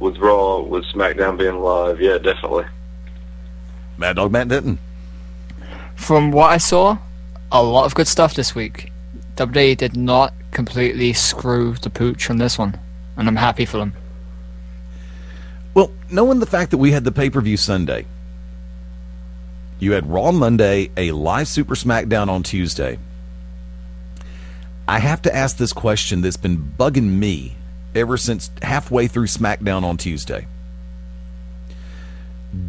with Raw, with SmackDown being live. Yeah, definitely. Mad Dog Matt Denton. From what I saw, a lot of good stuff this week. WWE did not completely screw the pooch on this one, and I'm happy for them. Well, knowing the fact that we had the pay per view Sunday, you had Raw Monday, a live Super SmackDown on Tuesday. I have to ask this question that's been bugging me ever since halfway through SmackDown on Tuesday.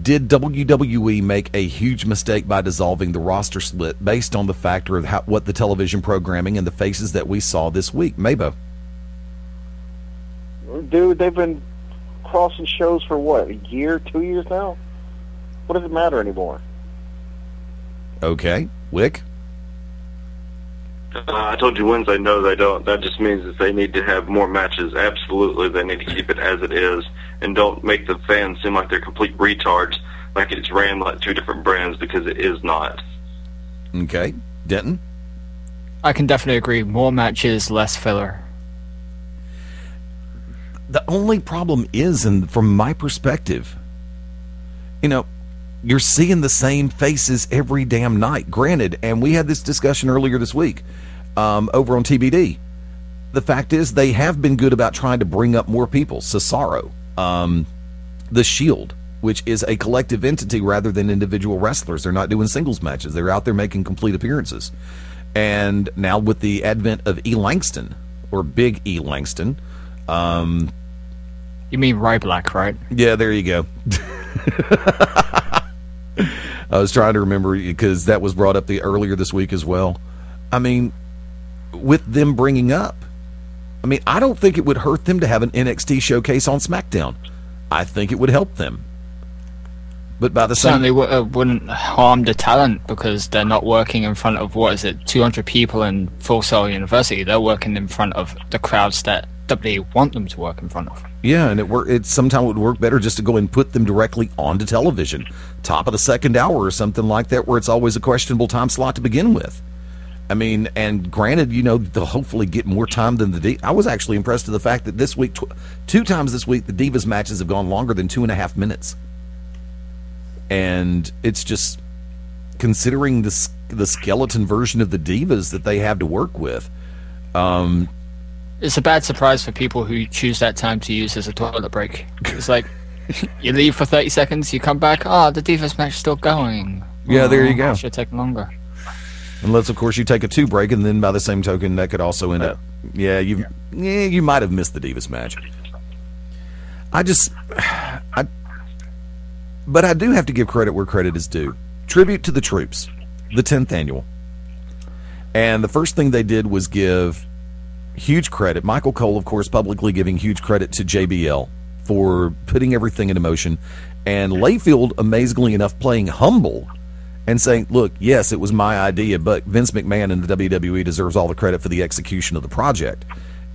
Did WWE make a huge mistake by dissolving the roster split based on the factor of how, what the television programming and the faces that we saw this week? Mabo. Dude, they've been crossing shows for what, a year, two years now? What does it matter anymore? Okay. Wick? Uh, I told you Wednesday, no, they don't. That just means that they need to have more matches. Absolutely, they need to keep it as it is, and don't make the fans seem like they're complete retards, like it's ran like two different brands because it is not. Okay. Denton? I can definitely agree. More matches, less filler. The only problem is, and from my perspective, you know, you're seeing the same faces every damn night. Granted, and we had this discussion earlier this week um, over on TBD. The fact is, they have been good about trying to bring up more people. Cesaro, um, the Shield, which is a collective entity rather than individual wrestlers. They're not doing singles matches. They're out there making complete appearances. And now with the advent of E. Langston or Big E. Langston, um, You mean Ryback, right? yeah, there you go. I was trying to remember because that was brought up the earlier this week as well. I mean, with them bringing up, I mean, I don't think it would hurt them to have an NXT showcase on SmackDown. I think it would help them. But by the same, Certainly w- uh, wouldn't harm the talent because they're not working in front of what is it, 200 people in Full Sail University. They're working in front of the crowds that WWE want them to work in front of. Yeah, and it work. It sometimes would work better just to go and put them directly onto television, top of the second hour or something like that, where it's always a questionable time slot to begin with. I mean, and granted, you know, they'll hopefully get more time than the. D- I was actually impressed with the fact that this week, tw- two times this week, the Divas matches have gone longer than two and a half minutes, and it's just considering the the skeleton version of the Divas that they have to work with. Um, It's a bad surprise for people who choose that time to use as a toilet break. It's like you leave for 30 seconds, you come back, ah, the Divas match is still going. Yeah, there you Oh, go. Should take longer. Unless, of course, you take a two break, and then by the same token, that could also end up. Yeah, you yeah. you might have missed the Divas match. I just, I, but I do have to give credit where credit is due. Tribute to the troops, the tenth annual, and the first thing they did was give huge credit. Michael Cole, of course, publicly giving huge credit to JBL for putting everything into motion, and Layfield, amazingly enough, playing humble and saying, "Look, yes, it was my idea, but Vince McMahon and the WWE deserves all the credit for the execution of the project."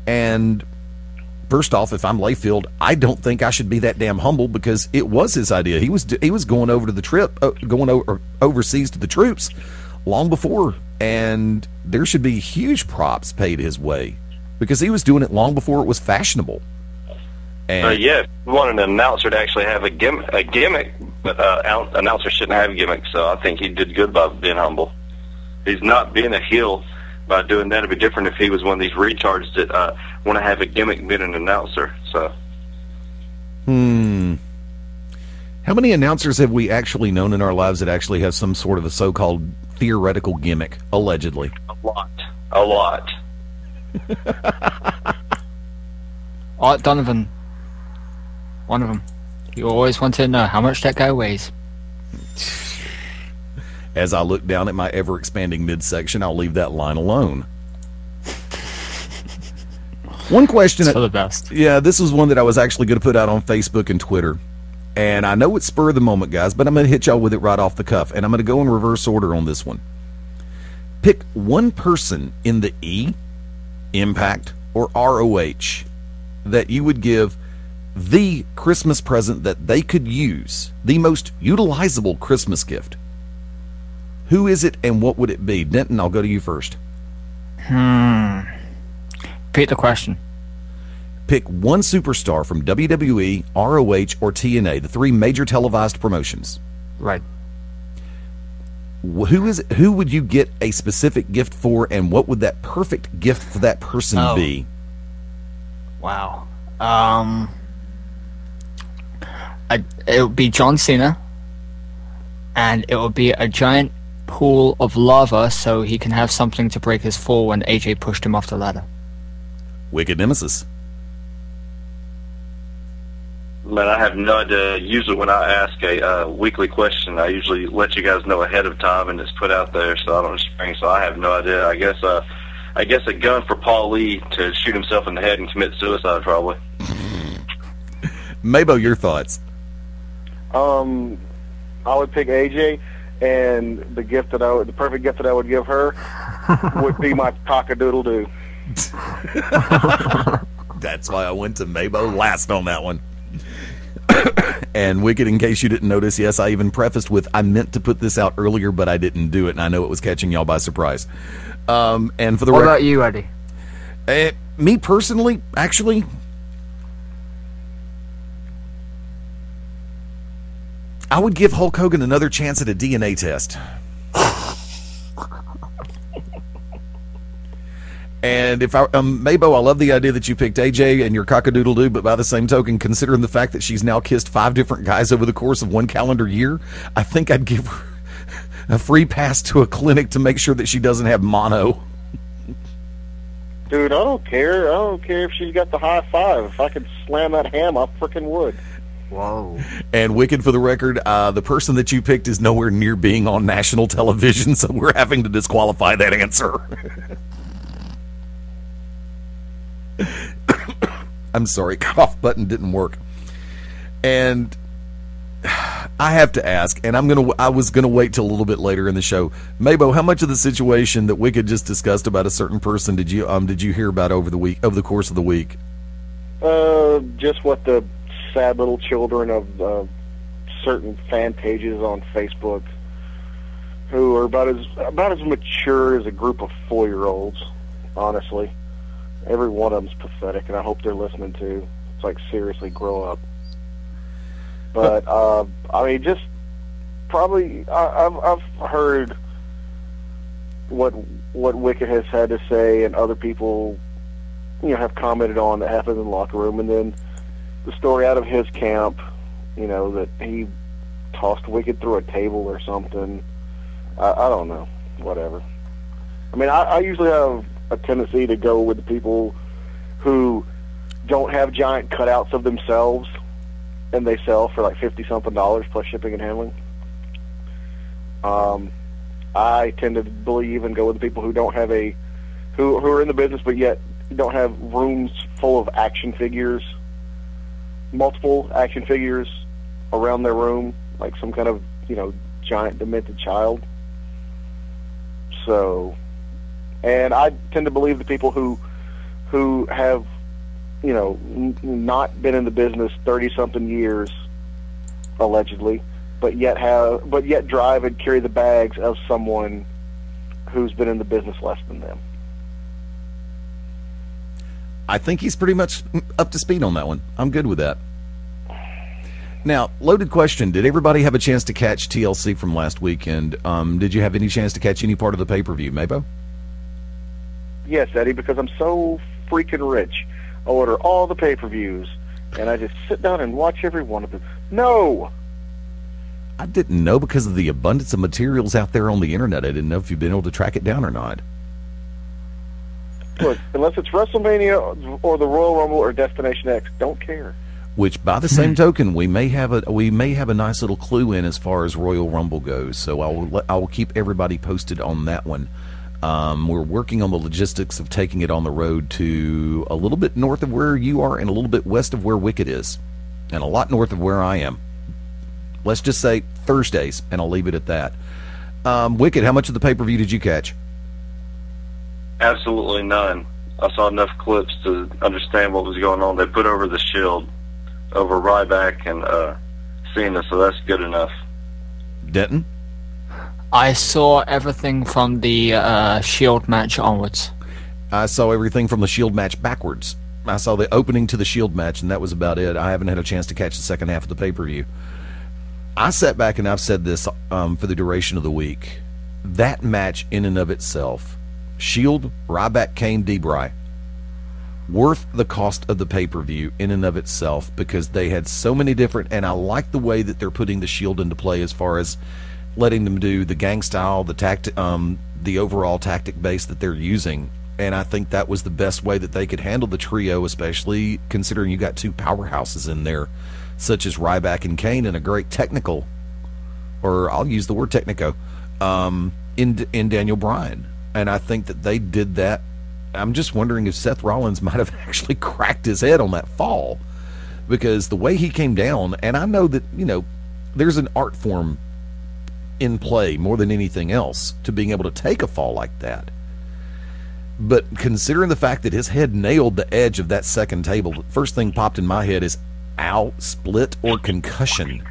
And first off, if I'm Layfield, I don't think I should be that damn humble because it was his idea. He was he was going over to the trip, uh, going over overseas to the troops long before, and there should be huge props paid his way because he was doing it long before it was fashionable. And Uh, yeah, if you want an announcer to actually have a, gim- a gimmick, but uh, an- announcer shouldn't have a gimmick. So I think he did good by being humble. He's not being a heel by doing that. It'd be different if he was one of these retards that uh, want to have a gimmick being an announcer. So Hmm. How many announcers have we actually known in our lives that actually have some sort of a so-called theoretical gimmick, allegedly? a lot, a lot. Art Donovan. One of them. You always want to know how much that guy weighs. As I look down at my ever-expanding midsection, I'll leave that line alone. One question. It's for the best. Yeah, this was one that I was actually going to put out on Facebook and Twitter. And I know it's spur of the moment, guys, but I'm going to hit y'all with it right off the cuff. And I'm going to go in reverse order on this one. Pick one person in the E, Impact, or ROH that you would give the Christmas present that they could use, the most utilizable Christmas gift. Who is it and what would it be? Denton, I'll go to you first. Hmm. Repeat the question. Pick one superstar from WWE, ROH, or TNA, the three major televised promotions. Right. Who is who would you get a specific gift for, and what would that perfect gift for that person Oh. be? Wow. Um, I, it would be John Cena, and it would be a giant pool of lava so he can have something to break his fall when AJ pushed him off the ladder. Wicked Nemesis. Man, I have no idea. Usually, when I ask a uh, weekly question, I usually let you guys know ahead of time, and it's put out there, so I don't spring. So I have no idea. I guess, uh, I guess a gun for Paul Lee to shoot himself in the head and commit suicide, probably. Mabo, your thoughts? Um, I would pick AJ, and the gift that I would, the perfect gift that I would give her would be my cockadoodle doo. That's why I went to Mabo last on that one. and Wicked, in case you didn't notice, yes, I even prefaced with I meant to put this out earlier, but I didn't do it, and I know it was catching y'all by surprise. Um, and for the What rec- about you, Eddie? Eh, me personally, actually, I would give Hulk Hogan another chance at a DNA test. And if I, um, Mabo, I love the idea that you picked AJ and your cockadoodle doo, but by the same token, considering the fact that she's now kissed five different guys over the course of one calendar year, I think I'd give her a free pass to a clinic to make sure that she doesn't have mono. Dude, I don't care. I don't care if she's got the high five. If I could slam that ham, I freaking would. Whoa. And Wicked, for the record, uh, the person that you picked is nowhere near being on national television, so we're having to disqualify that answer. I'm sorry, cough button didn't work. And I have to ask, and I'm gonna. I was gonna wait till a little bit later in the show. Mabo, how much of the situation that Wicked just discussed about a certain person did you um did you hear about over the week over the course of the week? Uh, just what the sad little children of uh, certain fan pages on Facebook, who are about as about as mature as a group of four year olds. Honestly, every one of them's pathetic, and I hope they're listening too. It's like seriously, grow up. But uh, I mean, just probably I, I've I've heard what what Wicked has had to say, and other people you know, have commented on that happened in the locker room, and then the story out of his camp, you know, that he tossed Wicked through a table or something. I, I don't know, whatever. I mean, I, I usually have a tendency to go with the people who don't have giant cutouts of themselves, and they sell for like fifty something dollars plus shipping and handling. Um, I tend to believe and go with the people who don't have a who who are in the business but yet don't have rooms full of action figures, multiple action figures around their room, like some kind of you know giant demented child. So, and I tend to believe the people who who have you know n- not been in the business thirty something years, allegedly, but yet have but yet drive and carry the bags of someone who's been in the business less than them. I think he's pretty much up to speed on that one. I'm good with that. Now, loaded question: Did everybody have a chance to catch TLC from last weekend? Um, did you have any chance to catch any part of the pay per view, Mabo? Yes, Eddie, because I'm so freaking rich. I order all the pay-per-views, and I just sit down and watch every one of them. No! I didn't know because of the abundance of materials out there on the internet. I didn't know if you've been able to track it down or not. Look, unless it's WrestleMania or the Royal Rumble or Destination X, don't care. Which, by the same token, we may have a we may have a nice little clue in as far as Royal Rumble goes. So I will I will keep everybody posted on that one. Um, we're working on the logistics of taking it on the road to a little bit north of where you are and a little bit west of where Wicked is, and a lot north of where I am. Let's just say Thursdays, and I'll leave it at that. Um, Wicked, how much of the pay per view did you catch? Absolutely none. I saw enough clips to understand what was going on. They put over the Shield, over Ryback and uh, Cena, so that's good enough. Denton, I saw everything from the uh, Shield match onwards. I saw everything from the Shield match backwards. I saw the opening to the Shield match, and that was about it. I haven't had a chance to catch the second half of the pay per view. I sat back and I've said this um, for the duration of the week. That match, in and of itself, Shield, Ryback, Kane, Debray, worth the cost of the pay per view in and of itself because they had so many different. And I like the way that they're putting the Shield into play as far as letting them do the gang style, the tact, um, the overall tactic base that they're using. And I think that was the best way that they could handle the trio, especially considering you got two powerhouses in there, such as Ryback and Kane, and a great technical, or I'll use the word technico, um, in in Daniel Bryan. And I think that they did that. I'm just wondering if Seth Rollins might have actually cracked his head on that fall, because the way he came down, and I know that you know, there's an art form in play more than anything else to being able to take a fall like that. But considering the fact that his head nailed the edge of that second table, the first thing popped in my head is ow, split, or concussion.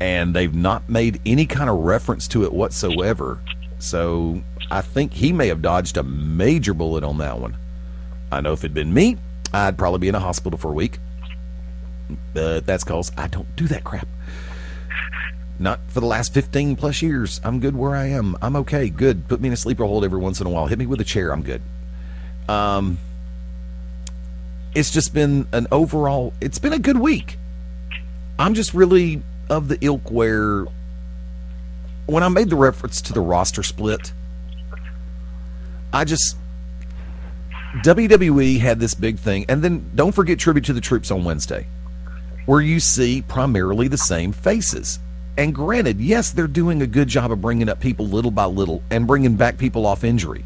And they've not made any kind of reference to it whatsoever. So I think he may have dodged a major bullet on that one. I know if it'd been me, I'd probably be in a hospital for a week. But that's because I don't do that crap. Not for the last 15 plus years. I'm good where I am. I'm okay. Good. Put me in a sleeper hold every once in a while. Hit me with a chair. I'm good. Um, it's just been an overall, it's been a good week. I'm just really of the ilk where when I made the reference to the roster split, I just WWE had this big thing, and then don't forget tribute to the troops on Wednesday, where you see primarily the same faces. And granted, yes, they're doing a good job of bringing up people little by little and bringing back people off injury.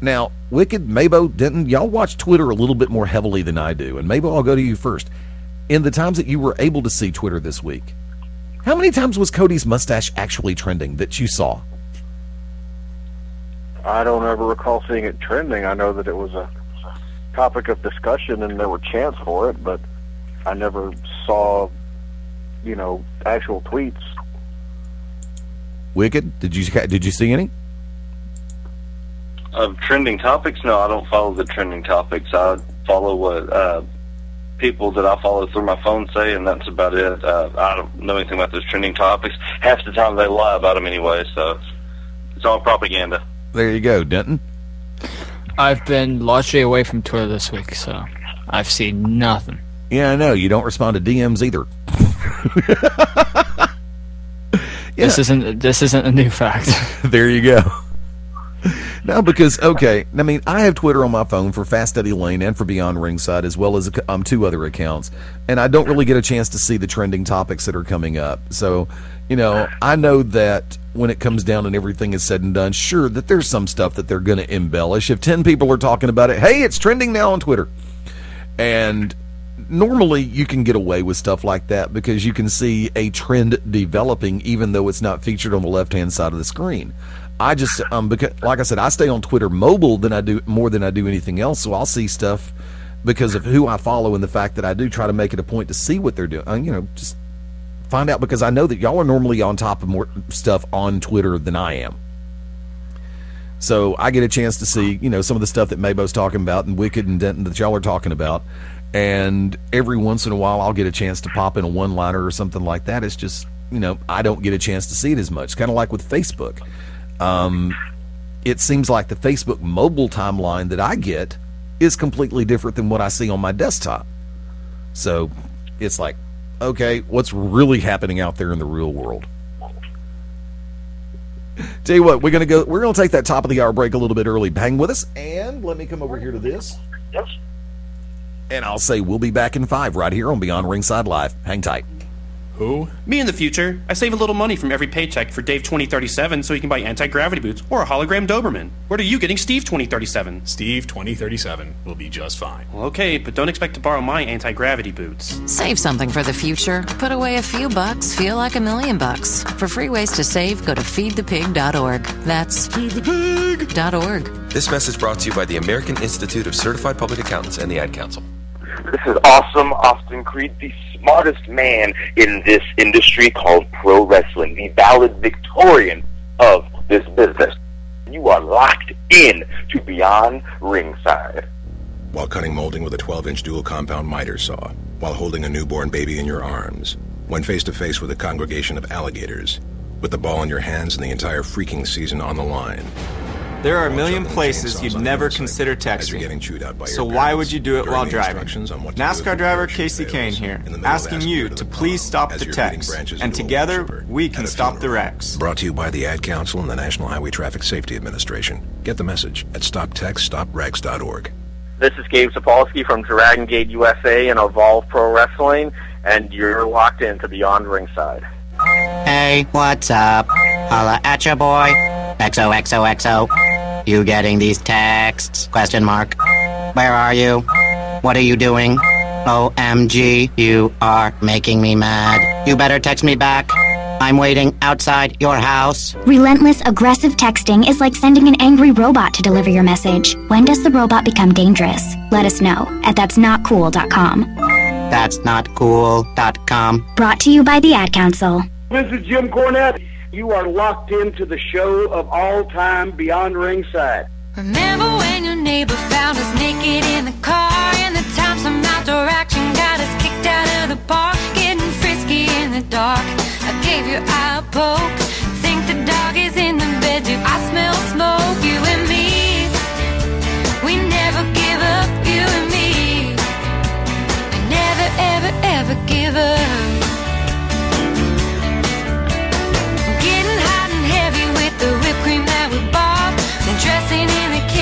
Now, Wicked, Mabo, Denton, y'all watch Twitter a little bit more heavily than I do. And Mabo, I'll go to you first. In the times that you were able to see Twitter this week, how many times was Cody's mustache actually trending that you saw? I don't ever recall seeing it trending. I know that it was a topic of discussion and there were chants for it, but I never saw you know, actual tweets. Wicked, did you did you see any? Of trending topics? No, I don't follow the trending topics. I follow what uh, people that I follow through my phone say, and that's about it. Uh, I don't know anything about those trending topics. Half the time they lie about them anyway, so it's all propaganda. There you go, Denton. I've been largely away from Twitter this week, so I've seen nothing. Yeah, I know. You don't respond to DMs either. yeah. This isn't this isn't a new fact. there you go. No, because okay, I mean, I have Twitter on my phone for Fast Eddie Layne and for Beyond Ringside, as well as um, two other accounts, and I don't really get a chance to see the trending topics that are coming up. So, you know, I know that when it comes down and everything is said and done, sure that there's some stuff that they're going to embellish. If ten people are talking about it, hey, it's trending now on Twitter, and normally you can get away with stuff like that because you can see a trend developing even though it's not featured on the left hand side of the screen. I just um because like I said, I stay on Twitter mobile than I do more than I do anything else, so I'll see stuff because of who I follow and the fact that I do try to make it a point to see what they're doing. Uh, you know, just find out because I know that y'all are normally on top of more stuff on Twitter than I am. So I get a chance to see, you know, some of the stuff that Mabo's talking about and Wicked and Denton that y'all are talking about and every once in a while I'll get a chance to pop in a one liner or something like that. It's just, you know, I don't get a chance to see it as much. Kind of like with Facebook. Um, it seems like the Facebook mobile timeline that I get is completely different than what I see on my desktop. So it's like, okay, what's really happening out there in the real world? Tell you what, we're gonna go. We're gonna take that top of the hour break a little bit early. Hang with us, and let me come over here to this. Yes. And I'll say we'll be back in five right here on Beyond Ringside Live. Hang tight. Who? Me in the future. I save a little money from every paycheck for Dave 2037 so he can buy anti gravity boots or a hologram Doberman. What are you getting Steve 2037? Steve 2037 will be just fine. Well, okay, but don't expect to borrow my anti gravity boots. Save something for the future. Put away a few bucks, feel like a million bucks. For free ways to save, go to feedthepig.org. That's feedthepig.org. This message brought to you by the American Institute of Certified Public Accountants and the Ad Council. This is awesome, Austin Creed, the smartest man in this industry called pro wrestling, the valid Victorian of this business. You are locked in to Beyond Ringside. While cutting molding with a 12 inch dual compound miter saw, while holding a newborn baby in your arms, when face to face with a congregation of alligators, with the ball in your hands and the entire freaking season on the line. There are a million places you'd never consider texting. So why would you do it while driving? NASCAR driver Kasey Kahne here, asking you to please stop the text, and together we can stop the wrecks. Brought to you by the Ad Council and the National Highway Traffic Safety Administration. Get the message at stoptextstoprex.org. This is Gabe Sapolsky from Dragon Gate USA and Evolve Pro Wrestling, and you're locked into Beyond Ringside. Hey, what's up? Holla at your boy. XOXOXO. You getting these texts? Question mark. Where are you? What are you doing? OMG, you are making me mad. You better text me back. I'm waiting outside your house. Relentless, aggressive texting is like sending an angry robot to deliver your message. When does the robot become dangerous? Let us know at that'snotcool.com. not cool.com. That's not cool.com. Brought to you by the Ad Council. This is Jim Cornette. You are locked into the show of all time Beyond Ringside. Remember when your neighbor found us naked in the car and the time some outdoor action got us kicked out of the park, getting frisky in the dark. I gave you eye poke. Think the dog is in the bed, do I smell smoke? You and me, we never give up. You and me, we never ever ever give up.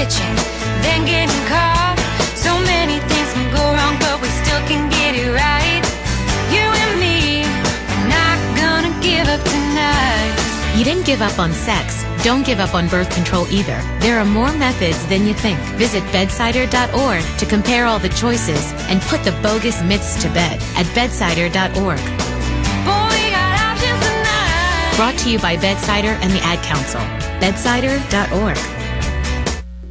Kitchen, then getting caught. So many things can go wrong, but we still can get it right. You and me, we're not gonna give up tonight. You didn't give up on sex. Don't give up on birth control either. There are more methods than you think. Visit bedsider.org to compare all the choices and put the bogus myths to bed at bedsider.org. Boy, we got options tonight. Brought to you by Bedsider and the Ad Council. Bedsider.org.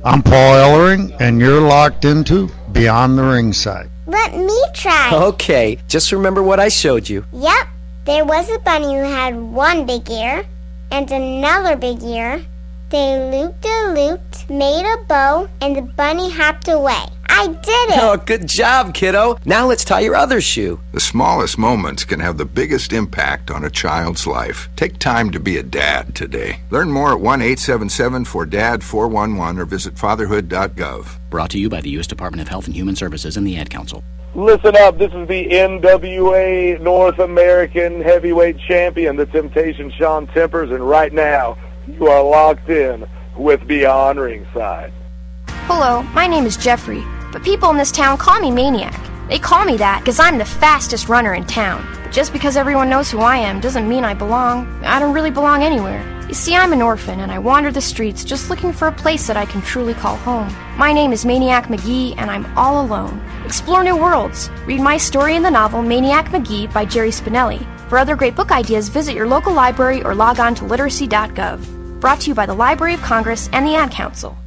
I'm Paul Ellering, and you're locked into Beyond the Ringside. Let me try. Okay, just remember what I showed you. Yep. There was a bunny who had one big ear and another big ear. They looped a looped, made a bow, and the bunny hopped away. I did it! Oh, good job, kiddo. Now let's tie your other shoe. The smallest moments can have the biggest impact on a child's life. Take time to be a dad today. Learn more at 1 877 4 DAD 411 or visit fatherhood.gov. Brought to you by the U.S. Department of Health and Human Services and the Ad Council. Listen up, this is the NWA North American Heavyweight Champion, the Temptation Sean Tempers, and right now you are locked in with Beyond Ringside. Hello, my name is Jeffrey, but people in this town call me Maniac. They call me that because I'm the fastest runner in town. But just because everyone knows who I am doesn't mean I belong. I don't really belong anywhere. You see, I'm an orphan and I wander the streets just looking for a place that I can truly call home. My name is Maniac Magee and I'm all alone. Explore new worlds. Read my story in the novel Maniac Magee by Jerry Spinelli. For other great book ideas, visit your local library or log on to literacy.gov. Brought to you by the Library of Congress and the Ad Council.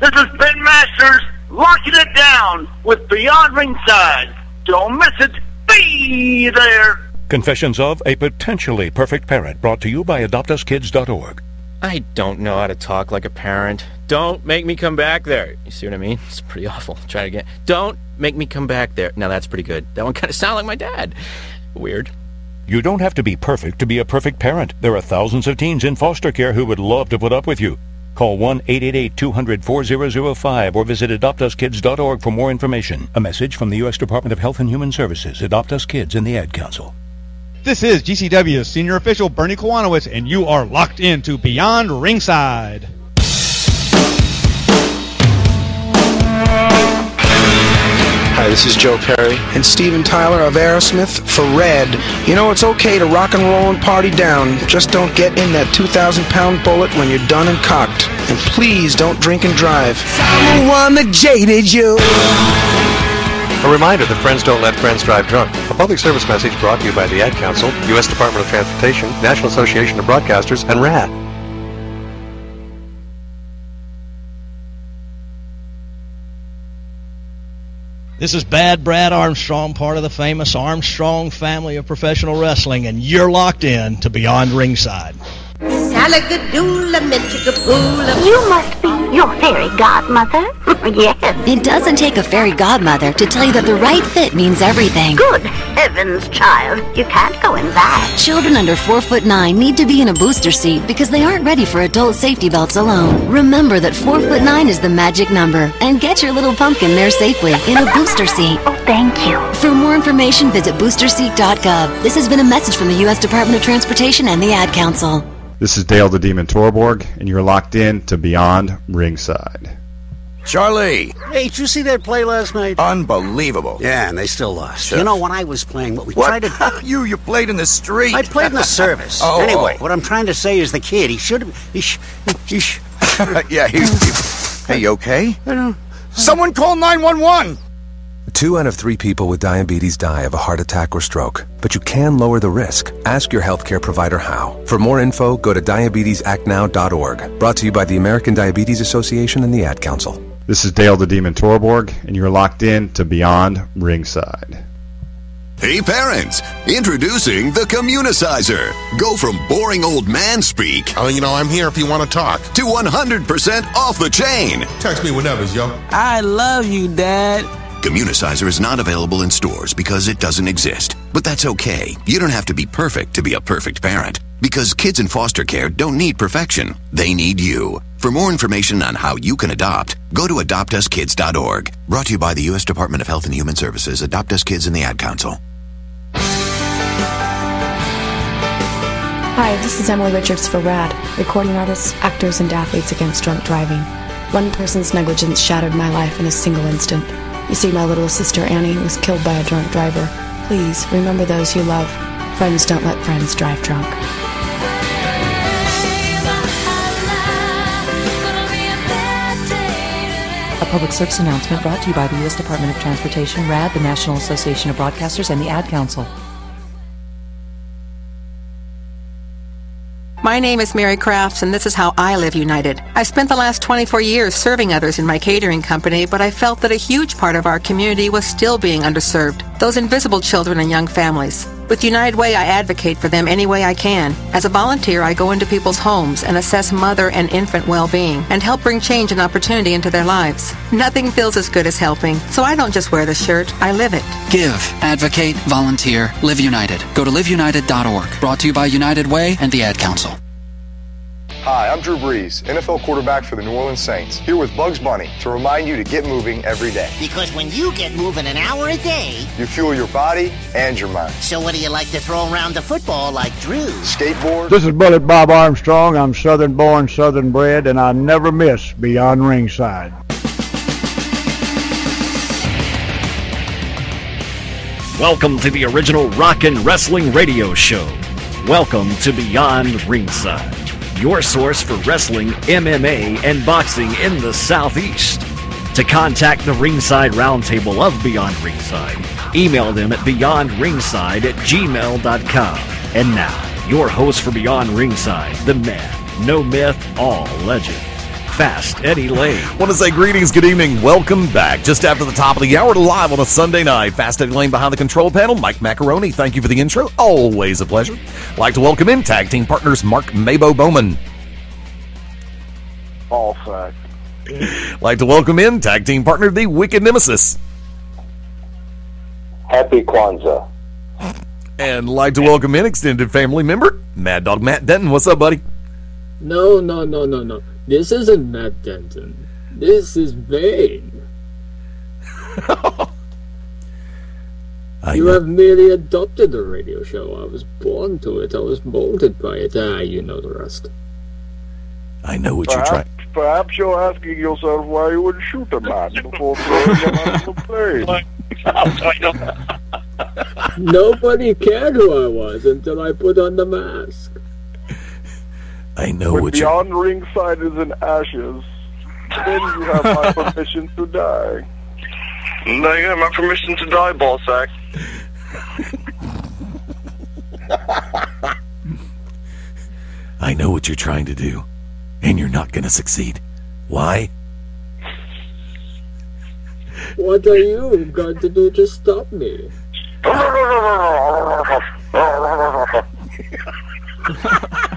This is Ben Masters locking it down with Beyond Ringside. Don't miss it. Be there. Confessions of a Potentially Perfect Parent, brought to you by AdoptUsKids.org. I don't know how to talk like a parent. Don't make me come back there. You see what I mean? It's pretty awful. Try it again. Don't make me come back there. Now that's pretty good. That one kind of sounded like my dad. Weird. You don't have to be perfect to be a perfect parent. There are thousands of teens in foster care who would love to put up with you. Call 1 888 200 4005 or visit adoptuskids.org for more information. A message from the U.S. Department of Health and Human Services, Adopt Us Kids, and the Ad Council. This is GCW's senior official Bernie Kwanowitz, and you are locked into Beyond Ringside. Hi, this is Joe Perry and Steven Tyler of Aerosmith for Red. You know, it's okay to rock and roll and party down. Just don't get in that 2,000 pound bullet when you're done and cocked. And please don't drink and drive. I'm the one that jaded you. A reminder that friends don't let friends drive drunk. A public service message brought to you by the Ad Council, U.S. Department of Transportation, National Association of Broadcasters, and RAD. This is Bad Brad Armstrong, part of the famous Armstrong family of professional wrestling, and you're locked in to Beyond Ringside. You must be your fairy godmother. yes. It doesn't take a fairy godmother to tell you that the right fit means everything. Good heavens, child. You can't go in that. Children under 4 foot 9 need to be in a booster seat because they aren't ready for adult safety belts alone. Remember that 4 foot 9 is the magic number and get your little pumpkin there safely in a booster seat. Oh, thank you. For more information, visit boosterseat.gov. This has been a message from the U.S. Department of Transportation and the Ad Council. This is Dale the Demon Torborg, and you're locked in to Beyond Ringside. Charlie! Hey, did you see that play last night? Unbelievable. Yeah, and they still lost. Sure. You know, when I was playing, what we What? tried to... you, you played in the street. I played in the service. Oh, anyway, oh. what I'm trying to say is the kid, he should have... He sh- he sh- yeah, he's. hey, you okay? I don't... Someone call 911! Two out of three people with diabetes die of a heart attack or stroke, but you can lower the risk. Ask your healthcare provider how. For more info, go to diabetesactnow.org. Brought to you by the American Diabetes Association and the Ad Council. This is Dale the Demon Torborg, and you're locked in to Beyond Ringside. Hey parents, introducing the Communicizer. Go from boring old man speak. Oh, you know, I'm here if you want to talk. To 100% off the chain. Text me whenever, yo. I love you, Dad. Communicizer is not available in stores because it doesn't exist. But that's okay. You don't have to be perfect to be a perfect parent. Because kids in foster care don't need perfection. They need you. For more information on how you can adopt, go to adoptuskids.org. Brought to you by the U.S. Department of Health and Human Services, Adopt Us Kids, and the Ad Council. Hi, this is Emily Richards for RAD, recording artists, actors, and athletes against drunk driving. One person's negligence shattered my life in a single instant. You see, my little sister Annie was killed by a drunk driver. Please remember those you love. Friends don't let friends drive drunk. A public service announcement brought to you by the U.S. Department of Transportation, RAD, the National Association of Broadcasters, and the Ad Council. My name is Mary Crafts, and this is how I live united. I spent the last 24 years serving others in my catering company, but I felt that a huge part of our community was still being underserved those invisible children and young families. With United Way, I advocate for them any way I can. As a volunteer, I go into people's homes and assess mother and infant well being and help bring change and opportunity into their lives. Nothing feels as good as helping, so I don't just wear the shirt, I live it. Give, advocate, volunteer, Live United. Go to liveunited.org. Brought to you by United Way and the Ad Council. Hi, I'm Drew Brees, NFL quarterback for the New Orleans Saints, here with Bugs Bunny to remind you to get moving every day. Because when you get moving an hour a day, You fuel your body and your mind. so what do you like to throw around the football like Drew? Skateboard, This is Bullet Bob Armstrong. I'm Southern born, Southern bred, and I never miss Beyond Ringside. Welcome to the original rock and wrestling radio show. Welcome to Beyond Ringside, your source for wrestling, MMA, and boxing in the Southeast. To contact the Ringside Roundtable of Beyond Ringside, email them at beyondringside at gmail.com. And now, your host for Beyond Ringside, the man, no myth, all legend, Fast Eddie Layne. Want to say greetings, good evening, welcome back. Just after the top of the hour, live on a Sunday night. Fast Eddie Layne behind the control panel. Mike Macaroni, thank you for the intro. Always a pleasure. Like to welcome in tag team partners Mark Mabo Bowman. All fact. Like to welcome in tag team partner the Wicked Nemesis. Happy Kwanzaa. And like to welcome in extended family member Mad Dog Matt Denton. What's up, buddy? No, no, no, no, no. This isn't Matt Denton. This is Bane. you have merely adopted the radio show. I was born to it. I was molded by it. Ah, you know the rest. I know what perhaps, you're trying. Perhaps you're asking yourself why you would shoot a man before throwing him out of the plane. Nobody cared who I was until I put on the mask. I know when what you're. beyond ringside is in ashes, then you have my permission to die. Now you have my permission to die, ballsack. I know what you're trying to do, and you're not going to succeed. Why? What are you going to do to stop me?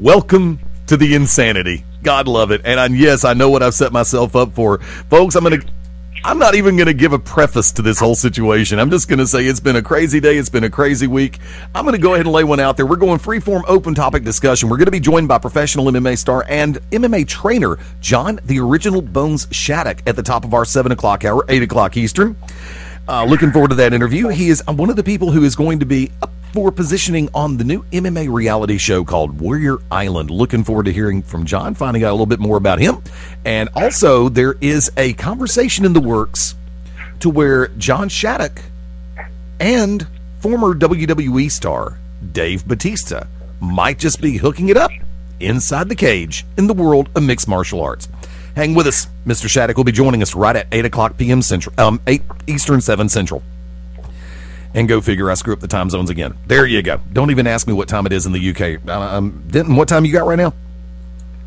Welcome to the insanity. God love it. And I, yes, I know what I've set myself up for. Folks, I'm going to I'm not even going to give a preface to this whole situation. I'm just going to say it's been a crazy day. It's been a crazy week. I'm going to go ahead and lay one out there. We're going freeform open topic discussion. We're going to be joined by professional MMA star and MMA trainer John, the original Bones Shattuck, at the top of our 7 o'clock hour, 8 o'clock Eastern. Uh, looking forward to that interview. He is one of the people who is going to be for positioning on the new MMA reality show called Warrior Island. Looking forward to hearing from John, finding out a little bit more about him. And also, there is a conversation in the works to where John Shattuck and former WWE star Dave Batista might just be hooking it up inside the cage in the world of mixed martial arts. Hang with us. Mr. Shattuck will be joining us right at 8 o'clock p.m. Central, um, 8 Eastern, 7 Central. And go figure, I screw up the time zones again. There you go. Don't even ask me what time it is in the UK. Um, Denton, what time you got right now?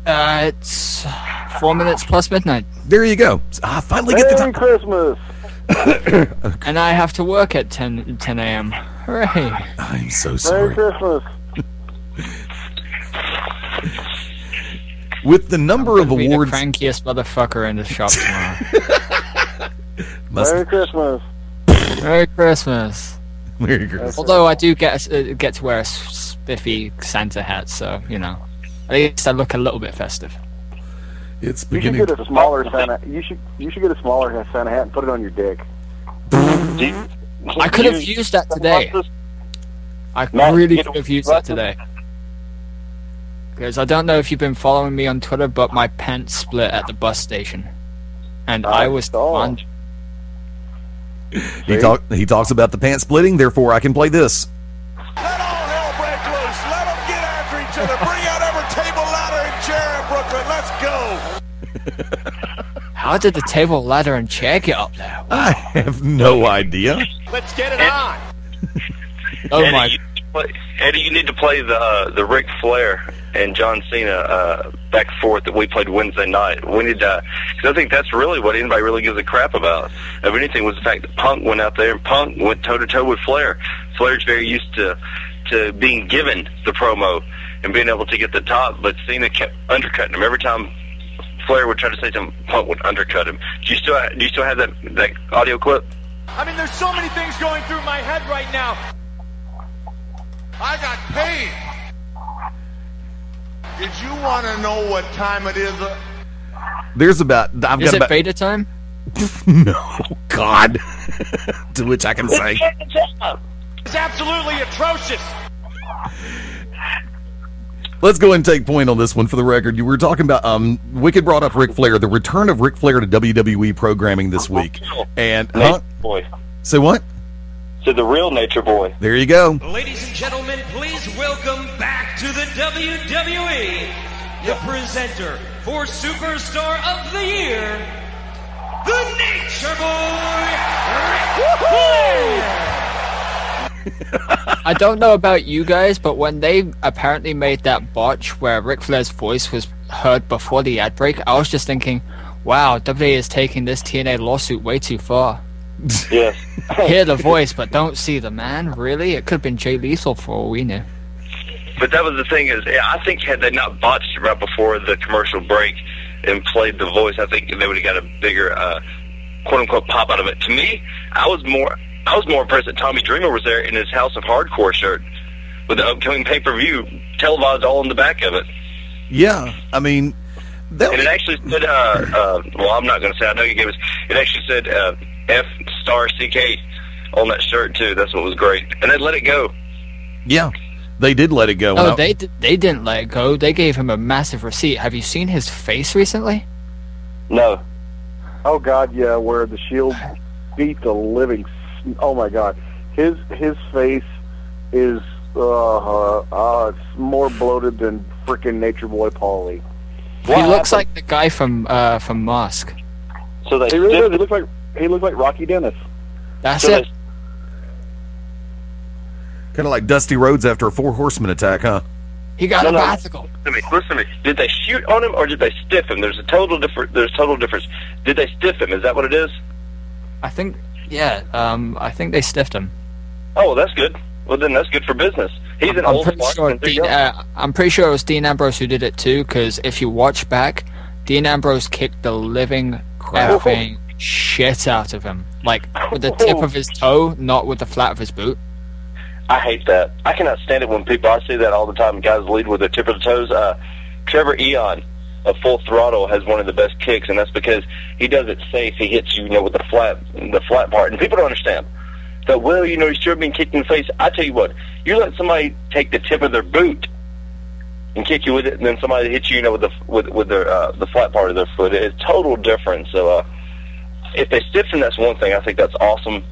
Uh, it's four minutes plus midnight. There you go. I finally get the time. Merry Christmas. and I have to work at 10, 10 a.m. Hooray. I'm so sorry. Merry Christmas. With the number of Be awards. the crankiest motherfucker in the shop tomorrow. Merry Christmas. Merry Christmas. Merry Christmas. Although I do get uh, get to wear a spiffy Santa hat, so you know, at least I look a little bit festive. It's You should get a smaller Santa. You should you should get a smaller Santa hat and put it on your dick. I could have used that today. I Matt, really could have used that today. Because I don't know if you've been following me on Twitter, but my pants split at the bus station, and I was on. He talk. He talks about the pants splitting. Therefore, I can play this. Let all hell break loose. Let them get after each other. Bring out every table, ladder, and chair in Brooklyn. Let's go. How did the table, ladder, and chair get up there? I have no idea. Let's get it on. Oh Eddie, my! you need to play- Eddie, you need to play the uh, the Ric Flair and John Cena uh, back and forth that we played Wednesday night. We need to, because I think that's really what anybody really gives a crap about. If anything, was the fact that Punk went out there and Punk went toe to toe with Flair. Flair's very used to to being given the promo and being able to get the top, but Cena kept undercutting him every time. Flair would try to say something, Punk would undercut him. Do you still do you still have that that audio clip? I mean, there's so many things going through my head right now. I got paid. Did you want to know what time it is? There's about. I've Is got it about. beta time? no, God. to which I can say. It's absolutely atrocious. Let's go and take point on this one for the record. You were talking about um Wicked brought up Ric Flair, the return of Ric Flair to WWE programming this week. And huh? Boy. Say what? So the real Nature Boy. There you go. Ladies and gentlemen, please welcome back to the WWE the presenter for Superstar of the Year, the Nature Boy, Ric Flair. I don't know about you guys, but when they apparently made that botch where Ric Flair's voice was heard before the ad break, I was just thinking, wow, WWE is taking this TNA lawsuit way too far. Yes. Hear the voice, but don't see the man. Really? It could have been Jay Lethal for all we knew. But that was the thing is, I think had they not botched it right before the commercial break and played the voice, I think they would have got a bigger uh, quote unquote pop out of it. To me, I was more I was more impressed that Tommy Dreamer was there in his House of Hardcore shirt with the upcoming pay per view televised all in the back of it. Yeah, I mean, And it actually said, uh, uh, well, I'm not going to say. I know you gave us. It actually said uh, F star CK on that shirt too. That's what was great. And they let it go. yeah, they did let it go. No, When I- they d- they didn't let it go. They gave him a massive receipt. Have you seen his face recently? No. Oh God, yeah, where the Shield beat the living. Oh my God, his his face is uh, uh, uh it's more bloated than freaking Nature Boy Paulie. he looks like the guy from uh, from Mask. So they He really does. He looks like he looks like Rocky Dennis. That's So it. Kind of like Dusty Rhodes after a Four Horsemen attack, huh? He got no, a no, bicycle. Listen to me. Listen to me. Did they shoot on him or did they stiff him? There's a total different. There's total difference. Did they stiff him? Is that what it is? I think, yeah, um, I think they stiffed him. Oh, well, that's good. Well, then that's good for business. He's an I'm old pretty sure and there you Dean, uh, I'm pretty sure it was Dean Ambrose who did it too. Because if you watch back, Dean Ambrose kicked the living effing shit out of him, like with the tip of his toe, not with the flat of his boot. I hate that. I cannot stand it when people. I see that all the time. Guys lead with their tip of the toes. Uh, Trevor Eon of Full Throttle has one of the best kicks, and that's because he does it safe. He hits you, you know, with the flat, the flat part, and people don't understand. So, well, you know, he's sure being kicked in the face. I tell you what, you let somebody take the tip of their boot and kick you with it, and then somebody hits you, you know, with the with with their uh, the flat part of their foot. It's total difference. So, uh, if they stiffen, that's one thing. I think that's awesome.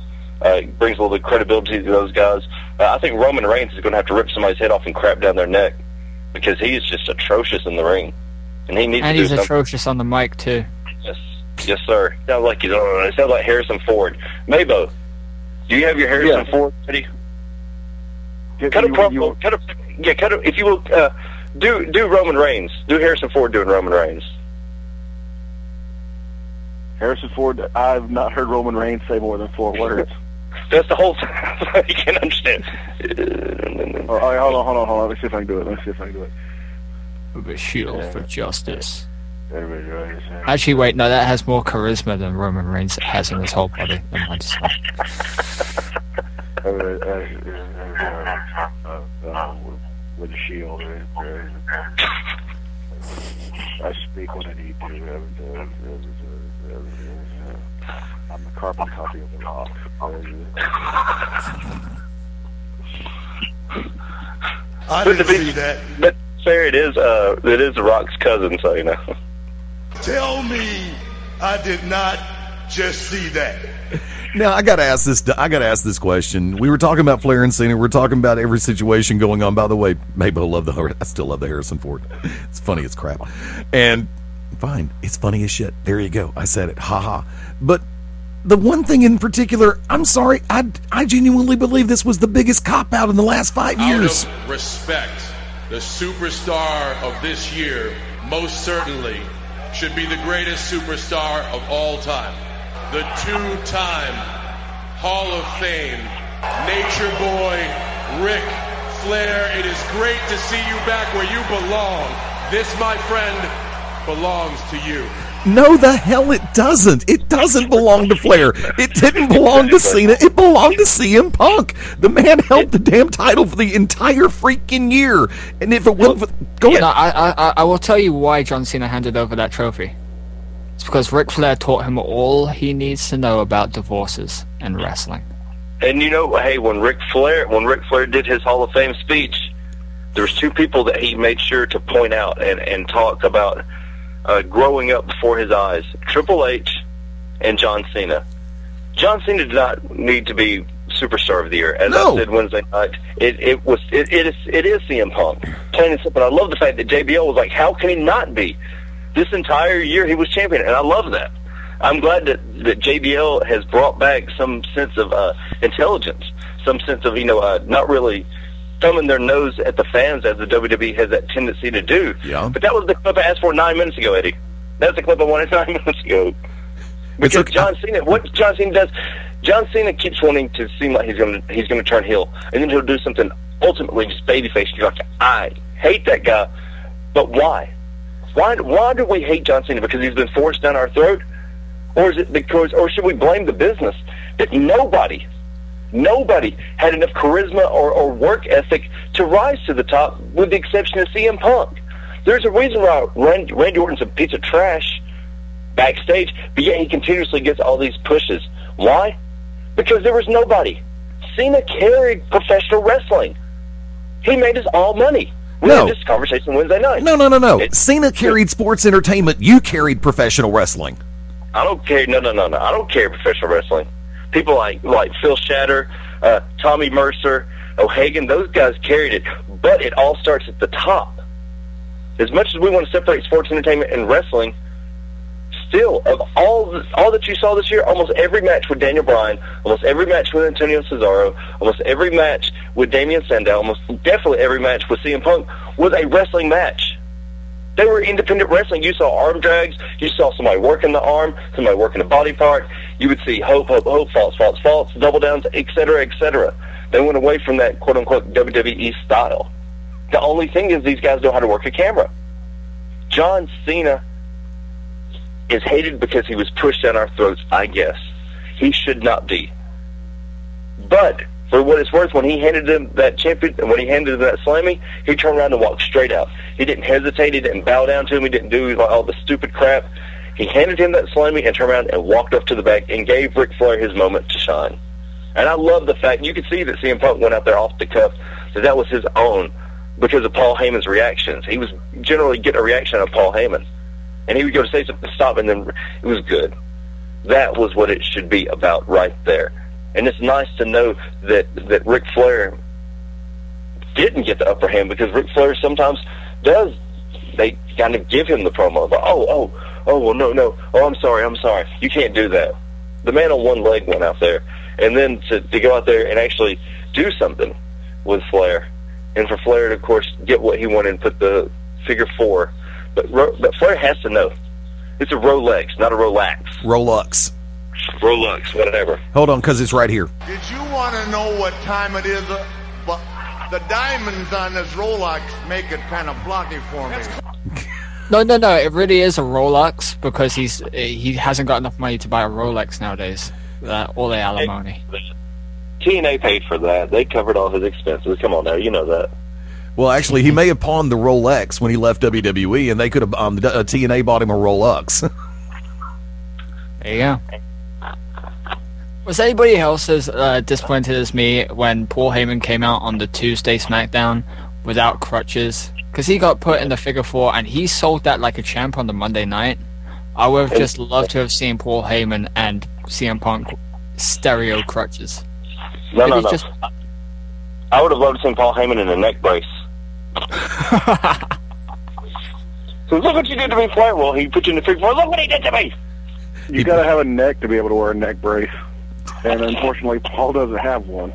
Uh, it brings a little bit of credibility to those guys. Uh, I think Roman Reigns is going to have to rip somebody's head off and crap down their neck because he is just atrocious in the ring, and he needs And to he's do atrocious on the mic too. Yes, yes, sir. Sounds like you don't. It sounds like Harrison Ford. Mabo, do you have your Harrison Yeah. Ford ready? cut a you- promo. you- cut a yeah. Cut a if you will. Uh, do do Roman Reigns. Do Harrison Ford doing Roman Reigns. Harrison Ford. I've not heard Roman Reigns say more than four words. That's the whole. Time you can't understand. Oh, all right, hold on, hold on, hold on. Let's see if I can do it. Let's see if I can do it. The shield for justice. There we go. Yes, sir. Actually, wait, no, that has more charisma than Roman Reigns has in his whole body. Never mind. Uh, uh, with the shield. I speak when I need to. uh, uh, uh, uh, uh, I'm a carbon copy of the rock. I didn't see that. But fair, it is. Uh, it is the Rock's cousin, so you know. Tell me I did not just see that. Now I gotta ask this. I gotta ask this question. We were talking about Flair and Cena. We're talking about every situation going on. By the way, maybe I love the. I still love the Harrison Ford. It's funny It's crap. And fine, it's funny as shit. There you go. I said it. Ha ha. But the one thing in particular, I'm sorry. I I genuinely believe this was the biggest cop out in the last five years. Out of respect, the superstar of this year most certainly should be the greatest superstar of all time. The two-time Hall of Fame Nature Boy Ric Flair. It is great to see you back where you belong. This, my friend, belongs to you. No, the hell it doesn't. It doesn't belong to Flair. It didn't belong to Cena. It belonged to CM Punk. The man held the damn title for the entire freaking year. And if it wasn't for, go ahead. No, I, I, I- I will tell you why John Cena handed over that trophy. It's because Ric Flair taught him all he needs to know about divorces and wrestling. And you know, hey, when Ric Flair when Ric Flair did his Hall of Fame speech, there was two people that he made sure to point out and and talk about uh, growing up before his eyes: Triple H and John Cena. John Cena did not need to be superstar of the year, as I said Wednesday night. It it was it, it is it is CM Punk, plain and simple. I love the fact that JBL was like, how can he not be? This entire year he was champion, and I love that. I'm glad that, that JBL has brought back some sense of uh, intelligence, some sense of you know uh, not really thumbing their nose at the fans as the WWE has that tendency to do. Yeah. But that was the clip I asked for nine minutes ago, Eddie. That's the clip I wanted nine minutes ago. Because John Cena, what John Cena does, John Cena keeps wanting to seem like he's going to he's going to turn heel, and then he'll do something ultimately just babyface. You're like, I hate that guy, but why? Why why do we hate John Cena? Because he's been forced down our throat, or is it because, or should we blame the business that nobody, nobody had enough charisma or, or work ethic to rise to the top, with the exception of CM Punk. There's a reason why Randy, Randy Orton's a piece of trash backstage, but yet he continuously gets all these pushes. Why? Because there was nobody. Cena carried professional wrestling. He made us all money. We No. had this conversation Wednesday night. No, no, no, no. Cena carried sports entertainment. You carried professional wrestling. I don't care. No, no, no, no. I don't care professional wrestling. People like like Phil Shatter, uh, Tommy Mercer, O'Hagan, those guys carried it. But it all starts at the top. As much as we want to separate sports entertainment and wrestling, still, of all all that you saw this year, almost every match with Daniel Bryan, almost every match with Antonio Cesaro, almost every match with Damien Sandow, almost definitely every match with CM Punk was a wrestling match. They were independent wrestling. You saw arm drags. You saw somebody working the arm, somebody working a body part. You would see hope, hope, hope, false, false, false, double downs, etc., etc. They went away from that quote unquote WWE style. The only thing is these guys know how to work a camera. John Cena is hated because he was pushed down our throats, I guess. He should not be. But for what it's worth, when he handed him that champion, when he handed him that slammy, he turned around and walked straight out. He didn't hesitate. He didn't bow down to him. He didn't do all the stupid crap. He handed him that slammy and turned around and walked up to the back and gave Ric Flair his moment to shine. And I love the fact you could see that CM Punk went out there off the cuff that that was his own because of Paul Heyman's reactions. He was generally getting a reaction out of Paul Heyman and he would go to say something to stop, and then it was good. That was what it should be about right there. And it's nice to know that that Ric Flair didn't get the upper hand because Ric Flair sometimes does. They kind of give him the promo of, oh, oh, oh, well, no, no, oh, I'm sorry, I'm sorry. You can't do that. The man on one leg went out there, and then to to go out there and actually do something with Flair, and for Flair to, of course, get what he wanted and put the figure four but, but Flair has to know. It's a Rolex, not a Rolex. Rolex. Rolex, whatever. Hold on, because it's right here. Did you want to know what time it is? Uh, but the diamonds on this Rolex make it kind of blocky for me. No, no, no. It really is a Rolex because he's he hasn't got enough money to buy a Rolex nowadays. Uh, all the alimony. TNA paid for that. They covered all his expenses. Come on now, you know that. Well, actually, he may have pawned the Rolex when he left WWE, and they could have um, uh, TNA bought him a Rolex. there you go. Was anybody else as uh, disappointed as me when Paul Heyman came out on the Tuesday SmackDown without crutches? Because he got put in the figure four and he sold that like a champ on the Monday night. I would have just loved to have seen Paul Heyman and CM Punk stereo crutches. No, no, no. Just... I would have loved to see Paul Heyman in a neck brace. so look what you did to me, Flair. Well, he put you in the figure four. Look what he did to me. You got to have a neck to be able to wear a neck brace, and unfortunately, Paul doesn't have one.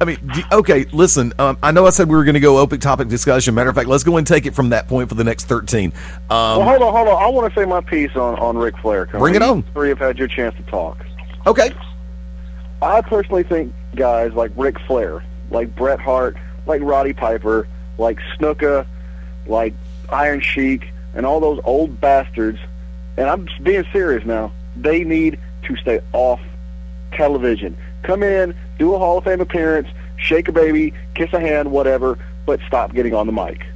I mean, okay, listen. Um, I know I said we were going to go open topic discussion. Matter of fact, let's go and take it from that point for the next thirteen. Um, well, hold on, hold on. I want to say my piece on on Ric Flair. Bring it on. Three have had your chance to talk. Okay. I personally think guys like Ric Flair, like Bret Hart, like Roddy Piper, like Snuka, like Iron Sheik, and all those old bastards, and I'm being serious now, they need to stay off television. Come in, do a Hall of Fame appearance, shake a baby, kiss a hand, whatever, but stop getting on the mic.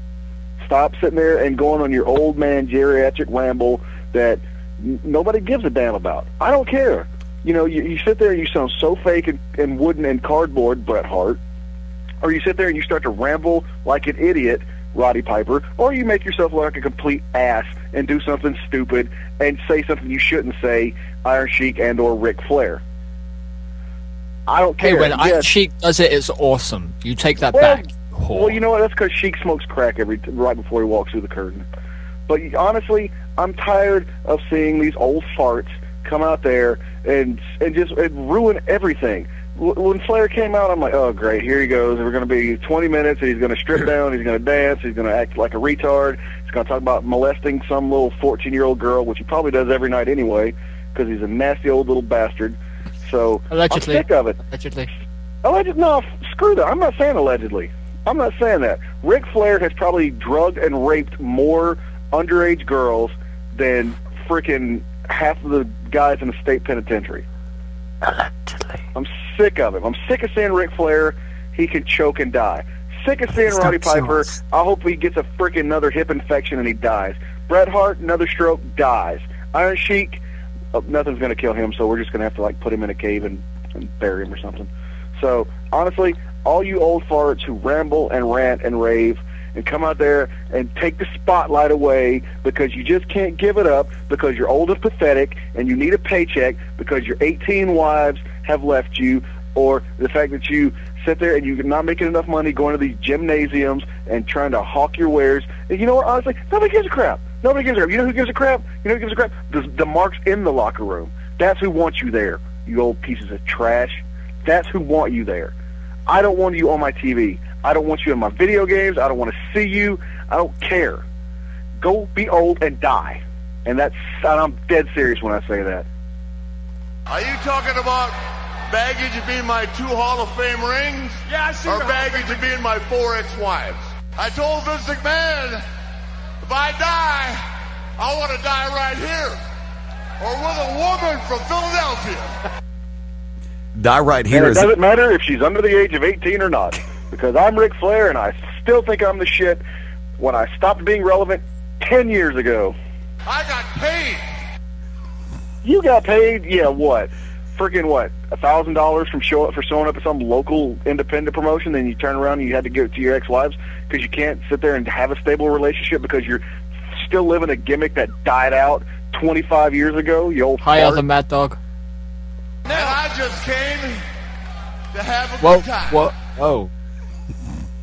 Stop sitting there and going on your old man geriatric ramble that nobody gives a damn about. I don't care you know, you, you sit there and you sound so fake and, and wooden and cardboard, Bret Hart, or you sit there and you start to ramble like an idiot, Roddy Piper, or you make yourself look like a complete ass and do something stupid and say something you shouldn't say, Iron Sheik and or Ric Flair. I don't care. Hey, when yes. Iron Sheik does it, it's awesome. You take that well, back. Well, you know what? That's because Sheik smokes crack every right before he walks through the curtain. But honestly, I'm tired of seeing these old farts come out there and and just and ruin everything. When Flair came out, I'm like, oh great, here he goes. We're going to be 20 minutes, and he's going to strip down, he's going to dance, he's going to act like a retard. He's going to talk about molesting some little 14 year old girl, which he probably does every night anyway, because he's a nasty old little bastard. So allegedly. I'm sick of it. Allegedly. Allegedly. No, screw that. I'm not saying allegedly. I'm not saying that. Ric Flair has probably drugged and raped more underage girls than freaking half of the guys in the state penitentiary. Allegedly. I'm sick of him. I'm sick of seeing Ric Flair. He can choke and die. Sick of seeing Roddy Piper. I hope he gets a freaking another hip infection and he dies. Bret Hart, another stroke, dies. Iron Sheik, oh, nothing's going to kill him, so we're just going to have to like put him in a cave and, and bury him or something. So honestly, all you old farts who ramble and rant and rave and come out there and take the spotlight away because you just can't give it up because you're old and pathetic and you need a paycheck because your 18 wives have left you or the fact that you sit there and you're not making enough money going to these gymnasiums and trying to hawk your wares. And you know what? Honestly, nobody gives a crap. Nobody gives a crap. You know who gives a crap? You know who gives a crap? The, the marks in the locker room. That's who wants you there, you old pieces of trash. That's who want you there. I don't want you on my TV. I don't want you in my video games. I don't want to see you. I don't care. Go be old and die. And that's and I'm dead serious when I say that. Are you talking about baggage being my two Hall of Fame rings? Yeah, I see Or the- baggage of being my four ex-wives? I told Vince McMahon, if I die, I want to die right here. Or with a woman from Philadelphia. Die right And here it is doesn't matter if she's under the age of 18 or not, because I'm Ric Flair and I still think I'm the shit. When I stopped being relevant 10 years ago, I got paid. You got paid. Yeah, what? Freaking what? A thousand dollars from show up for showing up at some local independent promotion. Then you turn around and you had to give it to your ex-wives because you can't sit there and have a stable relationship because you're still living a gimmick that died out 25 years ago. You old Hi, fart. other Mad Dog. And I just came to have a Whoa, good time. whoa, oh.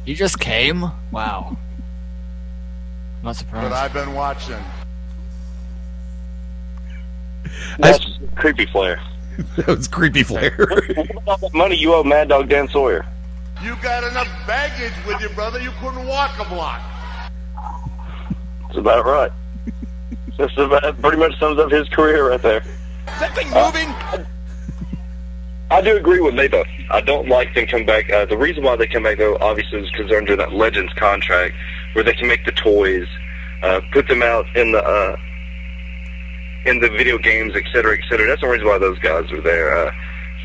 You just came? Wow. Not surprised. But. I've been watching. That's creepy Flair. that was creepy Flair. All that money you owe Mad Dog Dan Sawyer. You got enough baggage with you, brother. You couldn't walk a block. That's about right. That's about, pretty much sums up his career right there. Is that thing moving? I do agree with Mabo. I don't like them come back. Uh, the reason why they come back, though, obviously, is because they're under that Legends contract where they can make the toys, uh, put them out in the uh, in the video games, et cetera, et cetera. That's the reason why those guys are there. Uh,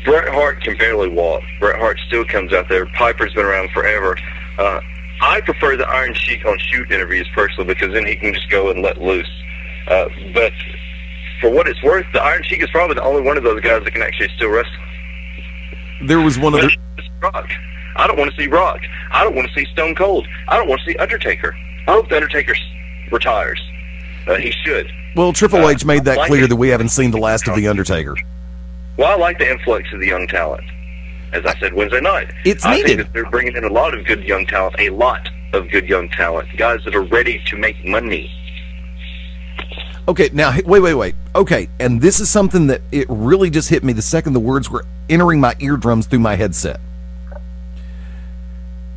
Bret Hart can barely walk. Bret Hart still comes out there. Piper's been around forever. Uh, I prefer the Iron Sheik on shoot interviews personally because then he can just go and let loose. Uh, but for what it's worth, the Iron Sheik is probably the only one of those guys that can actually still wrestle. there was one of the Rock. I don't want to see Rock. I don't want to see Stone Cold. I don't want to see Undertaker. I hope the Undertaker retires. Uh, he should. Well, Triple uh, H made that like clear it. that we haven't seen the last of the uh, Undertaker. Well, I like the influx of the young talent. As I said Wednesday night, It's I needed. think that they're bringing in a lot of good young talent, a lot of good young talent, guys that are ready to make money. Okay, now wait, wait, wait. Okay, and this is something that it really just hit me the second the words were entering my eardrums through my headset.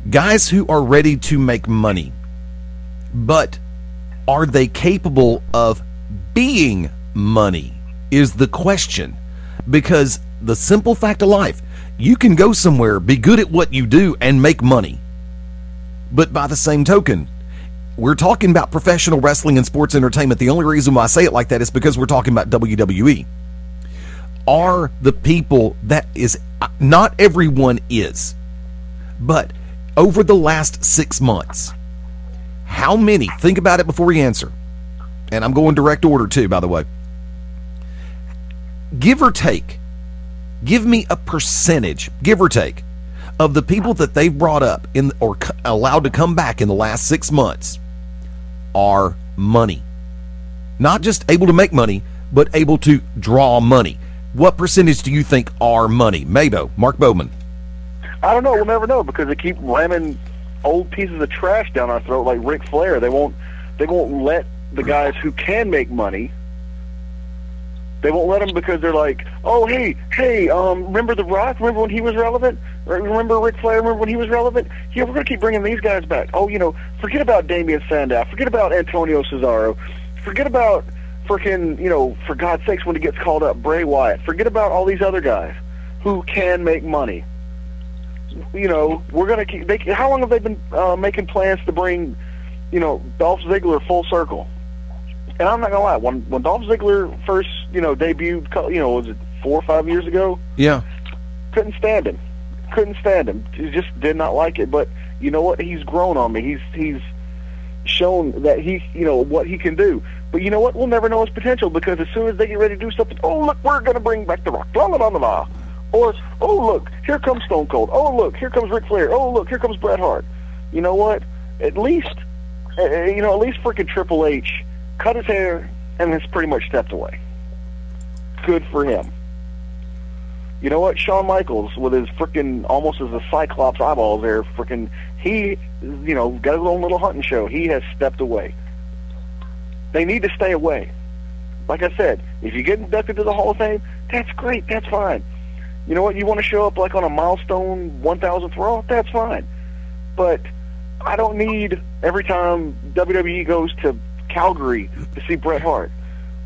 Guys who are ready to make money, but are they capable of being money? Is the question. Because the simple fact of life, you can go somewhere, be good at what you do, and make money. But by the same token, we're talking about professional wrestling and sports entertainment. The only reason why I say it like that is because we're talking about WWE. Are the people that is not everyone is, but over the last six months, how many? Think about it before you answer. And I'm going direct order too, by the way. Give or take, give me a percentage, give or take, of the people that they've brought up in or c- allowed to come back in the last six months are money. Not just able to make money, but able to draw money. What percentage do you think are money? Mabo, Mark Bowman. I don't know. We'll never know because they keep ramming old pieces of trash down our throat like Ric Flair. They won't. They won't let the guys who can make money. They won't let them because they're like, oh hey, hey, um, remember The Rock? Remember when he was relevant? Remember Ric Flair? Remember when he was relevant? Yeah, we're gonna keep bringing these guys back. Oh, you know, forget about Damien Sandow. Forget about Antonio Cesaro. Forget about freaking, you know, for God's sakes, when he gets called up, Bray Wyatt. Forget about all these other guys who can make money you know, we're gonna keep. They, how long have they been uh, making plans to bring, you know, Dolph Ziggler full circle? And I'm not gonna lie, when when Dolph Ziggler first, you know, debuted, you know, was it four or five years ago? Yeah. Couldn't stand him. Couldn't stand him. He just did not like it. But you know what? He's grown on me. He's he's shown that he, you know, what he can do. But you know what? We'll never know his potential because as soon as they get ready to do something, oh look, we're gonna bring back the Rock. Blah blah blah blah. blah. Or oh look, here comes Stone Cold. Oh look, here comes Ric Flair. Oh look, here comes Bret Hart. You know what? At least, uh, you know, at least freaking Triple H cut his hair and has pretty much stepped away. Good for him. You know what? Shawn Michaels, with his freaking almost as a Cyclops eyeballs there, freaking he, you know, got his own little hunting show. He has stepped away. They need to stay away. Like I said, if you get inducted to the Hall of Fame, that's great. That's fine. You know what? You want to show up like on a milestone 1,000th Raw? That's fine. But I don't need every time WWE goes to Calgary to see Bret Hart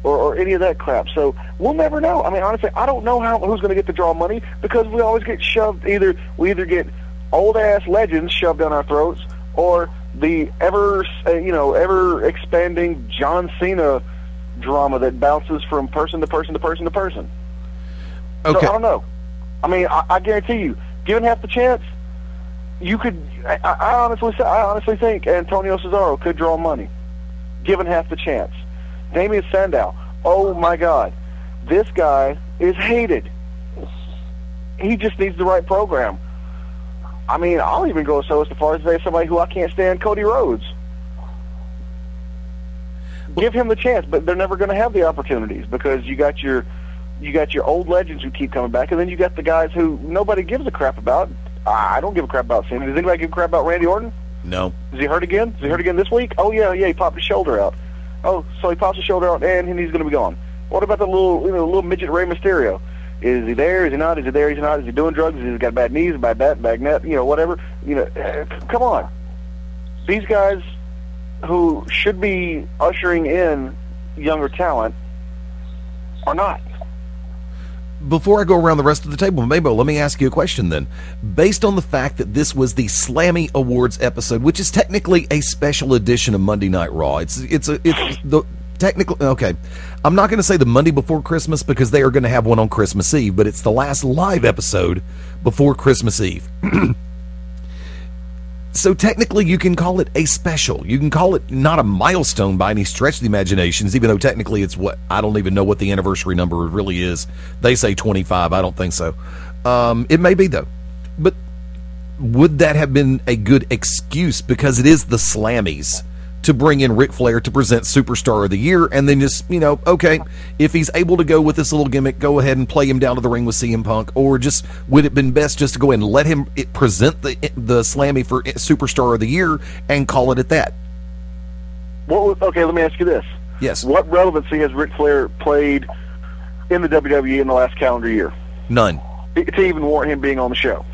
or, or any of that crap. So we'll never know. I mean, honestly, I don't know how who's going to get the draw money because we always get shoved. Either we either get old ass legends shoved down our throats, or the ever uh, you know ever expanding John Cena drama that bounces from person to person to person to person. Okay. So I don't know. I mean, I, I guarantee you, given half the chance, you could. I, I honestly, say, I honestly think Antonio Cesaro could draw money, given half the chance. Damien Sandow. Oh my God, this guy is hated. He just needs the right program. I mean, I'll even go so as far as to say somebody who I can't stand, Cody Rhodes. Give him the chance, but they're never going to have the opportunities because you got your you got your old legends who keep coming back, and then you got the guys who nobody gives a crap about. I don't give a crap about Cena. Does anybody give a crap about Randy Orton? No. Is he hurt again? Is he hurt again this week? Oh yeah, yeah, he popped his shoulder out. Oh, so he pops his shoulder out and he's going to be gone. What about the little, you know, little midget Rey Mysterio? Is he there? Is he not? Is he there? Is he not? Is he doing drugs? Is he got bad knees, bad back, bad neck? You know, whatever. You know, uh, come on. These guys who should be ushering in younger talent are not. Before I go around the rest of the table, Mabo, let me ask you a question then. Based on the fact that this was the Slammy Awards episode, which is technically a special edition of Monday Night Raw, it's it's a it's the technically okay. I'm not going to say the Monday before Christmas because they are going to have one on Christmas Eve, but it's the last live episode before Christmas Eve. So technically, you can call it a special. You can call it not a milestone by any stretch of the imaginations, even though technically it's what I don't even know what the anniversary number really is. They say 25. I don't think so. Um, it may be though, but would that have been a good excuse because it is the Slammies to bring in Ric Flair to present Superstar of the Year, and then just you know, okay, if he's able to go with this little gimmick, go ahead and play him down to the ring with CM Punk, or just would it have been best just to go ahead and let him eh, present the eh, the Slammy for eh, Superstar of the Year and call it at that? What? Okay, let me ask you this. Yes. What relevancy has Ric Flair played in the WWE in the last calendar year? None. To even warrant him being on the show.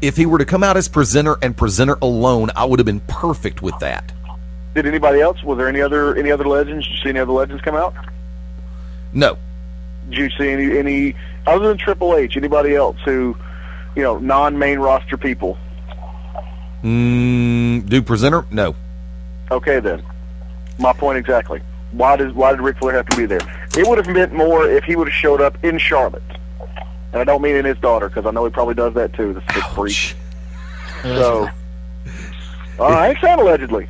If he were to come out as presenter and presenter alone, I would have been perfect with that. Did anybody else? Was there any other any other legends? Did you see any other legends come out? No. Did you see any any other than Triple H? Anybody else who, you know, non-main roster people? Mm, do presenter? No. Okay then. My point exactly. Why does why did Ric Flair have to be there? It would have meant more if he would have showed up in Charlotte. And I don't mean in his daughter because I know he probably does that too. The sick freak. So, uh, I ain't saying allegedly.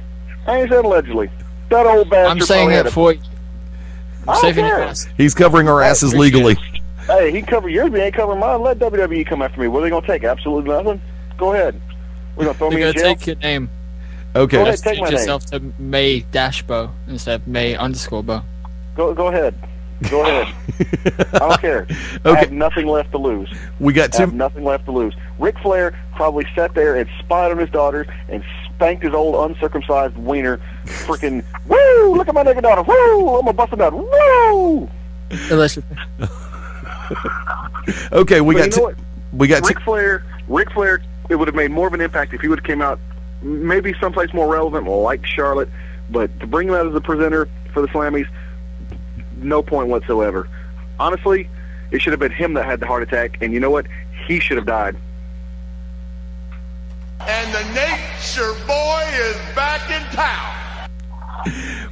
I ain't saying allegedly. That old bastard. I'm saying probably it had a- for you. I don't saving your care. ass. He's covering our asses legally. Hey, he can cover yours, but he ain't covering mine. Let WWE come after me. What are they gonna take? Absolutely nothing. Go ahead. We're gonna throw They're me in gonna jail. take your name. Okay. Go ahead, Just take change my name. yourself to May Dash Bow instead of May underscore Bow. Go go ahead. Go ahead. I don't care. I Okay. have nothing left to lose. We got I have Tim. nothing left to lose. Ric Flair probably sat there and spied on his daughters and spanked his old uncircumcised wiener. Freaking woo! Look at my naked daughter. Woo! I'm gonna bust him out. Woo! Okay, we But got you know Ti- what? we got Ti- Ric Flair. Ric Flair. It would have made more of an impact if he would have came out, maybe someplace more relevant, like Charlotte. But to bring him out as a presenter for the Slammies, no point whatsoever. Honestly, it should have been him that had the heart attack, and you know what? He should have died. And the nature boy is back in town.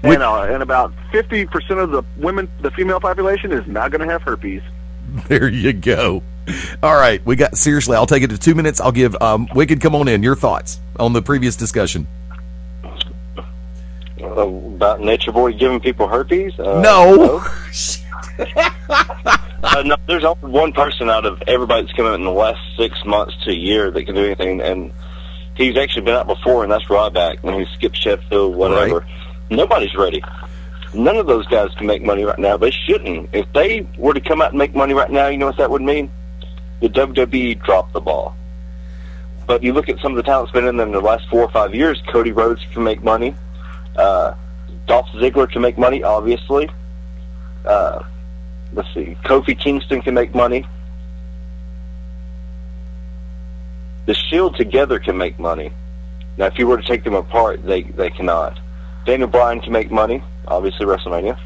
And, uh, and about fifty percent of the women, the female population, is not going to have herpes. There you go. All right, we got seriously. I'll take it to two minutes. I'll give um, Wicked. Come on in. Your thoughts on the previous discussion? Uh, about Nature Boy giving people herpes? Uh, No. uh, no, there's only one person out of everybody that's come out in the last six months to a year that can do anything, and he's actually been out before, and that's Ryback, when he skipped Sheffield, whatever. Nobody's ready. None of those guys can make money right now. They shouldn't. If they were to come out and make money right now, you know what that would mean? the WWE dropped the ball. But you look at some of the talent's been in there in the last four or five years. Cody Rhodes can make money. Uh, Dolph Ziggler can make money, obviously. Uh, let's see. Kofi Kingston can make money. The Shield together can make money. Now, if you were to take them apart, they they cannot. Daniel Bryan can make money, obviously WrestleMania.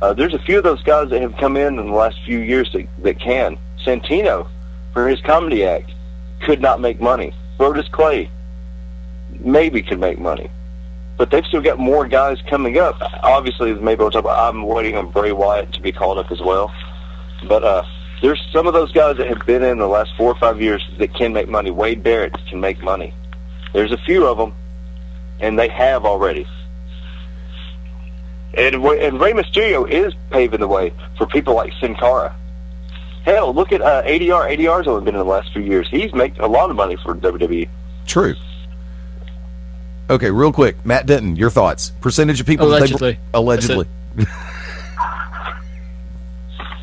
Uh, there's a few of those guys that have come in in the last few years that, that can. Santino, for his comedy act, could not make money. Brodus Clay maybe could make money. But they've still got more guys coming up. Obviously, maybe we'll talk about, I'm waiting on Bray Wyatt to be called up as well. But uh, there's some of those guys that have been in the last four or five years that can make money. Wade Barrett can make money. There's a few of them, and they have already. And, and Rey Mysterio is paving the way for people like Sin Cara. Hell, look at uh, ADR. ADR's only been in the last few years. He's made a lot of money for WWE. True. Okay, real quick, Matt Denton, your thoughts? Percentage of people that they- Allegedly. allegedly,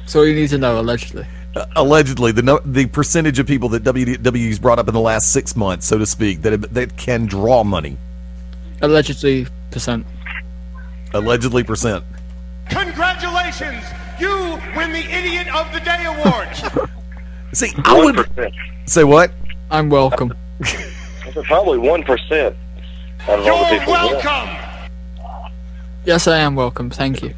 So you need to know, allegedly. Uh, allegedly, the no, the percentage of people that WWE's brought up in the last six months, so to speak, that that can draw money. Allegedly percent. Allegedly percent. Congratulations! You win the Idiot of the Day award. See, I would say what? I'm welcome. Probably one percent out of all the You're people. welcome. Yes, I am welcome. Thank you.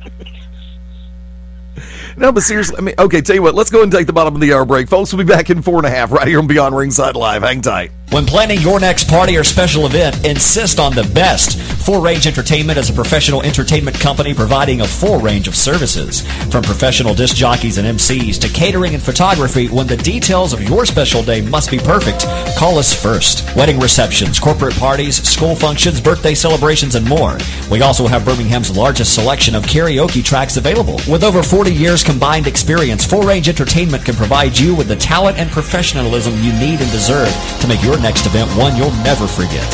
No, but seriously, I mean, okay, tell you what, let's go and take the bottom of the hour break. Folks, we'll be back in four and a half right here on Beyond Ringside Live. Hang tight. When planning your next party or special event, insist on the best. Full Range Entertainment is a professional entertainment company providing a full range of services. From professional disc jockeys and MCs to catering and photography, when the details of your special day must be perfect, call us first. Wedding receptions, corporate parties, school functions, birthday celebrations, and more. We also have Birmingham's largest selection of karaoke tracks available. With over 40 years combined experience, Full Range Entertainment can provide you with the talent and professionalism you need and deserve to make your next event one you'll never forget.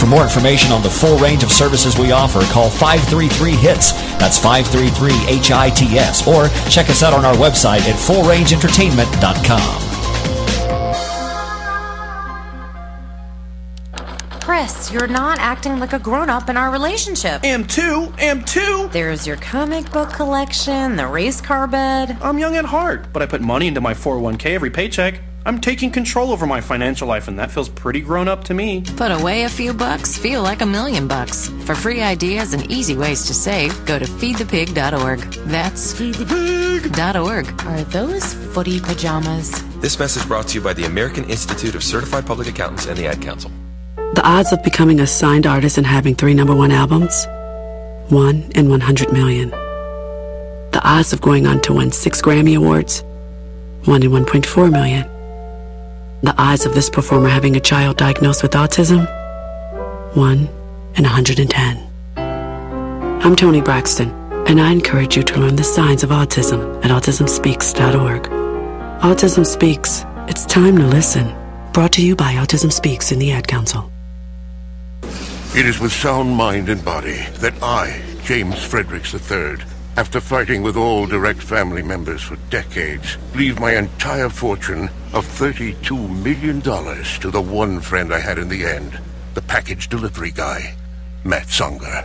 For more information on the full range of services we offer, call 533-HITS. That's 533-HITS. Or check us out on our website at fullrangeentertainment.com. Chris, you're not acting like a grown up in our relationship. Am too, am too. There's your comic book collection, the race car bed. I'm young at heart, but I put money into my 401k every paycheck. I'm taking control over my financial life, and that feels pretty grown up to me. Put away a few bucks, feel like a million bucks. For free ideas and easy ways to save, go to feedthepig.org. That's feedthepig.org. Are those footy pajamas? This message brought to you by the American Institute of Certified Public Accountants and the Ad Council. The odds of becoming a signed artist and having three number one albums? One in 100 million. The odds of going on to win six Grammy Awards? One in 1.4 million. The odds of this performer having a child diagnosed with autism? One in 110. I'm Toni Braxton, and I encourage you to learn the signs of autism at autismspeaks.org. Autism Speaks. It's time to listen. Brought to you by Autism Speaks and the Ad Council. It is with sound mind and body that I, James Fredericks III, after fighting with all direct family members for decades, leave my entire fortune of $32 million to the one friend I had in the end, the package delivery guy, Matt Songer.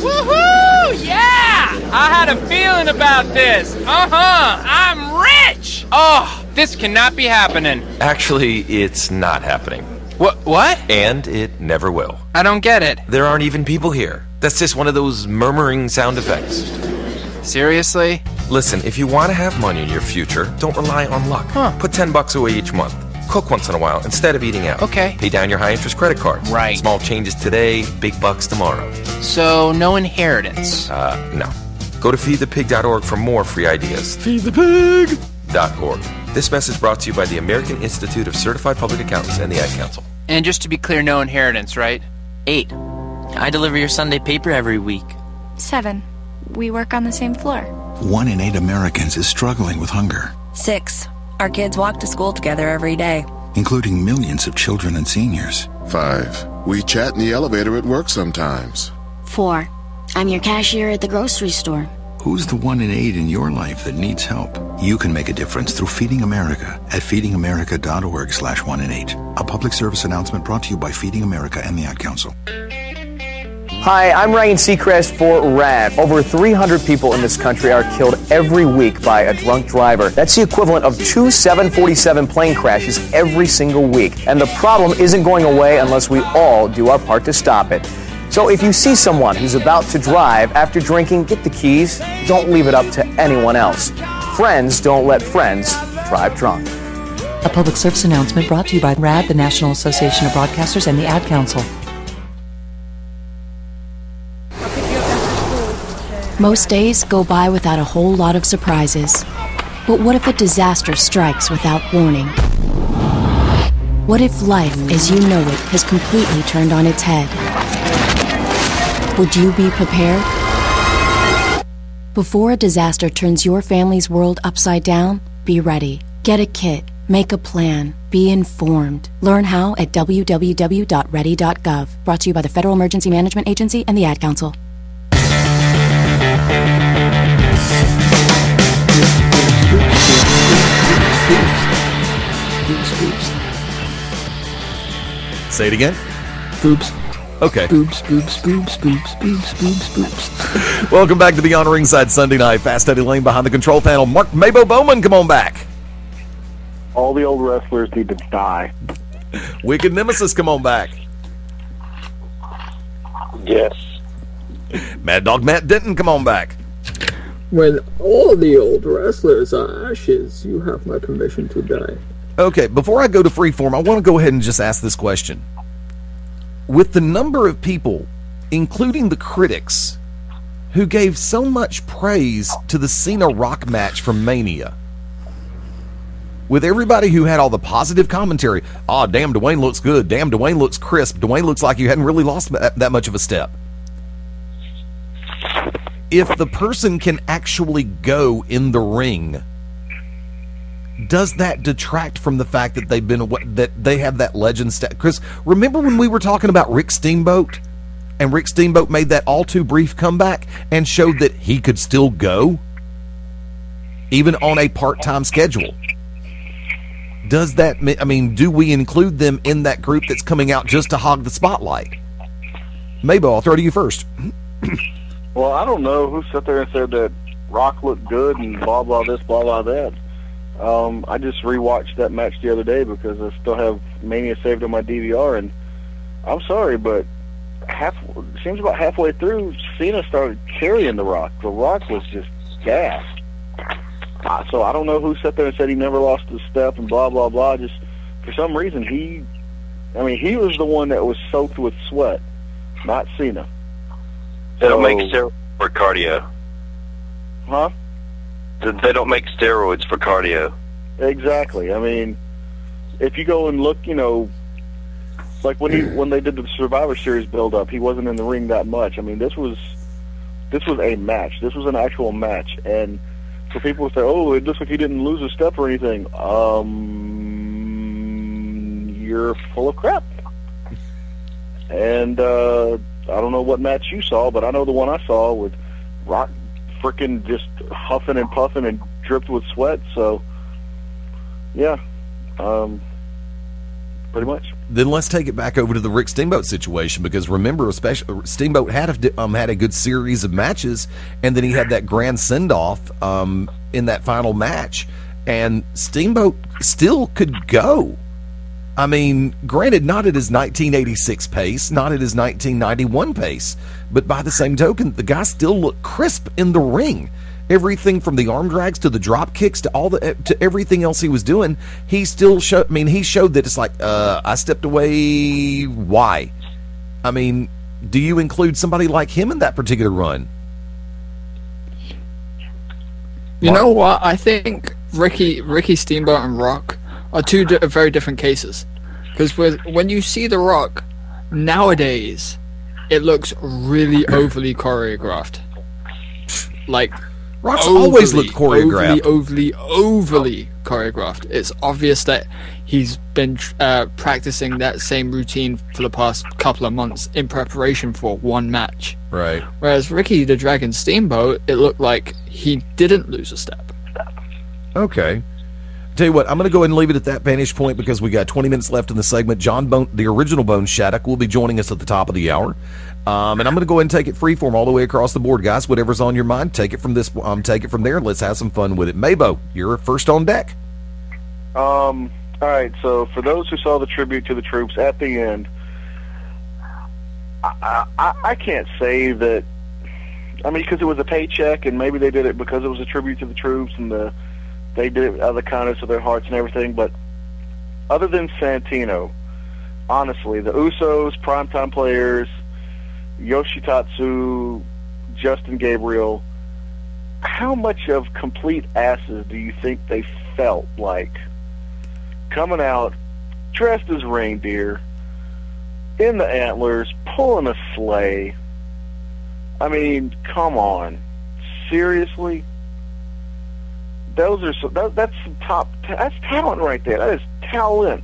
Woohoo! Yeah! I had a feeling about this. Uh huh. I'm rich. Oh, this cannot be happening. Actually, it's not happening. What? What? And it never will. I don't get it. There aren't even people here. That's just one of those murmuring sound effects. Seriously? Listen, if you want to have money in your future, don't rely on luck. Put 10 bucks away each month. Cook once in a while instead of eating out. Okay. Pay down your high interest credit cards. Right. Small changes today, big bucks tomorrow. So, no inheritance. Uh, no. Go to feedthepig.org for more free ideas. Feed the! Org. This message brought to you by the American Institute of Certified Public Accountants and the Ad Council. And just to be clear, no inheritance, right? Eight. I deliver your Sunday paper every week. Seven. We work on the same floor. One in eight Americans is struggling with hunger, Six. Our kids walk to school together every day. including millions of children and seniors. Five. We chat in the elevator at work sometimes. Four. I'm your cashier at the grocery store. Who's the one in eight in your life that needs help? You can make a difference through Feeding America at feedingamerica.org slash one in eight. A public service announcement brought to you by Feeding America and the Ad Council. Hi, I'm Ryan Seacrest for RADD. Over 300 people in this country are killed every week by a drunk driver. That's the equivalent of two 747 plane crashes every single week. And the problem isn't going away unless we all do our part to stop it. So if you see someone who's about to drive after drinking, get the keys. Don't leave it up to anyone else. Friends don't let friends drive drunk. A public service announcement brought to you by RADD, the National Association of Broadcasters, and the Ad Council. Most days go by without a whole lot of surprises. But what if a disaster strikes without warning? What if life as you know it has completely turned on its head? Would you be prepared? Before a disaster turns your family's world upside down, be ready. Get a kit. Make a plan. Be informed. Learn how at www.ready.gov. Brought to you by the Federal Emergency Management Agency and the Ad Council. Say it again. Boobs. Okay. Boobs, boobs, boobs, boobs, boobs, boobs, boobs. Welcome back to Beyond Ringside Sunday night. Fast Eddie Layne behind the control panel. Mark Mabo Bowman, come on back. All the old wrestlers need to die. Wicked Nemesis, come on back. Yes. Mad Dog Matt Denton, come on back. When all the old wrestlers are ashes, you have my permission to die. Okay, before I go to freeform, I want to go ahead and just ask this question. With the number of people, including the critics, who gave so much praise to the Cena Rock match from Mania, with everybody who had all the positive commentary, oh, damn, Dwayne looks good, damn, Dwayne looks crisp, Dwayne looks like you hadn't really lost that much of a step. If the person can actually go in the ring does that detract from the fact that they've been that they have that legend status? Because remember when we were talking about Rick Steamboat, and Rick Steamboat made that all too brief comeback and showed that he could still go, even on a part-time schedule. Does that? mean- I mean, do we include them in that group that's coming out just to hog the spotlight? Mabo, I'll throw to you first. Well, I don't know who sat there and said that Rock looked good and blah blah this, blah blah that. Um, I just rewatched that match the other day because I still have Mania saved on my DVR, and I'm sorry, but half seems about halfway through, Cena started carrying the Rock. The Rock was just gas. Uh, so I don't know who sat there and said he never lost a step and blah blah blah. Just for some reason he, I mean, he was the one that was soaked with sweat, not Cena. They don't make steroids for cardio. Huh? They don't make steroids for cardio. Exactly. I mean, if you go and look, you know, like when he when they did the Survivor Series build up, he wasn't in the ring that much. I mean, this was this was a match. This was an actual match, and for people to say, "Oh, it looks like he didn't lose a step or anything," um, you're full of crap. And uh, I don't know what match you saw, but I know the one I saw with Rock freaking just huffing and puffing and dripped with sweat. So, yeah, um, pretty much. Then let's take it back over to the Rick Steamboat situation because remember, especially Steamboat had a, um, had a good series of matches, and then he had that grand send off um, in that final match, and Steamboat still could go. I mean, granted, not at his 1986 pace, not at his 1991 pace, but by the same token, the guy still looked crisp in the ring. Everything from the arm drags to the drop kicks to all the to everything else he was doing, he still showed. I mean, he showed that it's like, uh, I stepped away. Why? I mean, do you include somebody like him in that particular run? You know what? I think Ricky Ricky Steamboat and Rock are two di- very different cases. Because when you see The Rock nowadays, it looks really overly choreographed. Like Rock's always looked choreographed. Overly, overly, overly choreographed. It's obvious that he's been uh, practicing that same routine for the past couple of months in preparation for one match. Right. Whereas Ricky the Dragon Steamboat, it looked like he didn't lose a step. Okay. Tell you what, I'm going to go ahead and leave it at that vantage point because we got 20 minutes left in the segment. John Bone, the original Bone Shattuck, will be joining us at the top of the hour. Um, and I'm going to go ahead and take it freeform all the way across the board, guys. Whatever's on your mind, take it from this. Um, take it from there. Let's have some fun with it. Mabo, you're first on deck. Um. All right. So for those who saw the tribute to the troops at the end, I I, I can't say that. I mean, because it was a paycheck, and maybe they did it because it was a tribute to the troops, and the they did it out of the kindness of their hearts and everything. But other than Santino, honestly, the Usos, primetime players, Yoshitatsu, Justin Gabriel, how much of complete asses do you think they felt like coming out dressed as reindeer in the antlers, pulling a sleigh? I mean, come on. Seriously? Those are so, that, that's some top. That's talent right there. That is talent.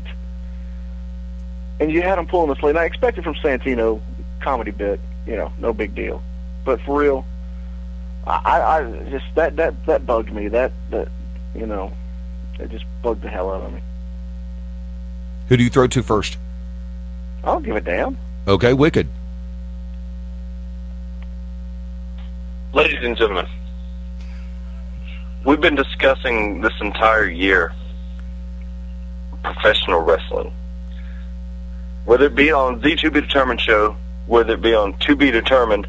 And you had him pulling the sleigh. And I expected from Santino comedy bit, you know, no big deal. But for real, I, I just that that that bugged me. That that you know, it just bugged the hell out of me. Who do you throw to first? I don't give a damn. Okay, Wicked. Ladies and gentlemen, we've been discussing this entire year professional wrestling. Whether it be on the To Be Determined show, whether it be on To Be Determined,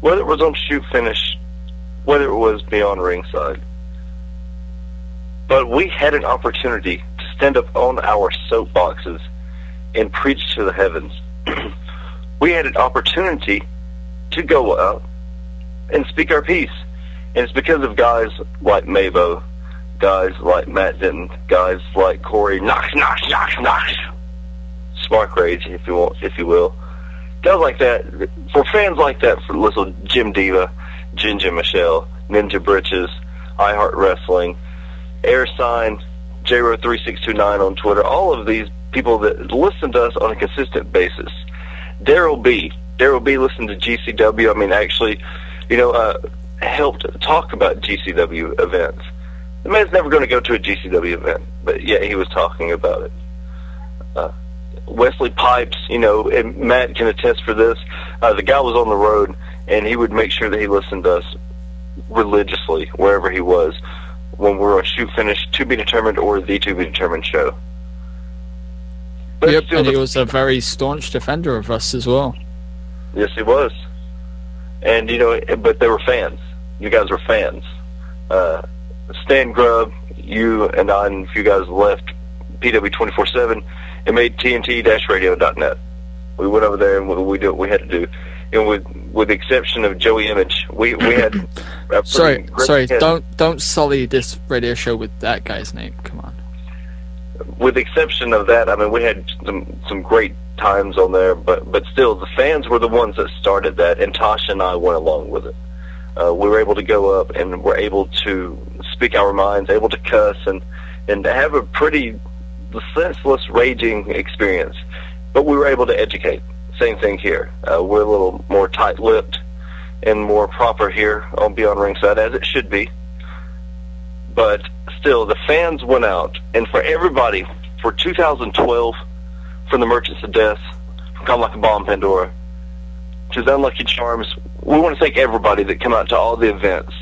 whether it was on Shoot Finish, whether it was Beyond Ringside. But we had an opportunity to stand up on our soapboxes and preach to the heavens. we had an opportunity to go out and speak our piece. And it's because of guys like Mabo, guys like Matt Denton, guys like Corey Knox, Knox, Knox, Knox, Spark Rage, if you want, if you will. Guys like that, for fans like that, for little Jim Diva, Ginger Michelle, Ninja Britches, iHeart Wrestling, AirSign, JRO3629 on Twitter, all of these people that listen to us on a consistent basis. Daryl B. Daryl B. listened to GCW. I mean, actually, you know, uh, helped talk about GCW events. The man's never going to go to a GCW event, but yet he was talking about it. Uh, Wesley Pipes, you know, and Matt can attest for this. Uh, the guy was on the road, and he would make sure that he listened to us religiously wherever he was when we were on shoot finish to be determined or the to be determined show. But yep, and he was a very staunch defender of us as well. Yes, he was. And you know, but they were fans. You guys were fans. Uh, Stan Grubb, you and I, and a few guys left PW twenty four seven and made TNT-radio.net. We went over there and we, we did what we had to do. And with with the exception of Joey Image, we we had. Sorry, sorry, head. don't don't sully this radio show with that guy's name. Come on. With the exception of that, I mean, we had some some great times on there, but but still, the fans were the ones that started that, and Tasha and I went along with it. Uh, we were able to go up and were able to speak our minds, able to cuss, and and to have a pretty senseless, raging experience. But we were able to educate. Same thing here. Uh, we're a little more tight-lipped and more proper here on Beyond Ringside, as it should be but still, the fans went out, and for everybody, for 2012, from the Merchants of Death, from Calm Like a Bomb Pandora, to the Unlucky Charms, we want to thank everybody that came out to all the events.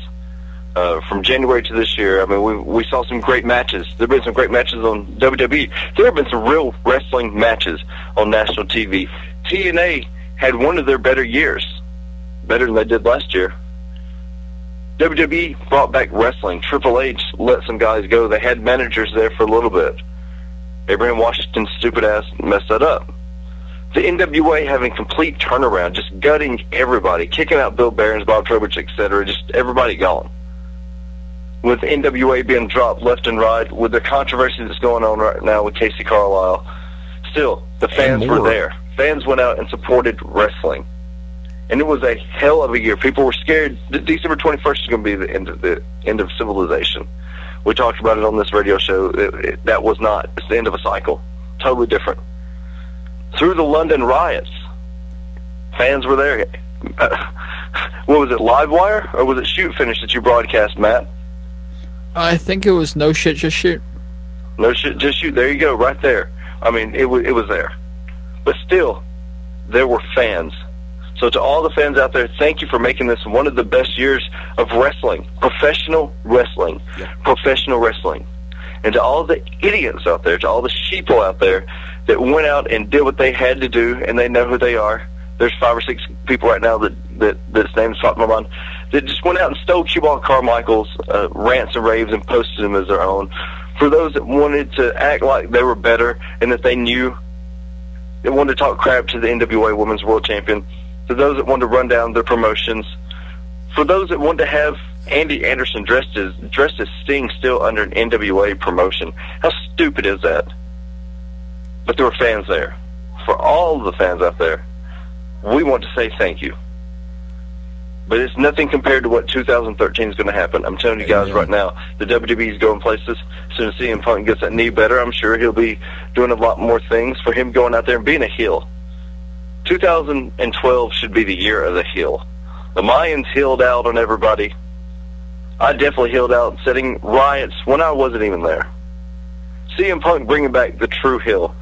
Uh, from January to this year, I mean, we we saw some great matches. There have been some great matches on WWE. There have been some real wrestling matches on national TV. TNA had one of their better years, better than they did last year. WWE brought back wrestling. Triple H let some guys go. They had managers there for a little bit. Abraham Washington's stupid ass messed that up. The NWA having complete turnaround, just gutting everybody, kicking out Bill Behrens, Bob Trowbridge, etc. Just everybody gone. With NWA being dropped left and right, with the controversy that's going on right now with Casey Carlisle, still the fans were there. Fans went out and supported wrestling. And it was a hell of a year. People were scared. that December 21st is going to be the end of the end of civilization. We talked about it on this radio show. It, it, that was not. It's the end of a cycle. Totally different. Through the London riots, fans were there. Uh, what was it, Livewire or was it Shoot Finish that you broadcast, Matt? I think it was no shit, just shoot. No shit, just shoot. There you go, right there. I mean, it was it was there, but still, there were fans. So to all the fans out there, thank you for making this one of the best years of wrestling, professional wrestling, professional wrestling. And to all the idiots out there, to all the sheeple out there that went out and did what they had to do, and they know who they are. There's five or six people right now that that that's names popped my mind that just went out and stole Q-Ball Carmichael's uh, rants and raves and posted them as their own. For those that wanted to act like they were better and that they knew, they wanted to talk crap to the NWA Women's World Champion. For those that want to run down their promotions. For those that want to have Andy Anderson dressed as dressed as Sting still under an NWA promotion. How stupid is that? But there were fans there. For all the fans out there, we want to say thank you. But it's nothing compared to what 2013 is going to happen. I'm telling you guys right now, the WWE is going places. As soon as CM Punk gets that knee better, I'm sure he'll be doing a lot more things for him going out there and being a heel. 2012 should be the year of the heel. The Mayans healed out on everybody. I definitely healed out, setting riots when I wasn't even there. CM Punk bringing back the true heel.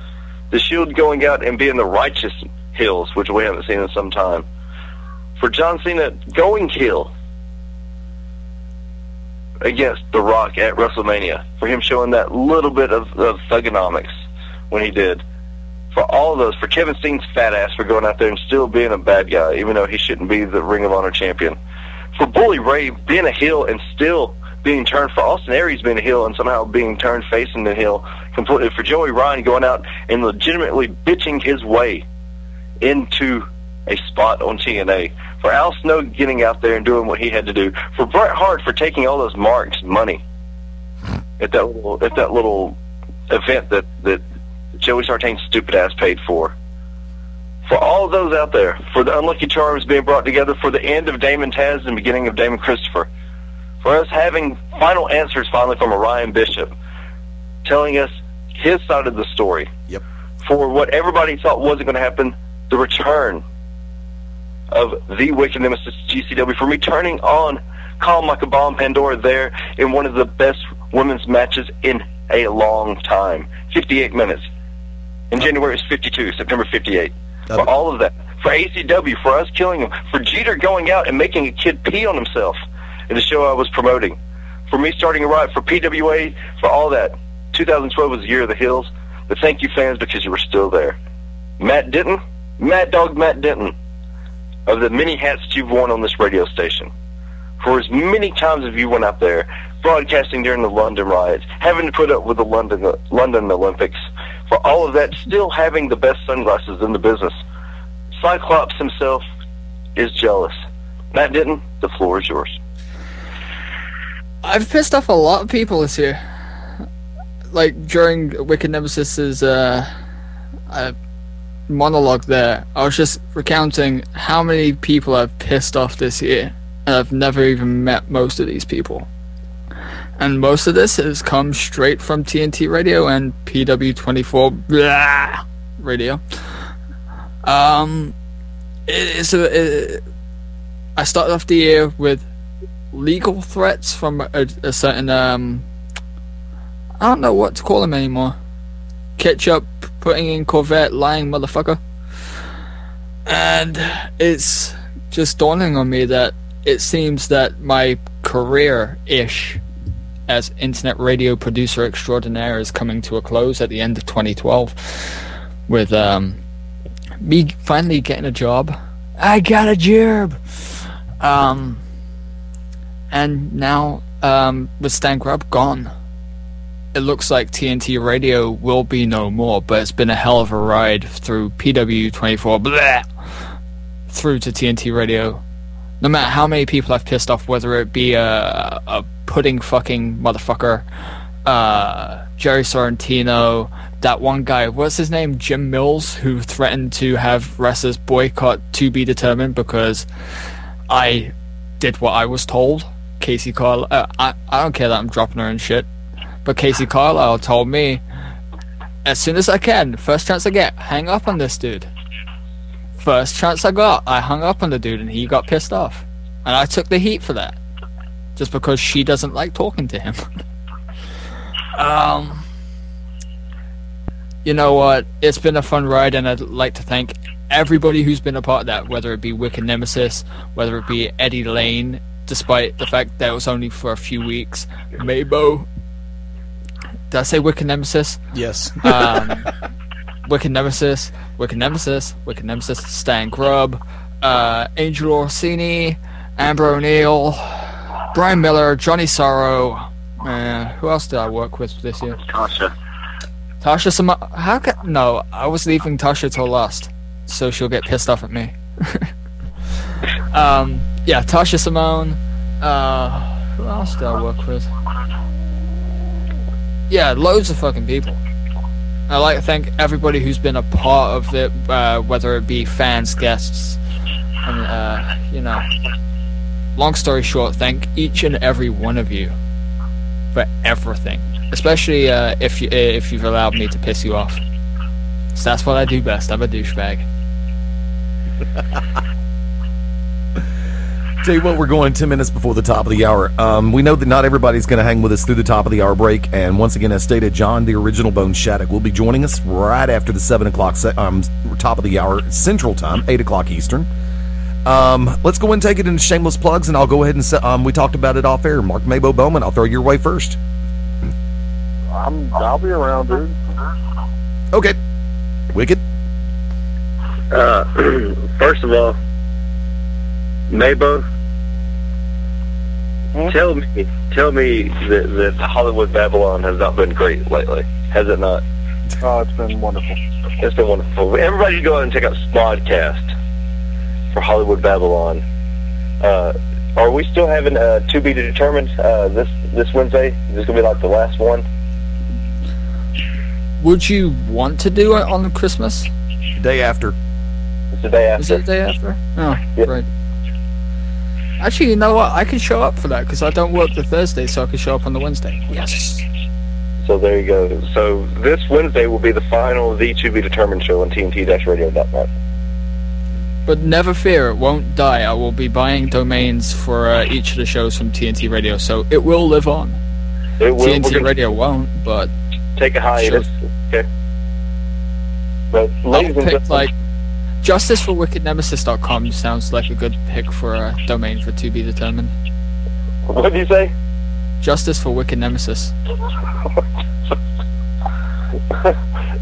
The Shield going out and being the righteous heels, which we haven't seen in some time. For John Cena going heel against The Rock at WrestleMania. For him showing that little bit of, of thuganomics when he did. For all of those, for Kevin Steen's fat ass for going out there and still being a bad guy, even though he shouldn't be the Ring of Honor champion. For Bully Ray being a heel and still being turned for Austin Aries being a heel and somehow being turned facing the heel completely. For Joey Ryan going out and legitimately bitching his way into a spot on TNA. For Al Snow getting out there and doing what he had to do. For Bret Hart for taking all those marks money at that little at that little event that that Joey Sartain's stupid ass paid for. For all those out there, for the Unlucky Charms being brought together, for the end of Damon Taz and beginning of Damon Christopher, for us having final answers finally from Orion Bishop, telling us his side of the story. Yep. For what everybody thought wasn't going to happen, the return of the Wicked Nemesis GCW. For me turning on Calm Like a Bomb Pandora there in one of the best women's matches in a long time. 58 minutes. In January it was 52, September 58. For all of that. For ACW, for us killing him. For Jeter going out and making a kid pee on himself in the show I was promoting. For me starting a riot. For PWA, for all that. 2012 was the year of the hills. But thank you fans because you were still there. Matt Denton, Mad Dog Matt Denton, of the many hats you've worn on this radio station. For as many times as you went out there, broadcasting during the London riots, having to put up with the London London Olympics, for all of that, still having the best sunglasses in the business. Cyclops himself is jealous. Matt Denton, the floor is yours. I've pissed off a lot of people this year. Like during Wicked Nemesis's uh, uh, monologue there, I was just recounting how many people I've pissed off this year, and I've never even met most of these people. And most of this has come straight from TNT Radio and PW24 blah, Radio. Um, it, it's a. It, I started off the year with legal threats from a, a certain um. I don't know what to call him anymore. Ketchup putting in Corvette, lying motherfucker. And it's just dawning on me that it seems that my career ish as internet radio producer extraordinaire is coming to a close at the end of 2012 with um, me finally getting a job. I got a job! Um, and now um, with Stan Grubb gone it looks like TNT Radio will be no more, but it's been a hell of a ride through PW24 blah, through to TNT Radio. No matter how many people I've pissed off, whether it be a, a pudding fucking motherfucker, uh, Jerry Sorrentino, that one guy, what's his name, Jim Mills, who threatened to have wrestlers boycott to be determined because I did what I was told. Casey Carlisle, uh, I I don't care that I'm dropping her and shit, but Casey Carlisle told me as soon as I can, first chance I get, hang up on this dude. First chance I got, I hung up on the dude and he got pissed off. And I took the heat for that. Just because she doesn't like talking to him. um You know what? It's been a fun ride and I'd like to thank everybody who's been a part of that, whether it be Wicked Nemesis, whether it be Eddie Layne, despite the fact that it was only for a few weeks. Mabo. Did I say Wicked Nemesis? Yes. Um, Wicked Nemesis, Wicked Nemesis, Wicked Nemesis, Stan Grubb, uh, Angel Orsini, Amber O'Neill, Brian Miller, Johnny Sorrow. Uh, who else did I work with this year? Tasha. Tasha Simone. How can no? I was leaving Tasha till last, so she'll get pissed off at me. um, yeah, Tasha Simone. Uh, who else did I work with? Yeah, loads of fucking people. I'd like to thank everybody who's been a part of it, uh, whether it be fans, guests, and uh, you know. Long story short, thank each and every one of you for everything, especially uh, if you if you've allowed me to piss you off. So that's what I do best. I'm a douchebag. Tell you what, we're going 10 minutes before the top of the hour. Um, we know that not everybody's going to hang with us through the top of the hour break. And once again, as stated, John, the original Bone Shattuck, will be joining us right after the 7 o'clock se- um, top of the hour Central Time, 8 o'clock Eastern. Um, let's go and take it into shameless plugs, and I'll go ahead and se- um, we talked about it off air. Mark Mabo Bowman, I'll throw your way first. I'm, I'll be around, dude. Okay. Wicked. Uh, first of all, Mabo, tell me, tell me that, that Hollywood Babylon has not been great lately, has it not? Oh, it's been wonderful. It's been wonderful. Everybody go out and check out Smodcast for Hollywood Babylon. Uh, are we still having uh, to be determined uh, this this Wednesday? Is this gonna be like the last one? Would you want to do it on the Christmas? Day after. It's the day after. Is it the day after? Oh, right. Actually, you know what? I can show up for that because I don't work the Thursday, so I can show up on the Wednesday. Yes. So there you go. So this Wednesday will be the final The To Be Determined show on TNT-radio.net. But never fear, it won't die. I will be buying domains for uh, each of the shows from TNT Radio, so it will live on. It will. TNT Radio won't, but take a hiatus. Okay. But I'll ladies and pick gentlemen, like justiceforwickednemesis.com sounds like a good pick for a domain for to be determined. what did you say? Justice for Wicked Nemesis.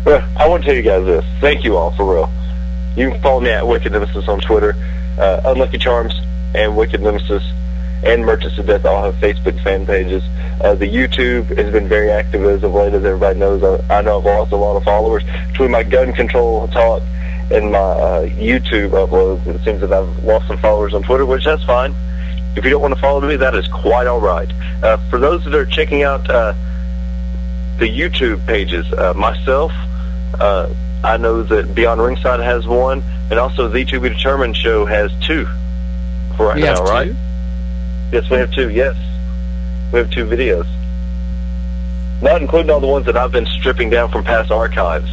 I want to tell you guys this. Thank you all, for real. You can follow me at Wicked Nemesis on Twitter. Uh, Unlucky Charms and Wicked Nemesis and Merchants of Death all have Facebook fan pages. Uh, the YouTube has been very active as of late, as everybody knows. I, I know I've lost a lot of followers. Between my gun control talk and my uh, YouTube uploads, it seems that I've lost some followers on Twitter, which that's fine. If you don't want to follow me, that is quite all right. Uh, for those that are checking out uh, the YouTube pages, uh, myself, uh, I know that Beyond Ringside has one, and also the To Be Determined show has two for right We now, right? Yes, we have two. Yes, we have two videos, not including all the ones that I've been stripping down from past archives.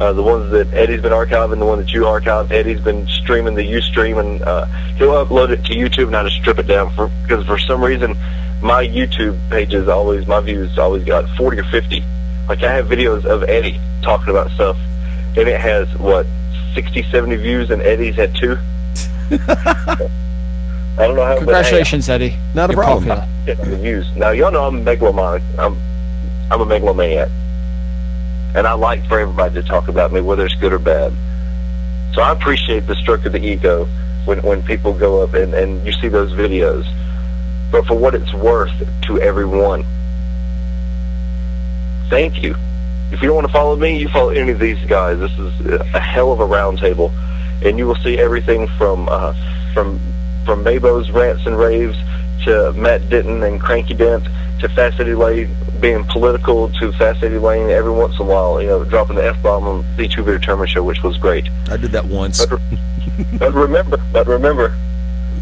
Uh, the ones that Eddie's been archiving, the one that you archived. Eddie's been streaming the UStream, and uh, he'll upload it to YouTube, and I just strip it down for because for some reason my YouTube pages always my views always got 40 or 50. Like I have videos of Eddie talking about stuff, and it has what 60, 70 views, and Eddie's had two. I don't know how. but, hey, Congratulations, Eddie. Not a You're problem. the views. Now y'all know I'm a megalomaniac. I'm I'm a megalomaniac, and I like for everybody to talk about me, whether it's good or bad. So I appreciate the stroke of the ego when when people go up and and you see those videos. But for what it's worth to everyone, thank you. If you don't want to follow me, you follow any of these guys. This is a hell of a roundtable, and you will see everything from uh, from from Mabo's rants and raves to Matt Denton and Cranky Dent to Facety Lay being political to Fast Eddie Layne every once in a while. You know, dropping the f bomb on the Two Bitter Terminal show, which was great. I did that once. But, but remember, but remember,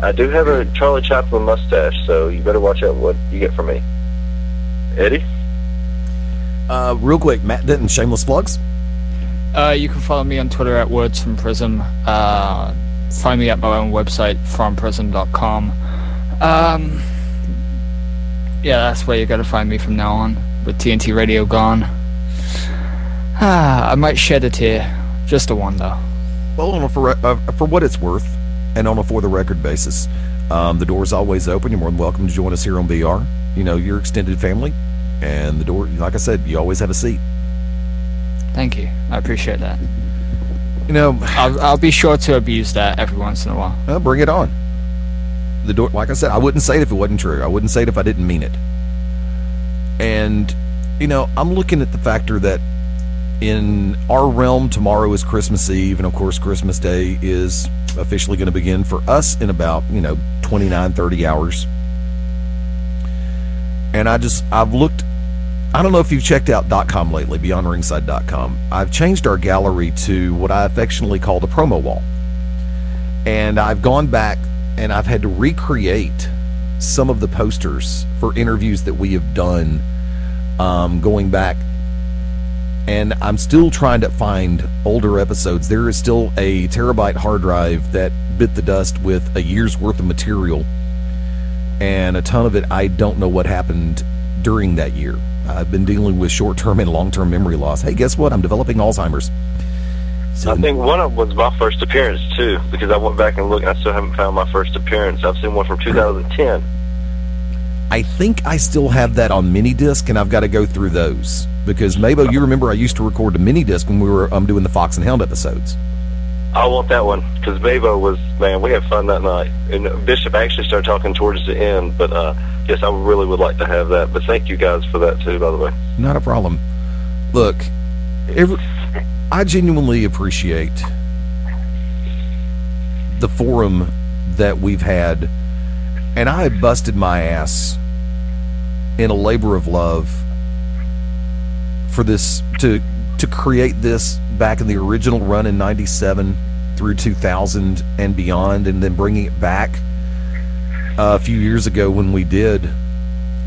I do have a Charlie Chaplin mustache, so you better watch out what you get from me. Eddie. Uh, real quick, Matt Denton, shameless plugs. Uh, you can follow me on Twitter at Words from Prism. Uh, find me at my own website, FromPrism.com. Um, yeah, that's where you're gonna find me from now on. With TNT Radio gone. Ah, I might shed a tear. Just a one, though. Well, on a for, uh, for what it's worth, and on a for the record basis, um, the door is always open. You're more than welcome to join us here on BR. You know, your extended family, and the door, like I said, you always have a seat. Thank you. I appreciate that. You know, I'll, I'll be sure to abuse that every once in a while. Well, bring it on. The door, like I said, I wouldn't say it if it wasn't true. I wouldn't say it if I didn't mean it. And, you know, I'm looking at the factor that in our realm, tomorrow is Christmas Eve, and of course, Christmas Day is officially going to begin for us in about, you know, 29, 30 hours. And I just, I've looked, I don't know if you've checked out dot .com lately, beyondringside.com. I've changed our gallery to what I affectionately call the promo wall. And I've gone back and I've had to recreate some of the posters for interviews that we have done um, going back. And I'm still trying to find older episodes. There is still a terabyte hard drive that bit the dust with a year's worth of material. And a ton of it, I don't know what happened during that year. I've been dealing with short term and long term memory loss. Hey, guess what? I'm developing Alzheimer's. I think one of them was my first appearance too, because I went back and looked. and I still haven't found my first appearance. I've seen one from 2010. I think I still have that on mini disc, and I've got to go through those because Mabo, you remember I used to record the mini disc when we were um, doing the Fox and Hound episodes. I want that one because Mabo was man. We had fun that night, and Bishop actually started talking towards the end. But uh, yes, I really would like to have that. But thank you guys for that too, by the way. Not a problem. Look, every, I genuinely appreciate the forum that we've had, and I busted my ass in a labor of love for this to to create this back in the original run in 97 through 2000 and beyond and then bringing it back uh, a few years ago when we did.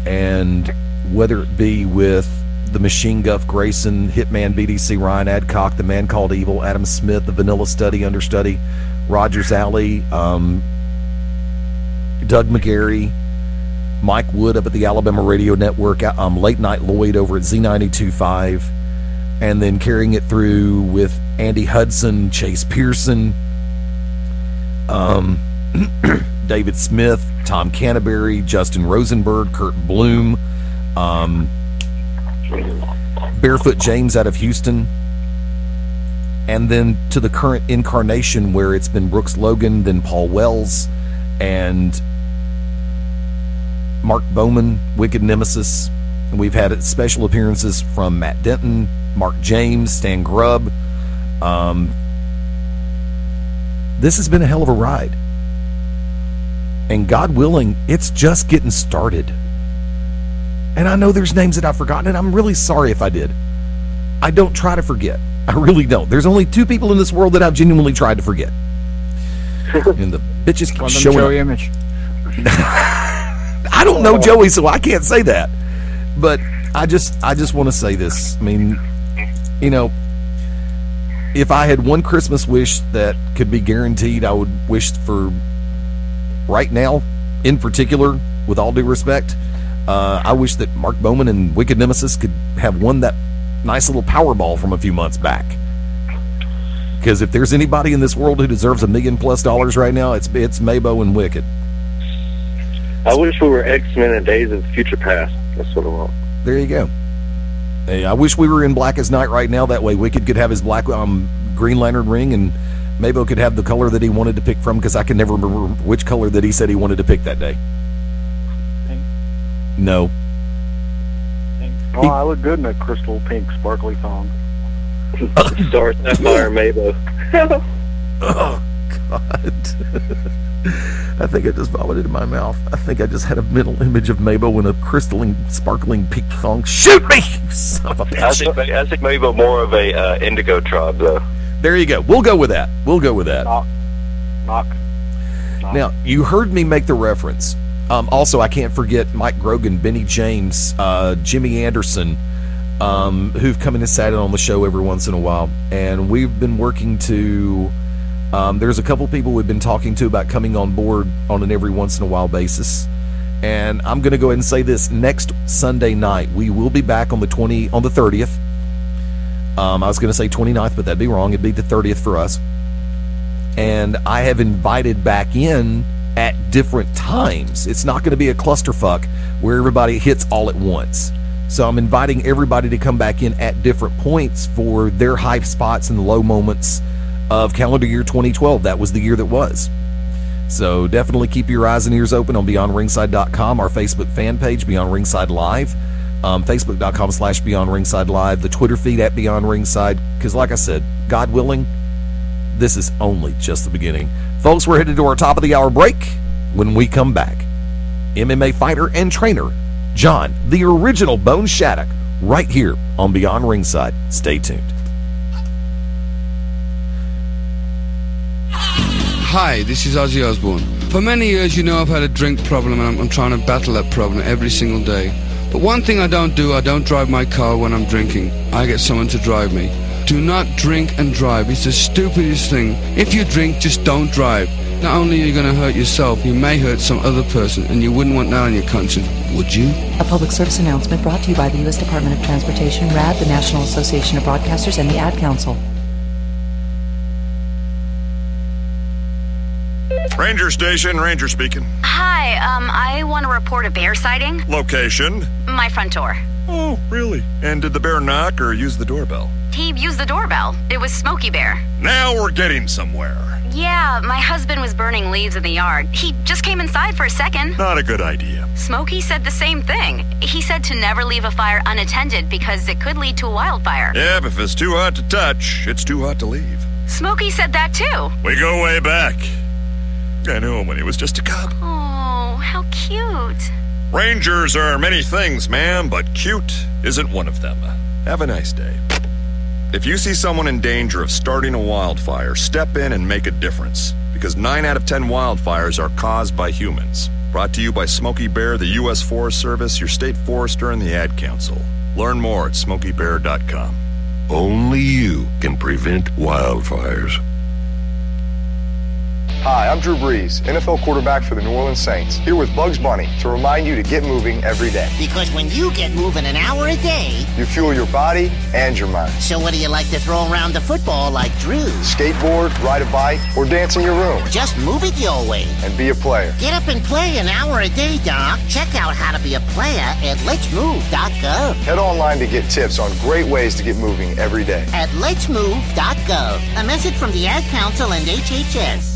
And whether it be with the Machine Guff Grayson, Hitman BDC Ryan Adcock, The Man Called Evil, Adam Smith, The Vanilla Study Understudy, Rogers Alley, um, Doug McGarry, Mike Wood up at the Alabama Radio Network, um, Late Night Lloyd over at Z92.5, and then carrying it through with Andy Hudson, Chase Pearson, um, David Smith, Tom Canterbury, Justin Rosenberg, Kurt Bloom, um, Barefoot James out of Houston, and then to the current incarnation where it's been Brooks Logan, then Paul Wells, and Mark Bowman, Wicked Nemesis. And we've had special appearances from Matt Denton, Mark James, Stan Grubb. Um, this has been a hell of a ride. And God willing, it's just getting started. And I know there's names that I've forgotten, and I'm really sorry if I did. I don't try to forget. I really don't. There's only two people in this world that I've genuinely tried to forget. and the bitches keep One of showing Joey up. Image. I don't know Joey, so I can't say that. But I just I just want to say this. I mean, you know, if I had one Christmas wish that could be guaranteed, I would wish for right now, in particular, with all due respect, uh, I wish that Mark Bowman and Wicked Nemesis could have won that nice little Powerball from a few months back. Because if there's anybody in this world who deserves a million plus dollars right now, it's it's Mabo and Wicked. I wish we were X Men and Days of the Future Past. That's what I want. There you go. Hey, I wish we were in Blackest Night right now. That way, Wicked could have his black um, Green Lantern ring, and Mabo could have the color that he wanted to pick from. Because I can never remember which color that he said he wanted to pick that day. No. Oh, I look good in a crystal pink sparkly thong. Star Sapphire Mabo. oh God. I think I just vomited in my mouth. I think I just had a mental image of Mabo in a crystalline, sparkling pink thong. Shoot me, you son of a bitch! I think, I think maybe more of a uh, indigo tribe, though. There you go. We'll go with that. We'll go with that. Knock. Knock. Now, you heard me make the reference. Um, also, I can't forget Mike Grogan, Benny James, uh, Jimmy Anderson, um, who've come in and sat in on the show every once in a while. And we've been working to. Um, there's a couple people we've been talking to about coming on board on an every once in a while basis. And I'm going to go ahead and say this: next Sunday night, we will be back on the 20 on the 30th. Um, I was going to say 29th, but that'd be wrong. It'd be the 30th for us and I have invited back in at different times. It's not going to be a clusterfuck where everybody hits all at once. So I'm inviting everybody to come back in at different points for their high spots and the low moments of calendar year 2012. That was the year that was. So definitely keep your eyes and ears open on BeyondRingside.com, our Facebook fan page, Beyond Ringside Live, um, Facebook.com slash Beyond Ringside Live, the Twitter feed at Beyond Ringside. Because, like I said, God willing, this is only just the beginning. Folks, we're headed to our top of the hour break. When we come back, MMA fighter and trainer, John, the original Bone Shattuck, right here on Beyond Ringside. Stay tuned. Hi, this is Ozzy Osbourne. For many years, you know I've had a drink problem and I'm, I'm trying to battle that problem every single day. But one thing I don't do, I don't drive my car when I'm drinking. I get someone to drive me. Do not drink and drive. It's the stupidest thing. If you drink, just don't drive. Not only are you going to hurt yourself, you may hurt some other person, and you wouldn't want that on your conscience, would you? A public service announcement brought to you by the U.S. Department of Transportation, RADD, the National Association of Broadcasters, and the Ad Council. Ranger Station, Ranger speaking. Hi, um, I want to report a bear sighting. Location? My front door. Oh, really? And did the bear knock or use the doorbell? He used the doorbell. It was Smokey Bear. Now we're getting somewhere. Yeah, my husband was burning leaves in the yard. He just came inside for a second. Not a good idea. Smokey said the same thing. He said to never leave a fire unattended because it could lead to a wildfire. Yeah, but if it's too hot to touch, it's too hot to leave. Smokey said that too. We go way back. I knew him when he was just a cub. Oh, how cute. Rangers are many things, ma'am, but cute isn't one of them. Have a nice day. If you see someone in danger of starting a wildfire, step in and make a difference. Because 9 out of 10 wildfires are caused by humans. Brought to you by Smokey Bear, the U.S. Forest Service, your state forester, and the Ad Council. Learn more at smokeybear.com. Only you can prevent wildfires. Hi, I'm Drew Brees, NFL quarterback for the New Orleans Saints, here with Bugs Bunny to remind you to get moving every day. Because when you get moving an hour a day, you fuel your body and your mind. So what do you like to throw around the football like Drew? Skateboard, ride a bike, or dance in your room. Just move it your way. And be a player. Get up and play an hour a day, Doc. Check out how to be a player at letsmove.gov. Head online to get tips on great ways to get moving every day. At letsmove.gov. A message from the Ad Council and HHS.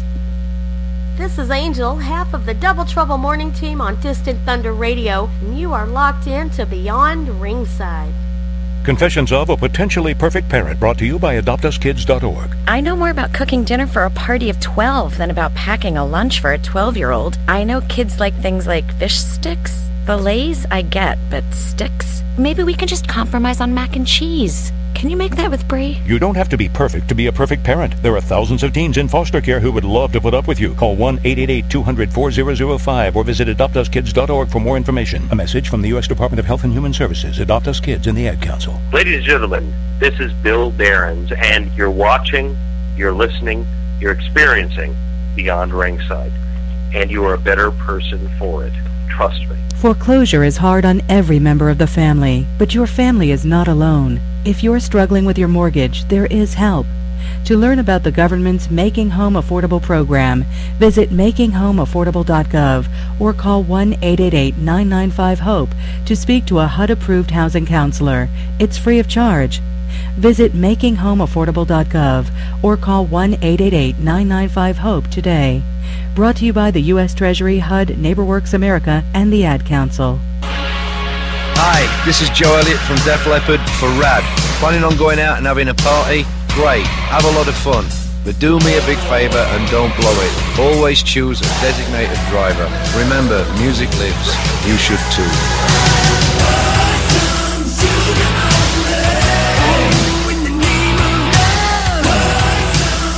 This is Angel, half of the Double Trouble Morning Team on Distant Thunder Radio, and you are locked in to Beyond Ringside. Confessions of a Potentially Perfect Parent brought to you by AdoptUsKids.org. I know more about cooking dinner for a party of 12 than about packing a lunch for a 12 year old. I know kids like things like fish sticks. Fillets, I get, but sticks? Maybe we can just compromise on mac and cheese. Can you make that with Brie? You don't have to be perfect to be a perfect parent. There are thousands of teens in foster care who would love to put up with you. Call 1 888 200 4005 or visit adoptuskids.org for more information. A message from the U.S. Department of Health and Human Services, Adopt Us Kids, and the Ad Council. Ladies and gentlemen, this is Bill Behrens, and you're watching, you're listening, you're experiencing Beyond Ringside. And you are a better person for it. Trust me. Foreclosure is hard on every member of the family, but your family is not alone. If you're struggling with your mortgage, there is help. To learn about the government's Making Home Affordable program, visit makinghomeaffordable.gov or call 1-888-995-HOPE to speak to a HUD-approved housing counselor. It's free of charge. Visit makinghomeaffordable.gov or call 1-888-995-HOPE today. Brought to you by the U.S. Treasury, HUD, NeighborWorks America, and the Ad Council. Hi, this is Joe Elliott from Def Leppard for RADD. Planning on going out and having a party? Great. Have a lot of fun. But do me a big favor and don't blow it. Always choose a designated driver. Remember, music lives. You should too.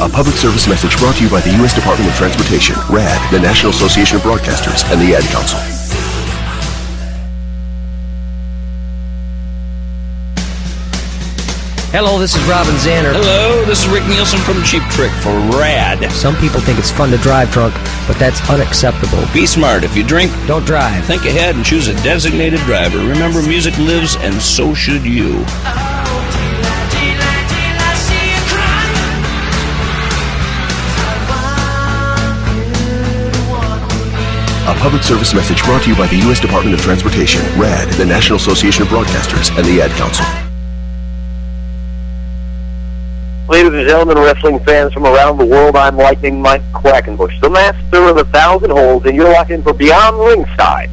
A public service message brought to you by the U.S. Department of Transportation, RADD, the National Association of Broadcasters, and the Ad Council. Hello, this is Robin Zander. Hello, this is Rick Nielsen from Cheap Trick for RADD. Some people think it's fun to drive drunk, but that's unacceptable. Be smart. If you drink, don't drive. Think ahead and choose a designated driver. Remember, music lives, and so should you. Oh. A public service message brought to you by the U.S. Department of Transportation, RADD, the National Association of Broadcasters, and the Ad Council. Ladies and gentlemen, wrestling fans from around the world, I'm Lightning Mike Quackenbush, the master of a thousand holes, and you're locked in for Beyond Ringside.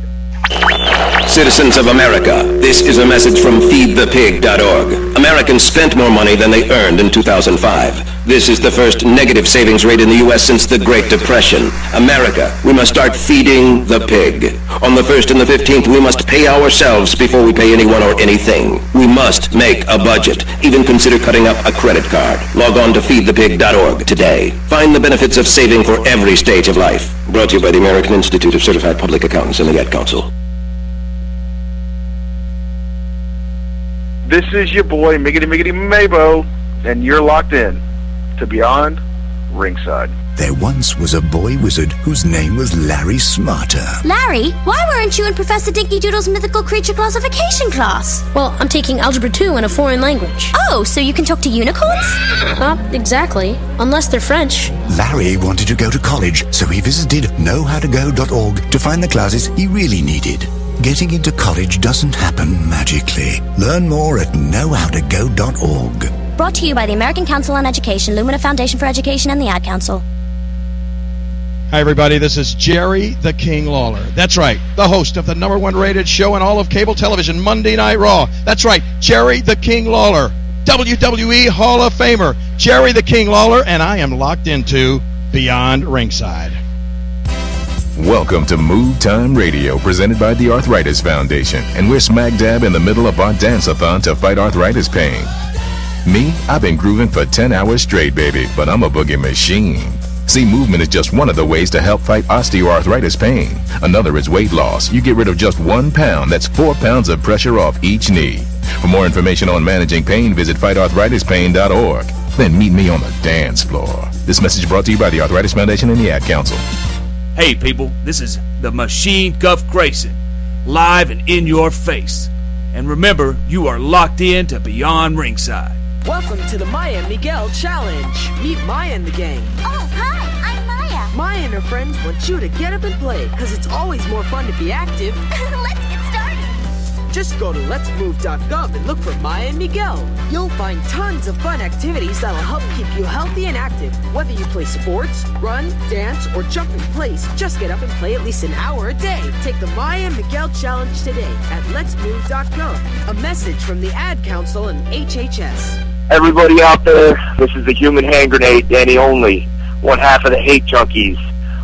Citizens of America, this is a message from FeedThePig.org. Americans spent more money than they earned in 2005. This is the first negative savings rate in the U.S. since the Great Depression. America, we must start feeding the pig. On the 1st and the 15th, we must pay ourselves before we pay anyone or anything. We must make a budget. Even consider cutting up a credit card. Log on to feedthepig.org today. Find the benefits of saving for every stage of life. Brought to you by the American Institute of Certified Public Accountants and the Ad Council. This is your boy, Miggity Miggity Mabo, and you're locked in to Beyond Ringside. There once was a boy wizard whose name was Larry Smarter. Larry, why weren't you in Professor Dinky Doodle's mythical creature classification class? Well, I'm taking Algebra 2 in a foreign language. Oh, so you can talk to unicorns? Not exactly, unless they're French. Larry wanted to go to college, so he visited knowhowtogo.org to find the classes he really needed. Getting into college doesn't happen magically. Learn more at knowhowtogo.org. Brought to you by the American Council on Education, Lumina Foundation for Education, and the Ad Council. Hi, everybody. This is Jerry the King Lawler. That's right, the host of the number one rated show in all of cable television, Monday Night Raw. That's right, Jerry the King Lawler, WWE Hall of Famer, Jerry the King Lawler, and I am locked into Beyond Ringside. Welcome to Move Time Radio, presented by the Arthritis Foundation, and we're smack dab in the middle of our dance-a-thon to fight arthritis pain. Me, I've been grooving for 10 hours straight, baby, but I'm a boogie machine. See, movement is just one of the ways to help fight osteoarthritis pain. Another is weight loss. You get rid of just one pound. That's four pounds of pressure off each knee. For more information on managing pain, visit fightarthritispain.org. Then meet me on the dance floor. This message brought to you by the Arthritis Foundation and the Ad Council. Hey, people, this is the Machine Guff Grayson, live and in your face. And remember, you are locked in to Beyond Ringside. Welcome to the Maya Miguel Challenge. Meet Maya and the gang. Oh, hi, I'm Maya. Maya and her friends want you to get up and play, because it's always more fun to be active. Let's get started. Just go to letsmove.gov and look for Maya and Miguel. You'll find tons of fun activities that'll help keep you healthy and active. Whether you play sports, run, dance, or jump in place, just get up and play at least an hour a day. Take the Maya and Miguel Challenge today at letsmove.gov. A message from the Ad Council and HHS. Everybody out there, this is the human hand grenade, Danny Only, one half of the hate junkies,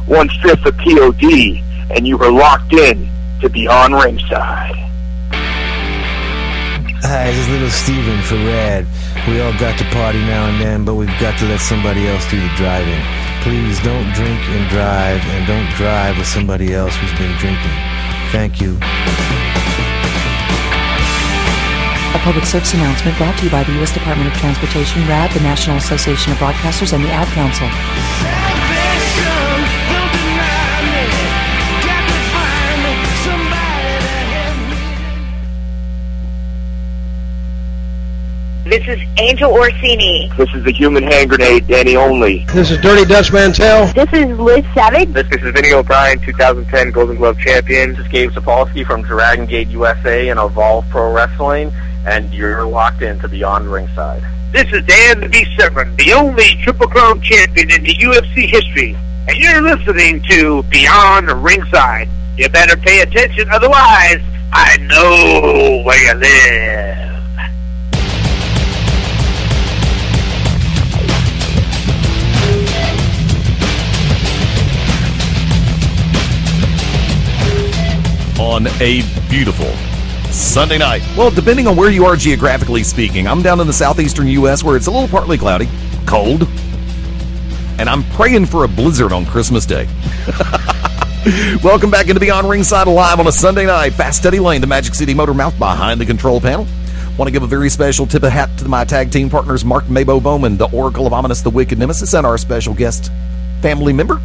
one fifth of POD, and you are locked in to Beyond Ringside. Hi, this is Little Steven for RADD. We all got to party now and then, but we've got to let somebody else do the driving. Please don't drink and drive, and don't drive with somebody else who's been drinking. Thank you. A public service announcement brought to you by the U.S. Department of Transportation, RADD, the National Association of Broadcasters, and the Ad Council. This is Angel Orsini. This is the human hand grenade, Danny Only. This is Dirty Dutch Mantel. This is Liz Savage. This, this is Vinny O'Brien, 2010 Golden Glove champion. This is Gabe Sapolsky from Dragon Gate USA and Evolve Pro Wrestling, and you're locked into Beyond Ringside. This is Dan the Beast Severn, the only Triple Crown champion in the UFC history, and you're listening to Beyond the Ringside. You better pay attention, otherwise, I know where you live. On a beautiful Sunday night. Well, depending on where you are geographically speaking, I'm down in the southeastern U.S. where it's a little partly cloudy, cold, and I'm praying for a blizzard on Christmas Day. Welcome back into Beyond Ringside Live on a Sunday night. Fast Eddie Layne, the Magic City Motor Mouth behind the control panel. Want to give a very special tip of hat to my tag team partners, Mark Mabo Bowman, the Oracle of Ominous, the Wicked Nemesis, and our special guest family member,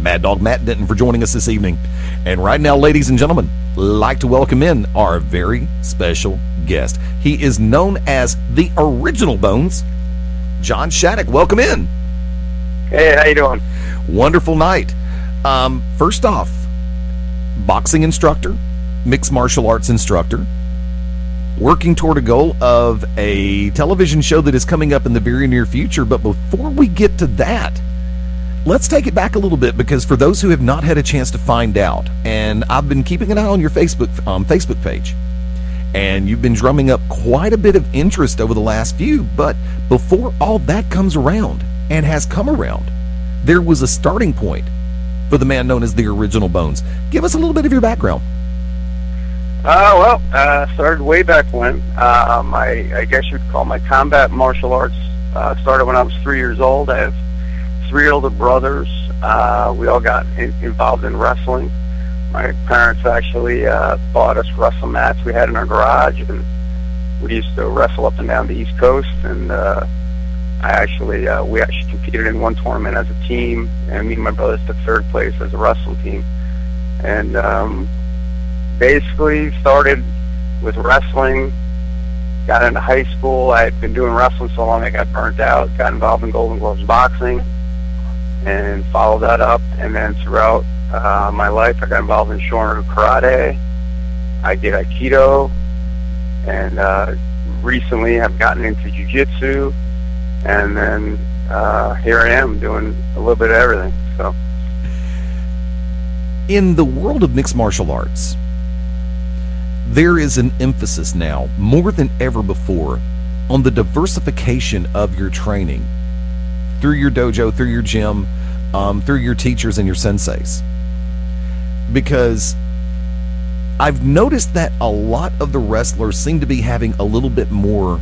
Mad Dog Matt Denton, for joining us this evening. And right now, ladies and gentlemen, like to welcome in our very special guest. He is known as the Original Bones, John Shattuck. Welcome in. Hey, how you doing? Wonderful night. Um, first off, boxing instructor, mixed martial arts instructor, working toward a goal of a television show that is coming up in the very near future. But before we get to that, let's take it back a little bit because for those who have not had a chance to find out, and I've been keeping an eye on your Facebook um, Facebook page, and you've been drumming up quite a bit of interest over the last few. But before all that comes around and has come around, there was a starting point for the man known as the Original Bones. Give us a little bit of your background. Uh, well, uh, started way back when. Um, I, I guess you'd call my combat martial arts uh, started when I was three years old. I have three older brothers. Uh, we all got in, involved in wrestling. My parents actually uh, bought us wrestle mats we had in our garage, and we used to wrestle up and down the East Coast. And uh, I actually, uh, we actually competed in one tournament as a team, and me and my brothers took third place as a wrestling team. And um, basically started with wrestling. Got into high school. I had been doing wrestling so long I got burnt out. Got involved in Golden Gloves boxing and followed that up. And then throughout uh, my life, I got involved in Shorin Karate. I did Aikido, and uh, recently I've gotten into Jiu-Jitsu, and then uh, here I am doing a little bit of everything. So, in the world of mixed martial arts, there is an emphasis now more than ever before on the diversification of your training through your dojo, through your gym, um, through your teachers and your senseis. Because I've noticed that a lot of the wrestlers seem to be having a little bit more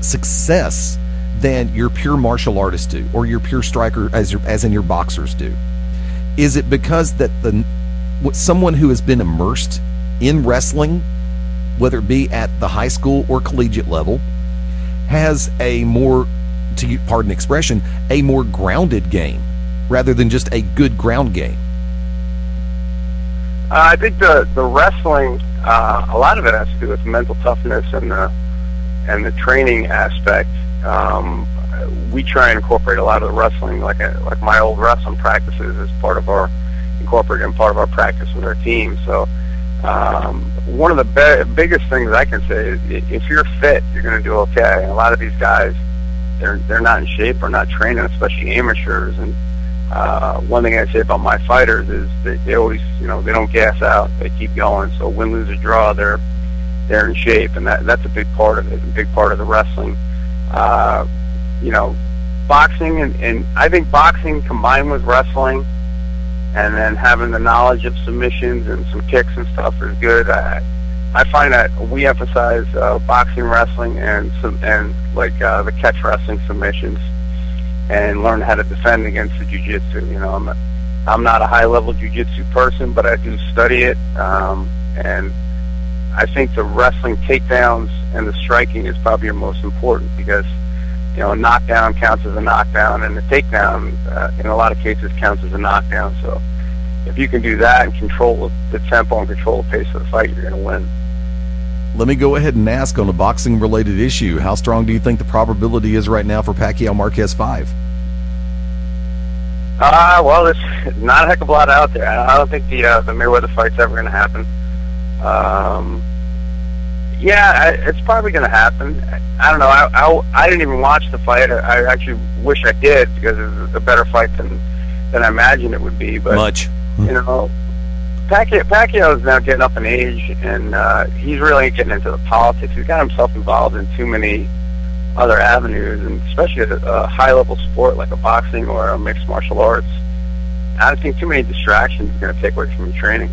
success than your pure martial artists do, or your pure striker, as your, as in your boxers do. Is it because that the what someone who has been immersed in wrestling, whether it be at the high school or collegiate level, has a more, to pardon expression, a more grounded game rather than just a good ground game? Uh, I think the the wrestling, uh, a lot of it has to do with mental toughness and the and the training aspect. Um, we try and incorporate a lot of the wrestling, like a, like my old wrestling practices, as part of our incorporate and part of our practice with our team. So um, one of the be- biggest things I can say is if you're fit, you're going to do okay. And a lot of these guys, they're they're not in shape or not training, especially amateurs. And uh, one thing I say about my fighters is that they always, you know, they don't gas out. They keep going. So win, lose, or draw, they're they're in shape, and that that's a big part of it. A big part of the wrestling. Uh, you know, boxing and, and I think boxing combined with wrestling and then having the knowledge of submissions and some kicks and stuff is good. I, I find that we emphasize uh, boxing, wrestling, and some and like uh, the catch wrestling submissions, and learn how to defend against the jujitsu. You know, I'm a, I'm not a high level jujitsu person, but I do study it, um, and I think the wrestling takedowns and the striking is probably your most important because you know, a knockdown counts as a knockdown, and a takedown, uh, in a lot of cases, counts as a knockdown. So, if you can do that and control the tempo and control the pace of the fight, you're going to win. Let me go ahead and ask on a boxing related issue. How strong do you think the probability is right now for Pacquiao Marquez 5? Uh, well, there's not a heck of a lot out there. I don't think the uh, the Mayweather fight's ever going to happen. Um, yeah, I, it's probably going to happen. I don't know. I, I, I didn't even watch the fight. I, I actually wish I did because it was a better fight than than I imagined it would be. But much, you know, Pacquiao, Pacquiao is now getting up in age, and uh, he's really getting into the politics. He's got himself involved in too many other avenues, and especially a, a high-level sport like a boxing or a mixed martial arts. I think too many distractions are going to take away from your training.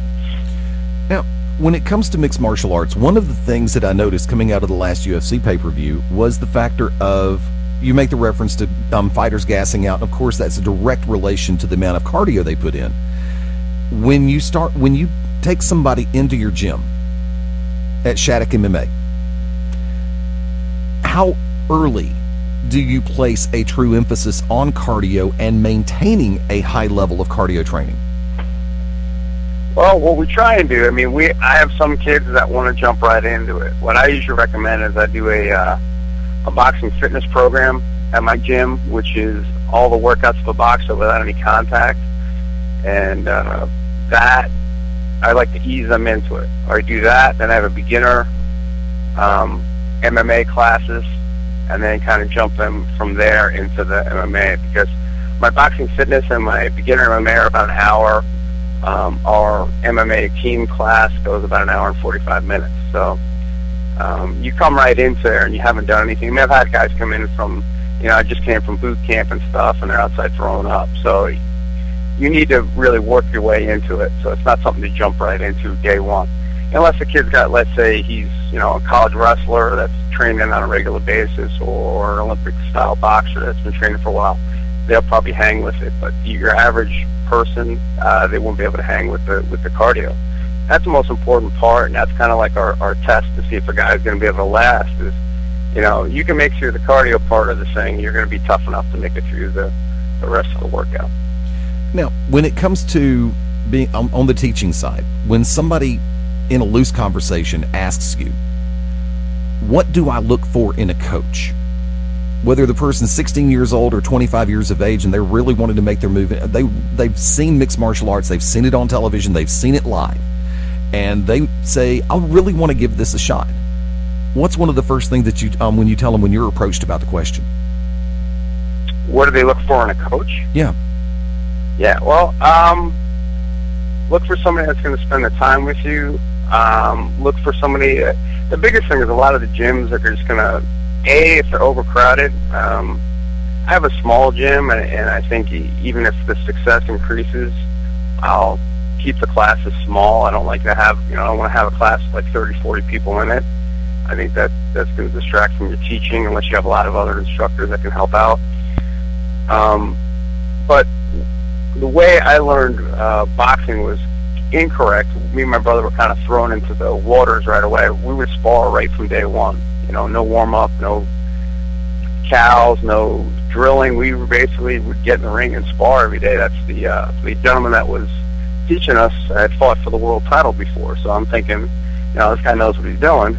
Now, when it comes to mixed martial arts, one of the things that I noticed coming out of the last UFC pay per view was the factor of you make the reference to um, fighters gassing out. And of course, that's a direct relation to the amount of cardio they put in. When you start, when you take somebody into your gym at Shattuck MMA, how early do you place a true emphasis on cardio and maintaining a high level of cardio training? Well, what we try and do, I mean, we I have some kids that want to jump right into it. What I usually recommend is I do a uh, a boxing fitness program at my gym, which is all the workouts of a boxer without any contact, and uh, that I like to ease them into it. Or I do that, then I have a beginner um, MMA classes, and then kind of jump them from there into the MMA because my boxing fitness and my beginner MMA are about an hour um, our MMA team class goes about an hour and 45 minutes. So um, you come right into there and you haven't done anything. I mean, I've had guys come in from, you know, I just came from boot camp and stuff, and they're outside throwing up. So you need to really work your way into it. So it's not something to jump right into day one. Unless the kid's got, let's say, he's, you know, a college wrestler that's training on a regular basis or Olympic-style boxer that's been training for a while, they'll probably hang with it. But your average person, uh, they won't be able to hang with the with the cardio. That's the most important part, and that's kind of like our, our test to see if a guy's going to be able to last. Is you know you can make sure the cardio part of the thing, you're going to be tough enough to make it through the the rest of the workout. Now, when it comes to being on, on the teaching side, when somebody in a loose conversation asks you, "What do I look for in a coach?" whether the person's 16 years old or 25 years of age and they're really wanting to make their move they they've seen mixed martial arts they've seen it on television they've seen it live and they say i really want to give this a shot. What's one of the first things that you um, when you tell them when you're approached about the question? What do they look for in a coach? Yeah yeah well um, look for somebody that's going to spend the time with you um, look for somebody uh, the biggest thing is a lot of the gyms are just going to a, if they're overcrowded, um, I have a small gym, and, and I think even if the success increases, I'll keep the classes small. I don't like to have, you know, I don't want to have a class with like 30, 40 people in it. I think that that's going to distract from your teaching unless you have a lot of other instructors that can help out. Um, but the way I learned uh, boxing was incorrect. Me and my brother were kind of thrown into the waters right away. We would spar right from day one. You know, no warm up, no cows, no drilling. We basically would get in the ring and spar every day. That's the uh, the gentleman that was teaching us had fought for the world title before. So I'm thinking, you know, this guy knows what he's doing.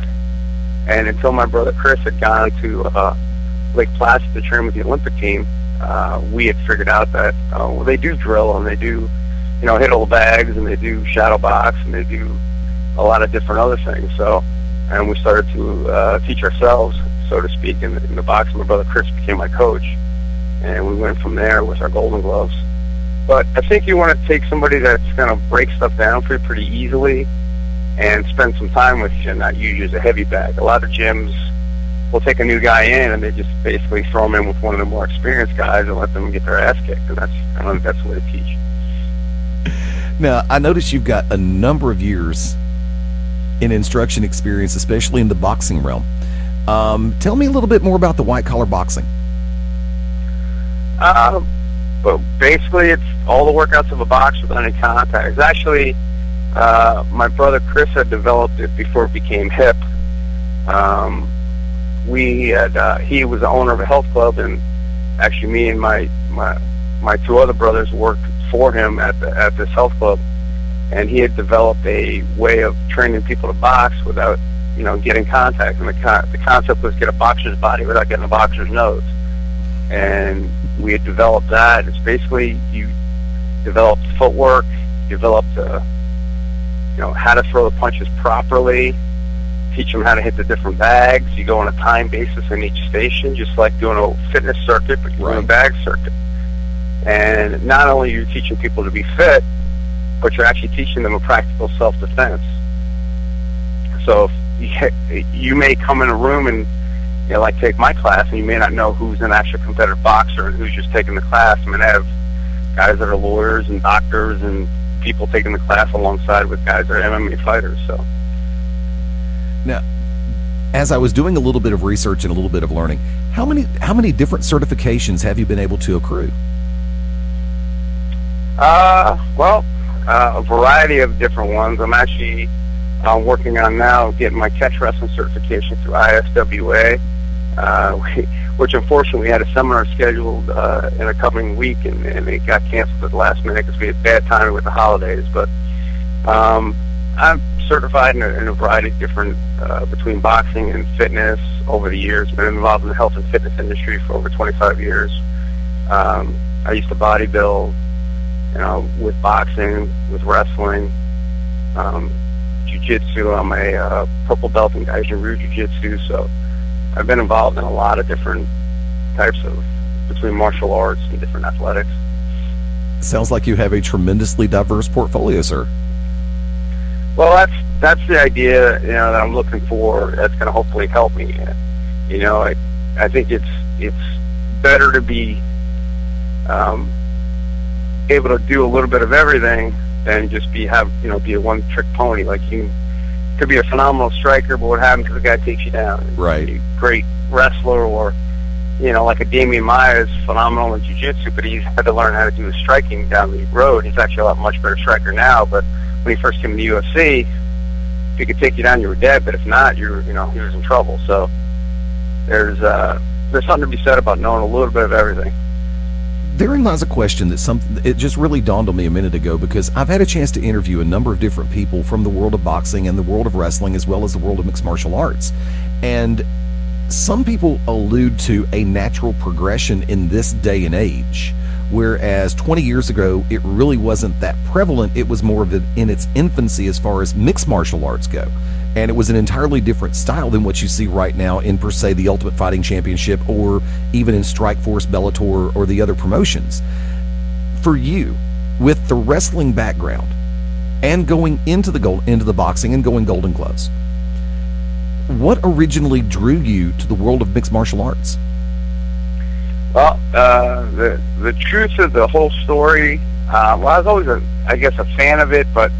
And until my brother Chris had gone to uh, Lake Placid to train with the Olympic team, uh, we had figured out that uh, well, they do drill and they do, you know, hit the bags and they do shadow box and they do a lot of different other things. So and we started to uh, teach ourselves, so to speak, in the, in the box. My brother Chris became my coach, and we went from there with our Golden Gloves. But I think you want to take somebody that's going to break stuff down for you pretty easily and spend some time with you and not use you as a heavy bag. A lot of gyms will take a new guy in and they just basically throw him in with one of the more experienced guys and let them get their ass kicked. And that's, I don't think that's the way to teach. Now, I notice you've got a number of years in instruction experience, especially in the boxing realm. Um, tell me a little bit more about the white collar boxing. Uh, well, basically, it's all the workouts of a box without any contact. It's actually uh, my brother Chris had developed it before it became hip. Um, we had uh, he was the owner of a health club, and actually, me and my my my two other brothers worked for him at the, at this health club and he had developed a way of training people to box without, you know, getting contact. And the, con- the concept was get a boxer's body without getting a boxer's nose. And we had developed that. It's basically you develop footwork, develop the, you know, how to throw the punches properly, teach them how to hit the different bags. You go on a time basis in each station, just like doing a fitness circuit, but you're right. doing a bag circuit. And not only are you teaching people to be fit, but you're actually teaching them a practical self-defense. So you, you may come in a room and you know, like take my class, and you may not know who's an actual competitive boxer and who's just taking the class. I mean, I have guys that are lawyers and doctors and people taking the class alongside with guys that are MMA fighters. So Now, as I was doing a little bit of research and a little bit of learning, how many how many different certifications have you been able to accrue? Uh, well, uh, a variety of different ones. I'm actually uh, working on now getting my catch wrestling certification through ISWA, uh, which unfortunately we had a seminar scheduled uh, in a coming week and, and it got canceled at the last minute because we had bad timing with the holidays. But um, I'm certified in a, in a variety of different, uh, between boxing and fitness over the years. Been involved in the health and fitness industry for over 25 years. Um, I used to bodybuild, you know, with boxing, with wrestling, um, jiu-jitsu. I'm a uh, purple belt in Gaijin-Ryu jiu-jitsu, so I've been involved in a lot of different types of, between martial arts and different athletics. Sounds like you have a tremendously diverse portfolio, sir. Well, that's that's the idea, you know, that I'm looking for. That's going to hopefully help me. You know, I I think it's it's better to be um, able to do a little bit of everything than just be have you know be a one trick pony. Like you could be a phenomenal striker, but what happens if the guy takes you down? Right. A great wrestler, or you know, like a Demian Maia is phenomenal in jiu-jitsu, but he's had to learn how to do his striking down the road. He's actually a lot much better striker now, but when he first came to the UFC, if he could take you down, you were dead. But if not, you're you know he was in trouble. So there's uh, there's something to be said about knowing a little bit of everything. Therein lies a question that some it just really dawned on me a minute ago because I've had a chance to interview a number of different people from the world of boxing and the world of wrestling as well as the world of mixed martial arts. And some people allude to a natural progression in this day and age, whereas 20 years ago it really wasn't that prevalent. It was more of in its infancy as far as mixed martial arts go. And it was an entirely different style than what you see right now in, per se, the Ultimate Fighting Championship or even in Strikeforce, Bellator, or the other promotions. For you, with the wrestling background and going into the gold, into the boxing and going Golden Gloves, what originally drew you to the world of mixed martial arts? Well, uh, the the truth of the whole story. Uh, well, I was always a, I guess, a fan of it, but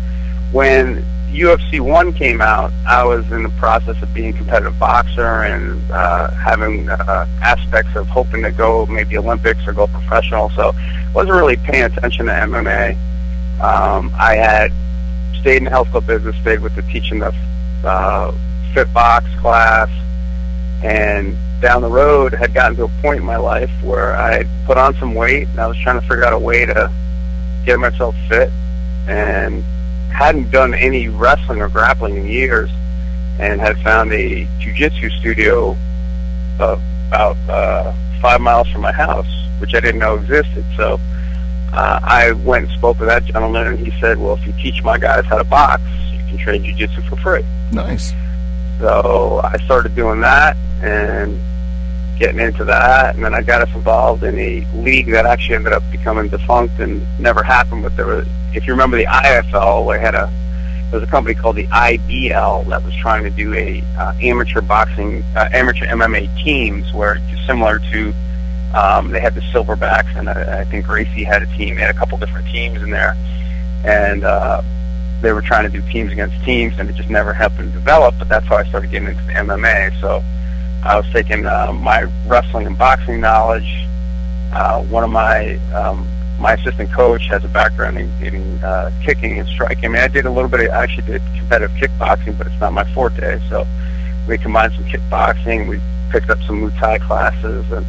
when UFC One came out, I was in the process of being a competitive boxer and uh, having uh, aspects of hoping to go maybe Olympics or go professional. So, wasn't really paying attention to MMA. Um, I had stayed in the health club business, stayed with the teaching the uh, fit box class, and down the road had gotten to a point in my life where I put on some weight and I was trying to figure out a way to get myself fit and hadn't done any wrestling or grappling in years and had found a jiu-jitsu studio uh, about uh, five miles from my house, which I didn't know existed. So uh, I went and spoke with that gentleman, and he said, well, if you teach my guys how to box, you can train jiu-jitsu for free. Nice. So I started doing that and getting into that, and then I got us involved in a league that actually ended up becoming defunct and never happened. But there was, if you remember the IFL, they had a there was a company called the IBL that was trying to do a uh, amateur boxing, uh, amateur MMA teams, where similar to um, they had the Silverbacks, and I, I think Gracie had a team. They had a couple different teams in there, and uh, they were trying to do teams against teams, and it just never happened to develop. But that's how I started getting into the MMA. So I was taking uh, my wrestling and boxing knowledge. Uh, one of my um, my assistant coach has a background in, in uh, kicking and striking. I mean, I did a little bit. Of, I actually did competitive kickboxing, but it's not my forte. So we combined some kickboxing. We picked up some Muay Thai classes, and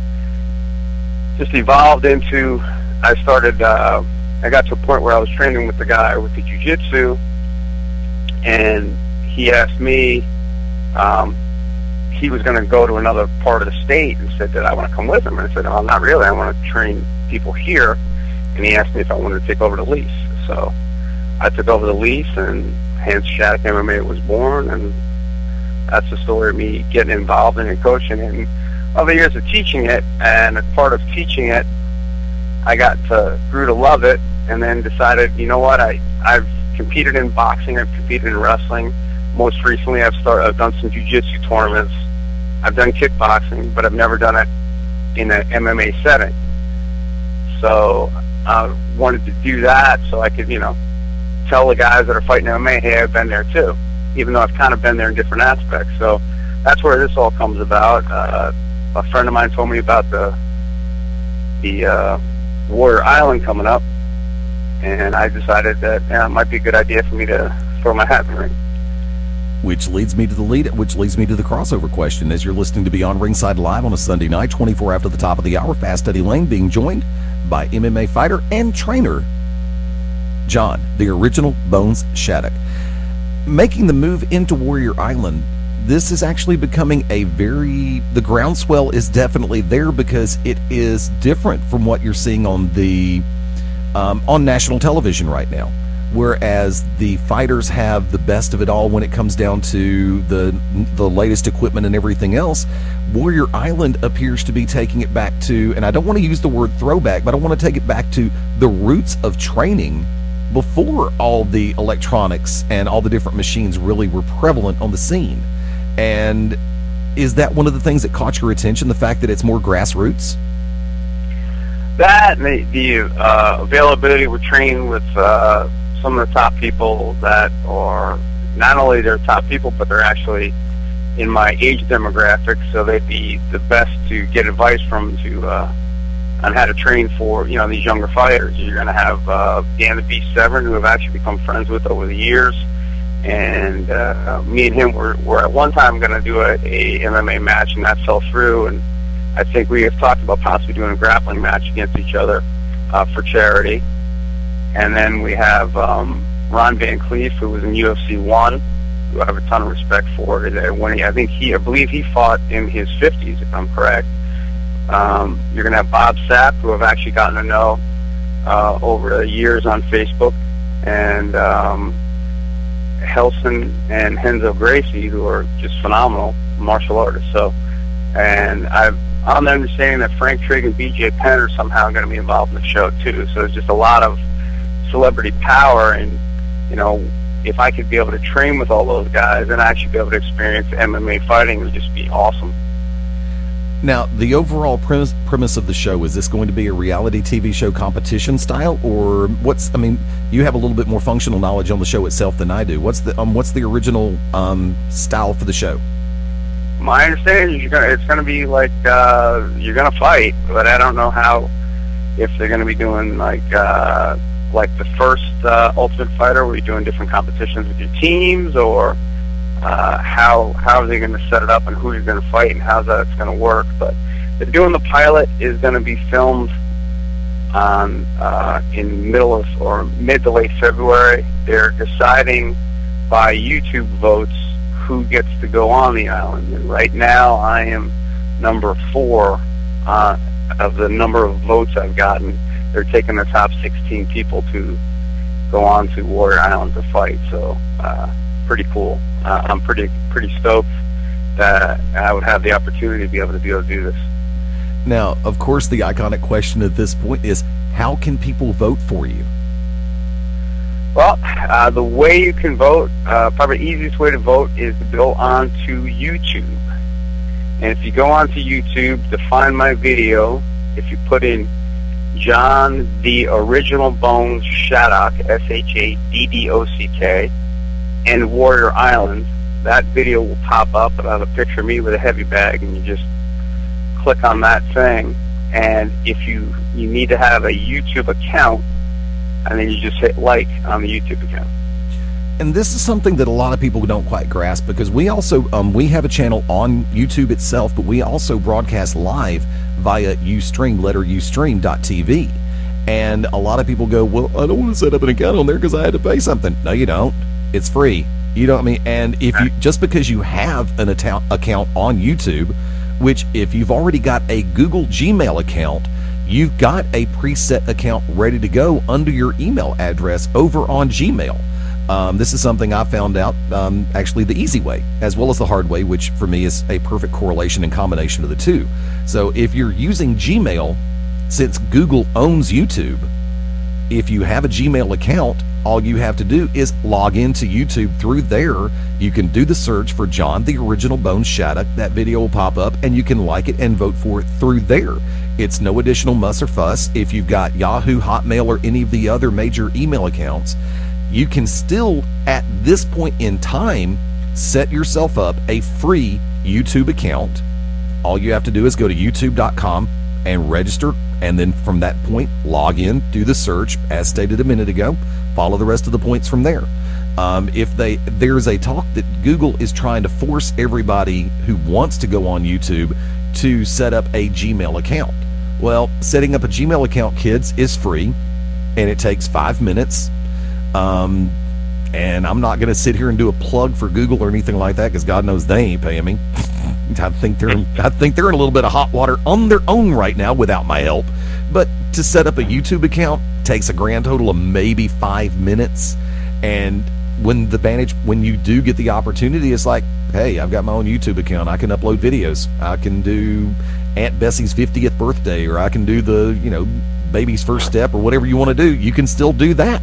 just evolved into. I started. Uh, I got to a point where I was training with the guy with the jujitsu, and he asked me. Um, he was going to go to another part of the state and said that I want to come with him. And I said, "Oh, not really. I want to train people here." And he asked me if I wanted to take over the lease. So I took over the lease, and hence Shattuck MMA was born. And that's the story of me getting involved in it coaching it. And over the years of teaching it, and as part of teaching it, I got to grew to love it, and then decided, you know what, I I've competed in boxing, I've competed in wrestling. Most recently, I've started, I've done some jiu-jitsu tournaments. I've done kickboxing, but I've never done it in an MMA setting. So I wanted to do that so I could, you know, tell the guys that are fighting MMA, hey, I've been there too, even though I've kind of been there in different aspects. So that's where this all comes about. Uh, a friend of mine told me about the the uh, Warrior Island coming up, and I decided that yeah, it might be a good idea for me to throw my hat in the ring. Which leads me to the lead, which leads me to the crossover question. As you're listening to Beyond Ringside Live on a Sunday night, 24 after the top of the hour, Fast Eddie Layne being joined by MMA fighter and trainer John, the original Bones Shattuck. Making the move into Warrior Island, this is actually becoming a very the groundswell is definitely there because it is different from what you're seeing on the um, on national television right now whereas the fighters have the best of it all when it comes down to the the latest equipment and everything else. Warrior Island appears to be taking it back to, and I don't want to use the word throwback, but I want to take it back to the roots of training before all the electronics and all the different machines really were prevalent on the scene. And is that one of the things that caught your attention? The fact that it's more grassroots? That the, the uh, availability. We're training with uh, some of the top people that are not only they're top people, but they're actually in my age demographic, so they'd be the best to get advice from to uh, on how to train for you know these younger fighters. You're going to have uh, Dan the Beast Severn, who have actually become friends with over the years, and uh, me and him were, were at one time going to do a, a MMA match, and that fell through. And I think we have talked about possibly doing a grappling match against each other uh, for charity. And then we have um, Ron Van Clief, who was in UFC one, who I have a ton of respect for. When he, I think he, I believe he fought in his 50s, if I'm correct. Um, you're going to have Bob Sapp, who I've actually gotten to know uh, over the years on Facebook, and um, Relson and Renzo Gracie, who are just phenomenal martial artists. So, and I've I'm understanding that Frank Trigg and BJ Penn are somehow going to be involved in the show too. So there's just a lot of celebrity power, and you know, if I could be able to train with all those guys and actually be able to experience MMA fighting, would just be awesome. Now, the overall premise, premise of the show is this going to be a reality TV show competition style, or what's? I mean, you have a little bit more functional knowledge on the show itself than I do. What's the um, what's the original um, style for the show? My understanding is you're gonna, it's going to be like uh, you're going to fight, but I don't know how if they're going to be doing like uh, like the first uh, Ultimate Fighter, where you're doing different competitions with your teams, or uh, how how are they going to set it up and who you're going to fight and how that's going to work. But they're doing the pilot is going to be filmed on uh, in middle of or mid to late February. They're deciding by YouTube votes who gets to go on the island. And right now, I am number four uh, of the number of votes I've gotten. They're taking the top 16 people to go on to Warrior Island to fight. So uh, pretty cool. Uh, I'm pretty pretty stoked that I would have the opportunity to be able to be able to do this. Now, of course, the iconic question at this point is how can people vote for you? Well, uh, the way you can vote, uh, probably the easiest way to vote is to go on to YouTube. And if you go on to YouTube to find my video, if you put in John the Original Bones S-H-A-D-D-O-C-K, and Warrior Island, that video will pop up. Have a picture of me with a heavy bag, and you just click on that thing. And if you you need to have a YouTube account, and then you just hit like on the YouTube account. And this is something that a lot of people don't quite grasp because we also um, we have a channel on YouTube itself, but we also broadcast live via UStream, letter UStream.tv. And a lot of people go, well, I don't want to set up an account on there because I had to pay something. No, you don't. It's free. You know what I mean? And if you just because you have an account account on YouTube, which if you've already got a Google Gmail account, you've got a preset account ready to go under your email address over on Gmail. Um, this is something I found out um, actually the easy way, as well as the hard way, which for me is a perfect correlation and combination of the two. So if you're using Gmail, since Google owns YouTube, if you have a Gmail account, all you have to do is log into YouTube through there. You can do the search for John the Original Bone Shattuck. That video will pop up and you can like it and vote for it through there. It's no additional muss or fuss. If you've got Yahoo, Hotmail, or any of the other major email accounts, you can still, at this point in time, set yourself up a free YouTube account. All you have to do is go to youtube.com and register, and then from that point, log in, do the search as stated a minute ago, follow the rest of the points from there. Um, if they there's a talk that Google is trying to force everybody who wants to go on YouTube to set up a Gmail account. Well, setting up a Gmail account, kids, is free, and it takes five minutes. Um, and I'm not going to sit here and do a plug for Google or anything like that because God knows they ain't paying me. I think they're in, I think they're in a little bit of hot water on their own right now without my help. But to set up a YouTube account takes a grand total of maybe five minutes, and when the Vantage when you do get the opportunity, it's like, hey, I've got my own YouTube account. I can upload videos. I can do Aunt Bessie's 50th birthday, or I can do the you know baby's first step, or whatever you want to do. You can still do that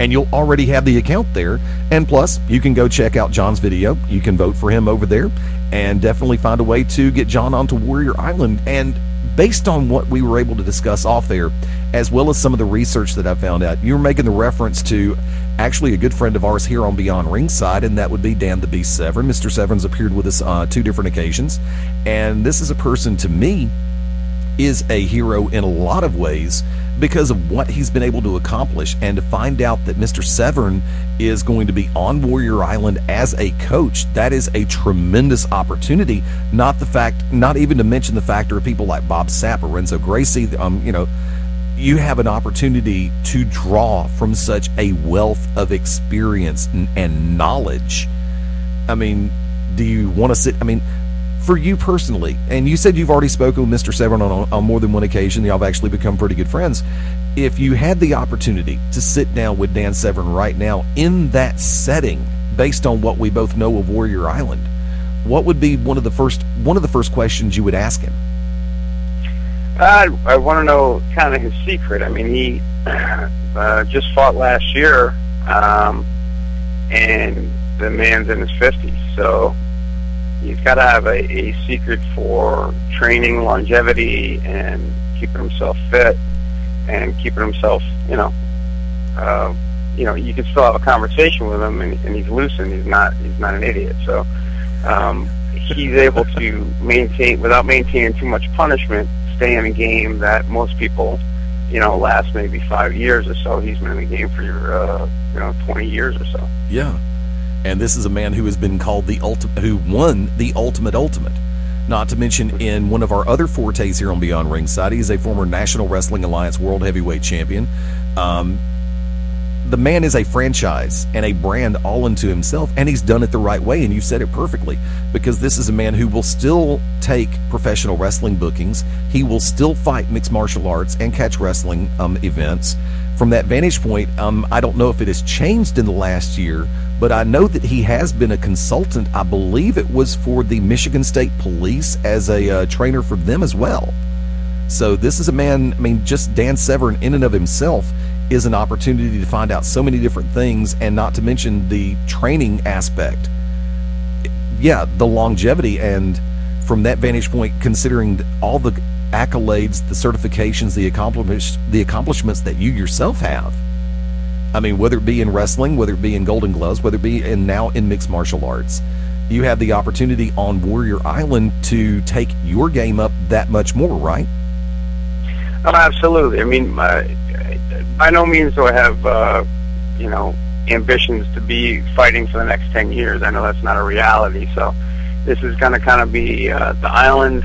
and you'll already have the account there. And plus, you can go check out John's video. You can vote for him over there and definitely find a way to get John onto Warrior Island. And based on what we were able to discuss off there, as well as some of the research that I found out, you were making the reference to actually a good friend of ours here on Beyond Ringside, and that would be Dan the Beast Severn. Mr. Severn's appeared with us on uh, two different occasions, and this is a person to me is a hero in a lot of ways because of what he's been able to accomplish and to find out that Mr. Severn is going to be on Warrior Island as a coach that is a tremendous opportunity not the fact not even to mention the factor of people like Bob Sapp or Renzo Gracie um you know you have an opportunity to draw from such a wealth of experience and, and knowledge I mean do you want to sit I mean for you personally, and you said you've already spoken with Mr. Severn on, on more than one occasion, y'all have actually become pretty good friends. If you had the opportunity to sit down with Dan Severn right now in that setting, based on what we both know of Warrior Island, what would be one of the first one of the first questions you would ask him? I, I want to know kind of his secret. I mean, he uh, just fought last year, um, and the man's in his fifties, so he's got to have a, a secret for training longevity and keeping himself fit and keeping himself, you know, uh, you know, you can still have a conversation with him, and, and he's lucid. He's not. He's not an idiot. So um, he's able to maintain without maintaining too much punishment, stay in a game that most people, you know, last maybe five years or so. He's been in the game for uh, you know 20 years or so. Yeah. And this is a man who has been called the ultimate, who won the ultimate ultimate. Not to mention, in one of our other fortes here on Beyond Ringside, he's a former National Wrestling Alliance World Heavyweight Champion. Um, the man is a franchise and a brand all unto himself, and he's done it the right way. And you said it perfectly because this is a man who will still take professional wrestling bookings. He will still fight mixed martial arts and catch wrestling um, events. From that vantage point, um, I don't know if it has changed in the last year, but I know that he has been a consultant. I believe it was for the Michigan State Police as a uh, trainer for them as well. So this is a man, I mean, just Dan Severn in and of himself is an opportunity to find out so many different things, and not to mention the training aspect. Yeah, the longevity, and from that vantage point, considering all the accolades, the certifications, the accomplishments, the accomplishments that you yourself have I mean, whether it be in wrestling, whether it be in Golden Gloves, whether it be in now in mixed martial arts, you have the opportunity on Warrior Island to take your game up that much more, right? Oh, absolutely. I mean, by no means do I have, uh, you know, ambitions to be fighting for the next 10 years. I know that's not a reality. So this is going to kind of be uh, the island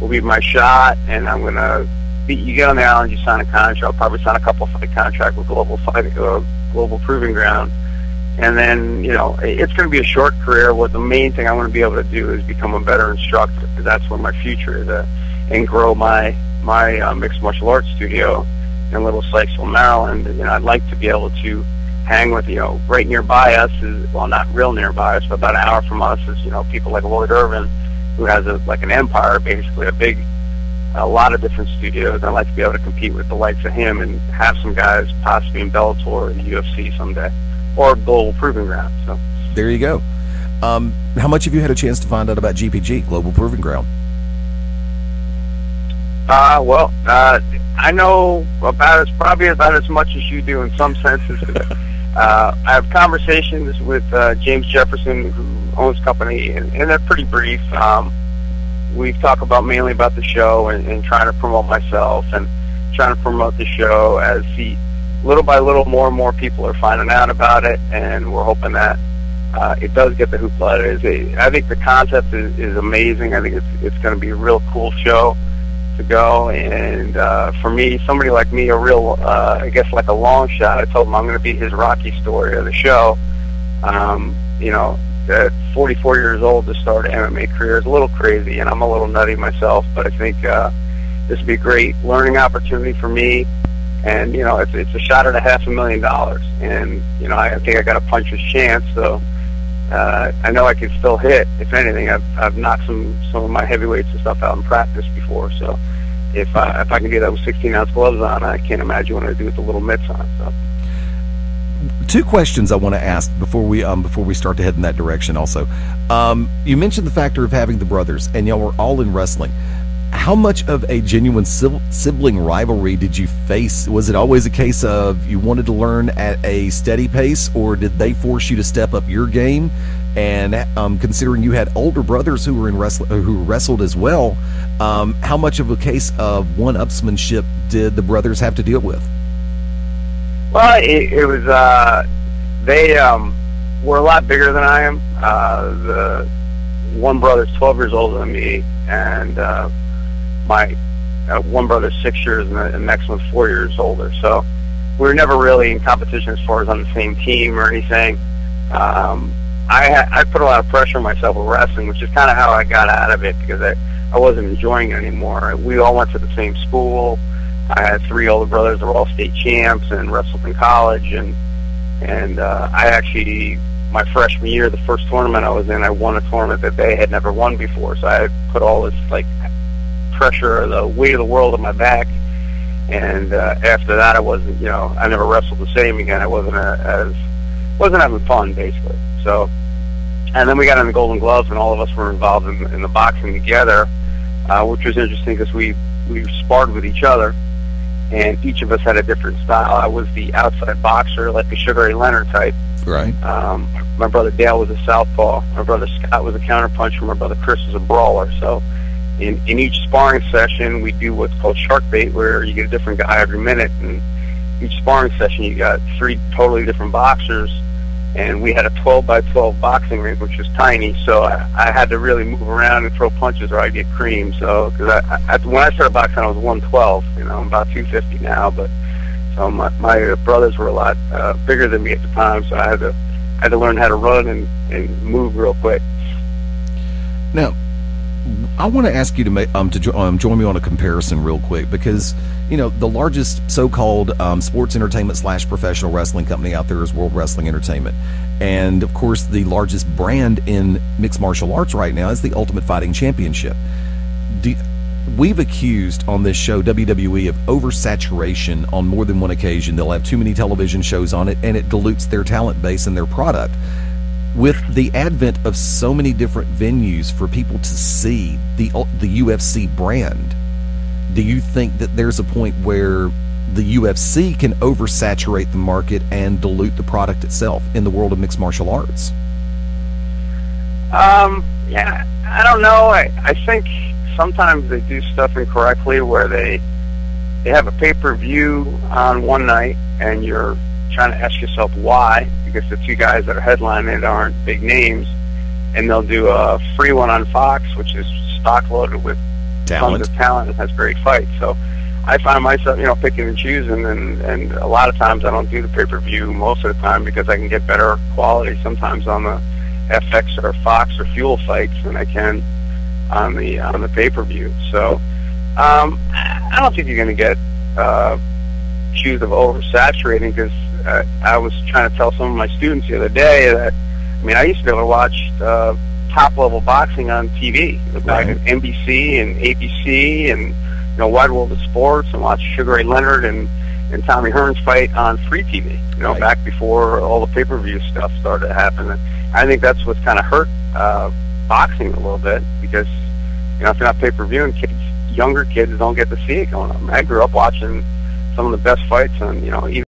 will be my shot, and I'm going to you get on the island, you sign a contract. I'll probably sign a couple fight contract with Global Fight, uh, Global Proving Ground, and then you know it's going to be a short career. What the main thing I want to be able to do is become a better instructor because that's where my future is, uh, and grow my my uh, mixed martial arts studio in Little Sykesville, Maryland. And, you know, I'd like to be able to hang with you know right nearby us is well not real nearby us, but about an hour from us is you know people like Lloyd Irvin, who has a like an empire, basically a big a lot of different studios. I'd like to be able to compete with the likes of him and have some guys possibly in Bellator and the UFC someday, or Global Proving Ground. So there you go. Um, how much have you had a chance to find out about GPG, Global Proving Ground? Uh, well, uh, I know about as probably about as much as you do in some senses. uh, I have conversations with uh, James Jefferson, who owns the company, and, and they're pretty brief. Um, we talk about mainly about the show and, and trying to promote myself and trying to promote the show as the little by little more and more people are finding out about it, and we're hoping that uh, it does get the hoopla. It is a, I think the concept is, is amazing. I think it's it's going to be a real cool show to go. And uh, for me, somebody like me, a real, uh, I guess, like a long shot. I told him I'm going to be his Rocky story of the show. Um, you know, at 44 years old to start an MMA career is a little crazy, and I'm a little nutty myself. But I think uh, this would be a great learning opportunity for me. And you know, it's it's a shot at a half a million dollars, and you know, I, think I got a puncher's chance. So uh, I know I can still hit. If anything, I've I've knocked some some of my heavyweights and stuff out in practice before. So if I if I can that with 16 ounce gloves on, I can't imagine what I do with the little mitts on. So. Two questions I want to ask before we um, before we start to head in that direction. Also, um, you mentioned the factor of having the brothers, and y'all were all in wrestling. How much of a genuine sibling rivalry did you face? Was it always a case of you wanted to learn at a steady pace, or did they force you to step up your game? And um, considering you had older brothers who were in wrestle- who wrestled as well, um, how much of a case of one-upsmanship did the brothers have to deal with? Well, it, it was uh, they um, were a lot bigger than I am. Uh, the one brother's 12 years older than me, and uh, my uh, one brother's six years, and the, the next one's four years older. So we were never really in competition as far as on the same team or anything. Um, I I put a lot of pressure on myself with wrestling, which is kind of how I got out of it because I I wasn't enjoying it anymore. We all went to the same school. I had three older brothers that were all state champs and wrestled in college, and and uh, I actually my freshman year, the first tournament I was in, I won a tournament that they had never won before. So I put all this like pressure, the weight of the world on my back, and uh, after that, I wasn't, you know, I never wrestled the same again. I wasn't a, as wasn't having fun basically. So, and then we got in the Golden Gloves, and all of us were involved in, in the boxing together, uh, which was interesting because we we sparred with each other and each of us had a different style. I was the outside boxer, like the Sugar Ray Leonard type. Right. Um, my brother Dale was a southpaw. My brother Scott was a counterpuncher. My brother Chris was a brawler. So, in in each sparring session, we do what's called shark bait, where you get a different guy every minute, and each sparring session, you got three totally different boxers and we had a 12 by 12 boxing ring, which was tiny. So I, I had to really move around and throw punches, or I'd get creamed. So because I, I, when I started boxing, I was 112. You know, I'm about 250 now, but so my, my brothers were a lot uh, bigger than me at the time, so I had to I had to learn how to run and, and move real quick. Now, I want to ask you to make, um, to um, join me on a comparison real quick because you know the largest so-called um, sports entertainment slash professional wrestling company out there is World Wrestling Entertainment, and of course the largest brand in mixed martial arts right now is the Ultimate Fighting Championship. Do, we've accused on this show WWE of oversaturation on more than one occasion. They'll have too many television shows on it, and it dilutes their talent base and their product with the advent of so many different venues for people to see the the UFC brand, do you think that there's a point where the UFC can oversaturate the market and dilute the product itself in the world of mixed martial arts? Um, yeah, I don't know. I, I think sometimes they do stuff incorrectly where they they have a pay per view on one night and you're trying to ask yourself why, because the two guys that are headlining it aren't big names, and they'll do a free one on Fox, which is stock loaded with talent. tons of talent and has great fights. So I find myself, you know, picking and choosing, and and a lot of times I don't do the pay per view most of the time because I can get better quality sometimes on the FX or Fox or Fuel fights than I can on the on the pay per view. So um, I don't think you're going to get uh, accused of oversaturating because uh, I was trying to tell some of my students the other day that I mean I used to be able to watch uh, top level boxing on TV, back at NBC and ABC and you know Wide World of Sports, and watch Sugar Ray Leonard and and Tommy Hearns fight on free TV. You know, right. back before all the pay per view stuff started to happen. And I think that's what's kind of hurt uh, boxing a little bit because you know if you're not pay per view and kids, younger kids don't get to see it going on. I grew up watching some of the best fights on you know. Even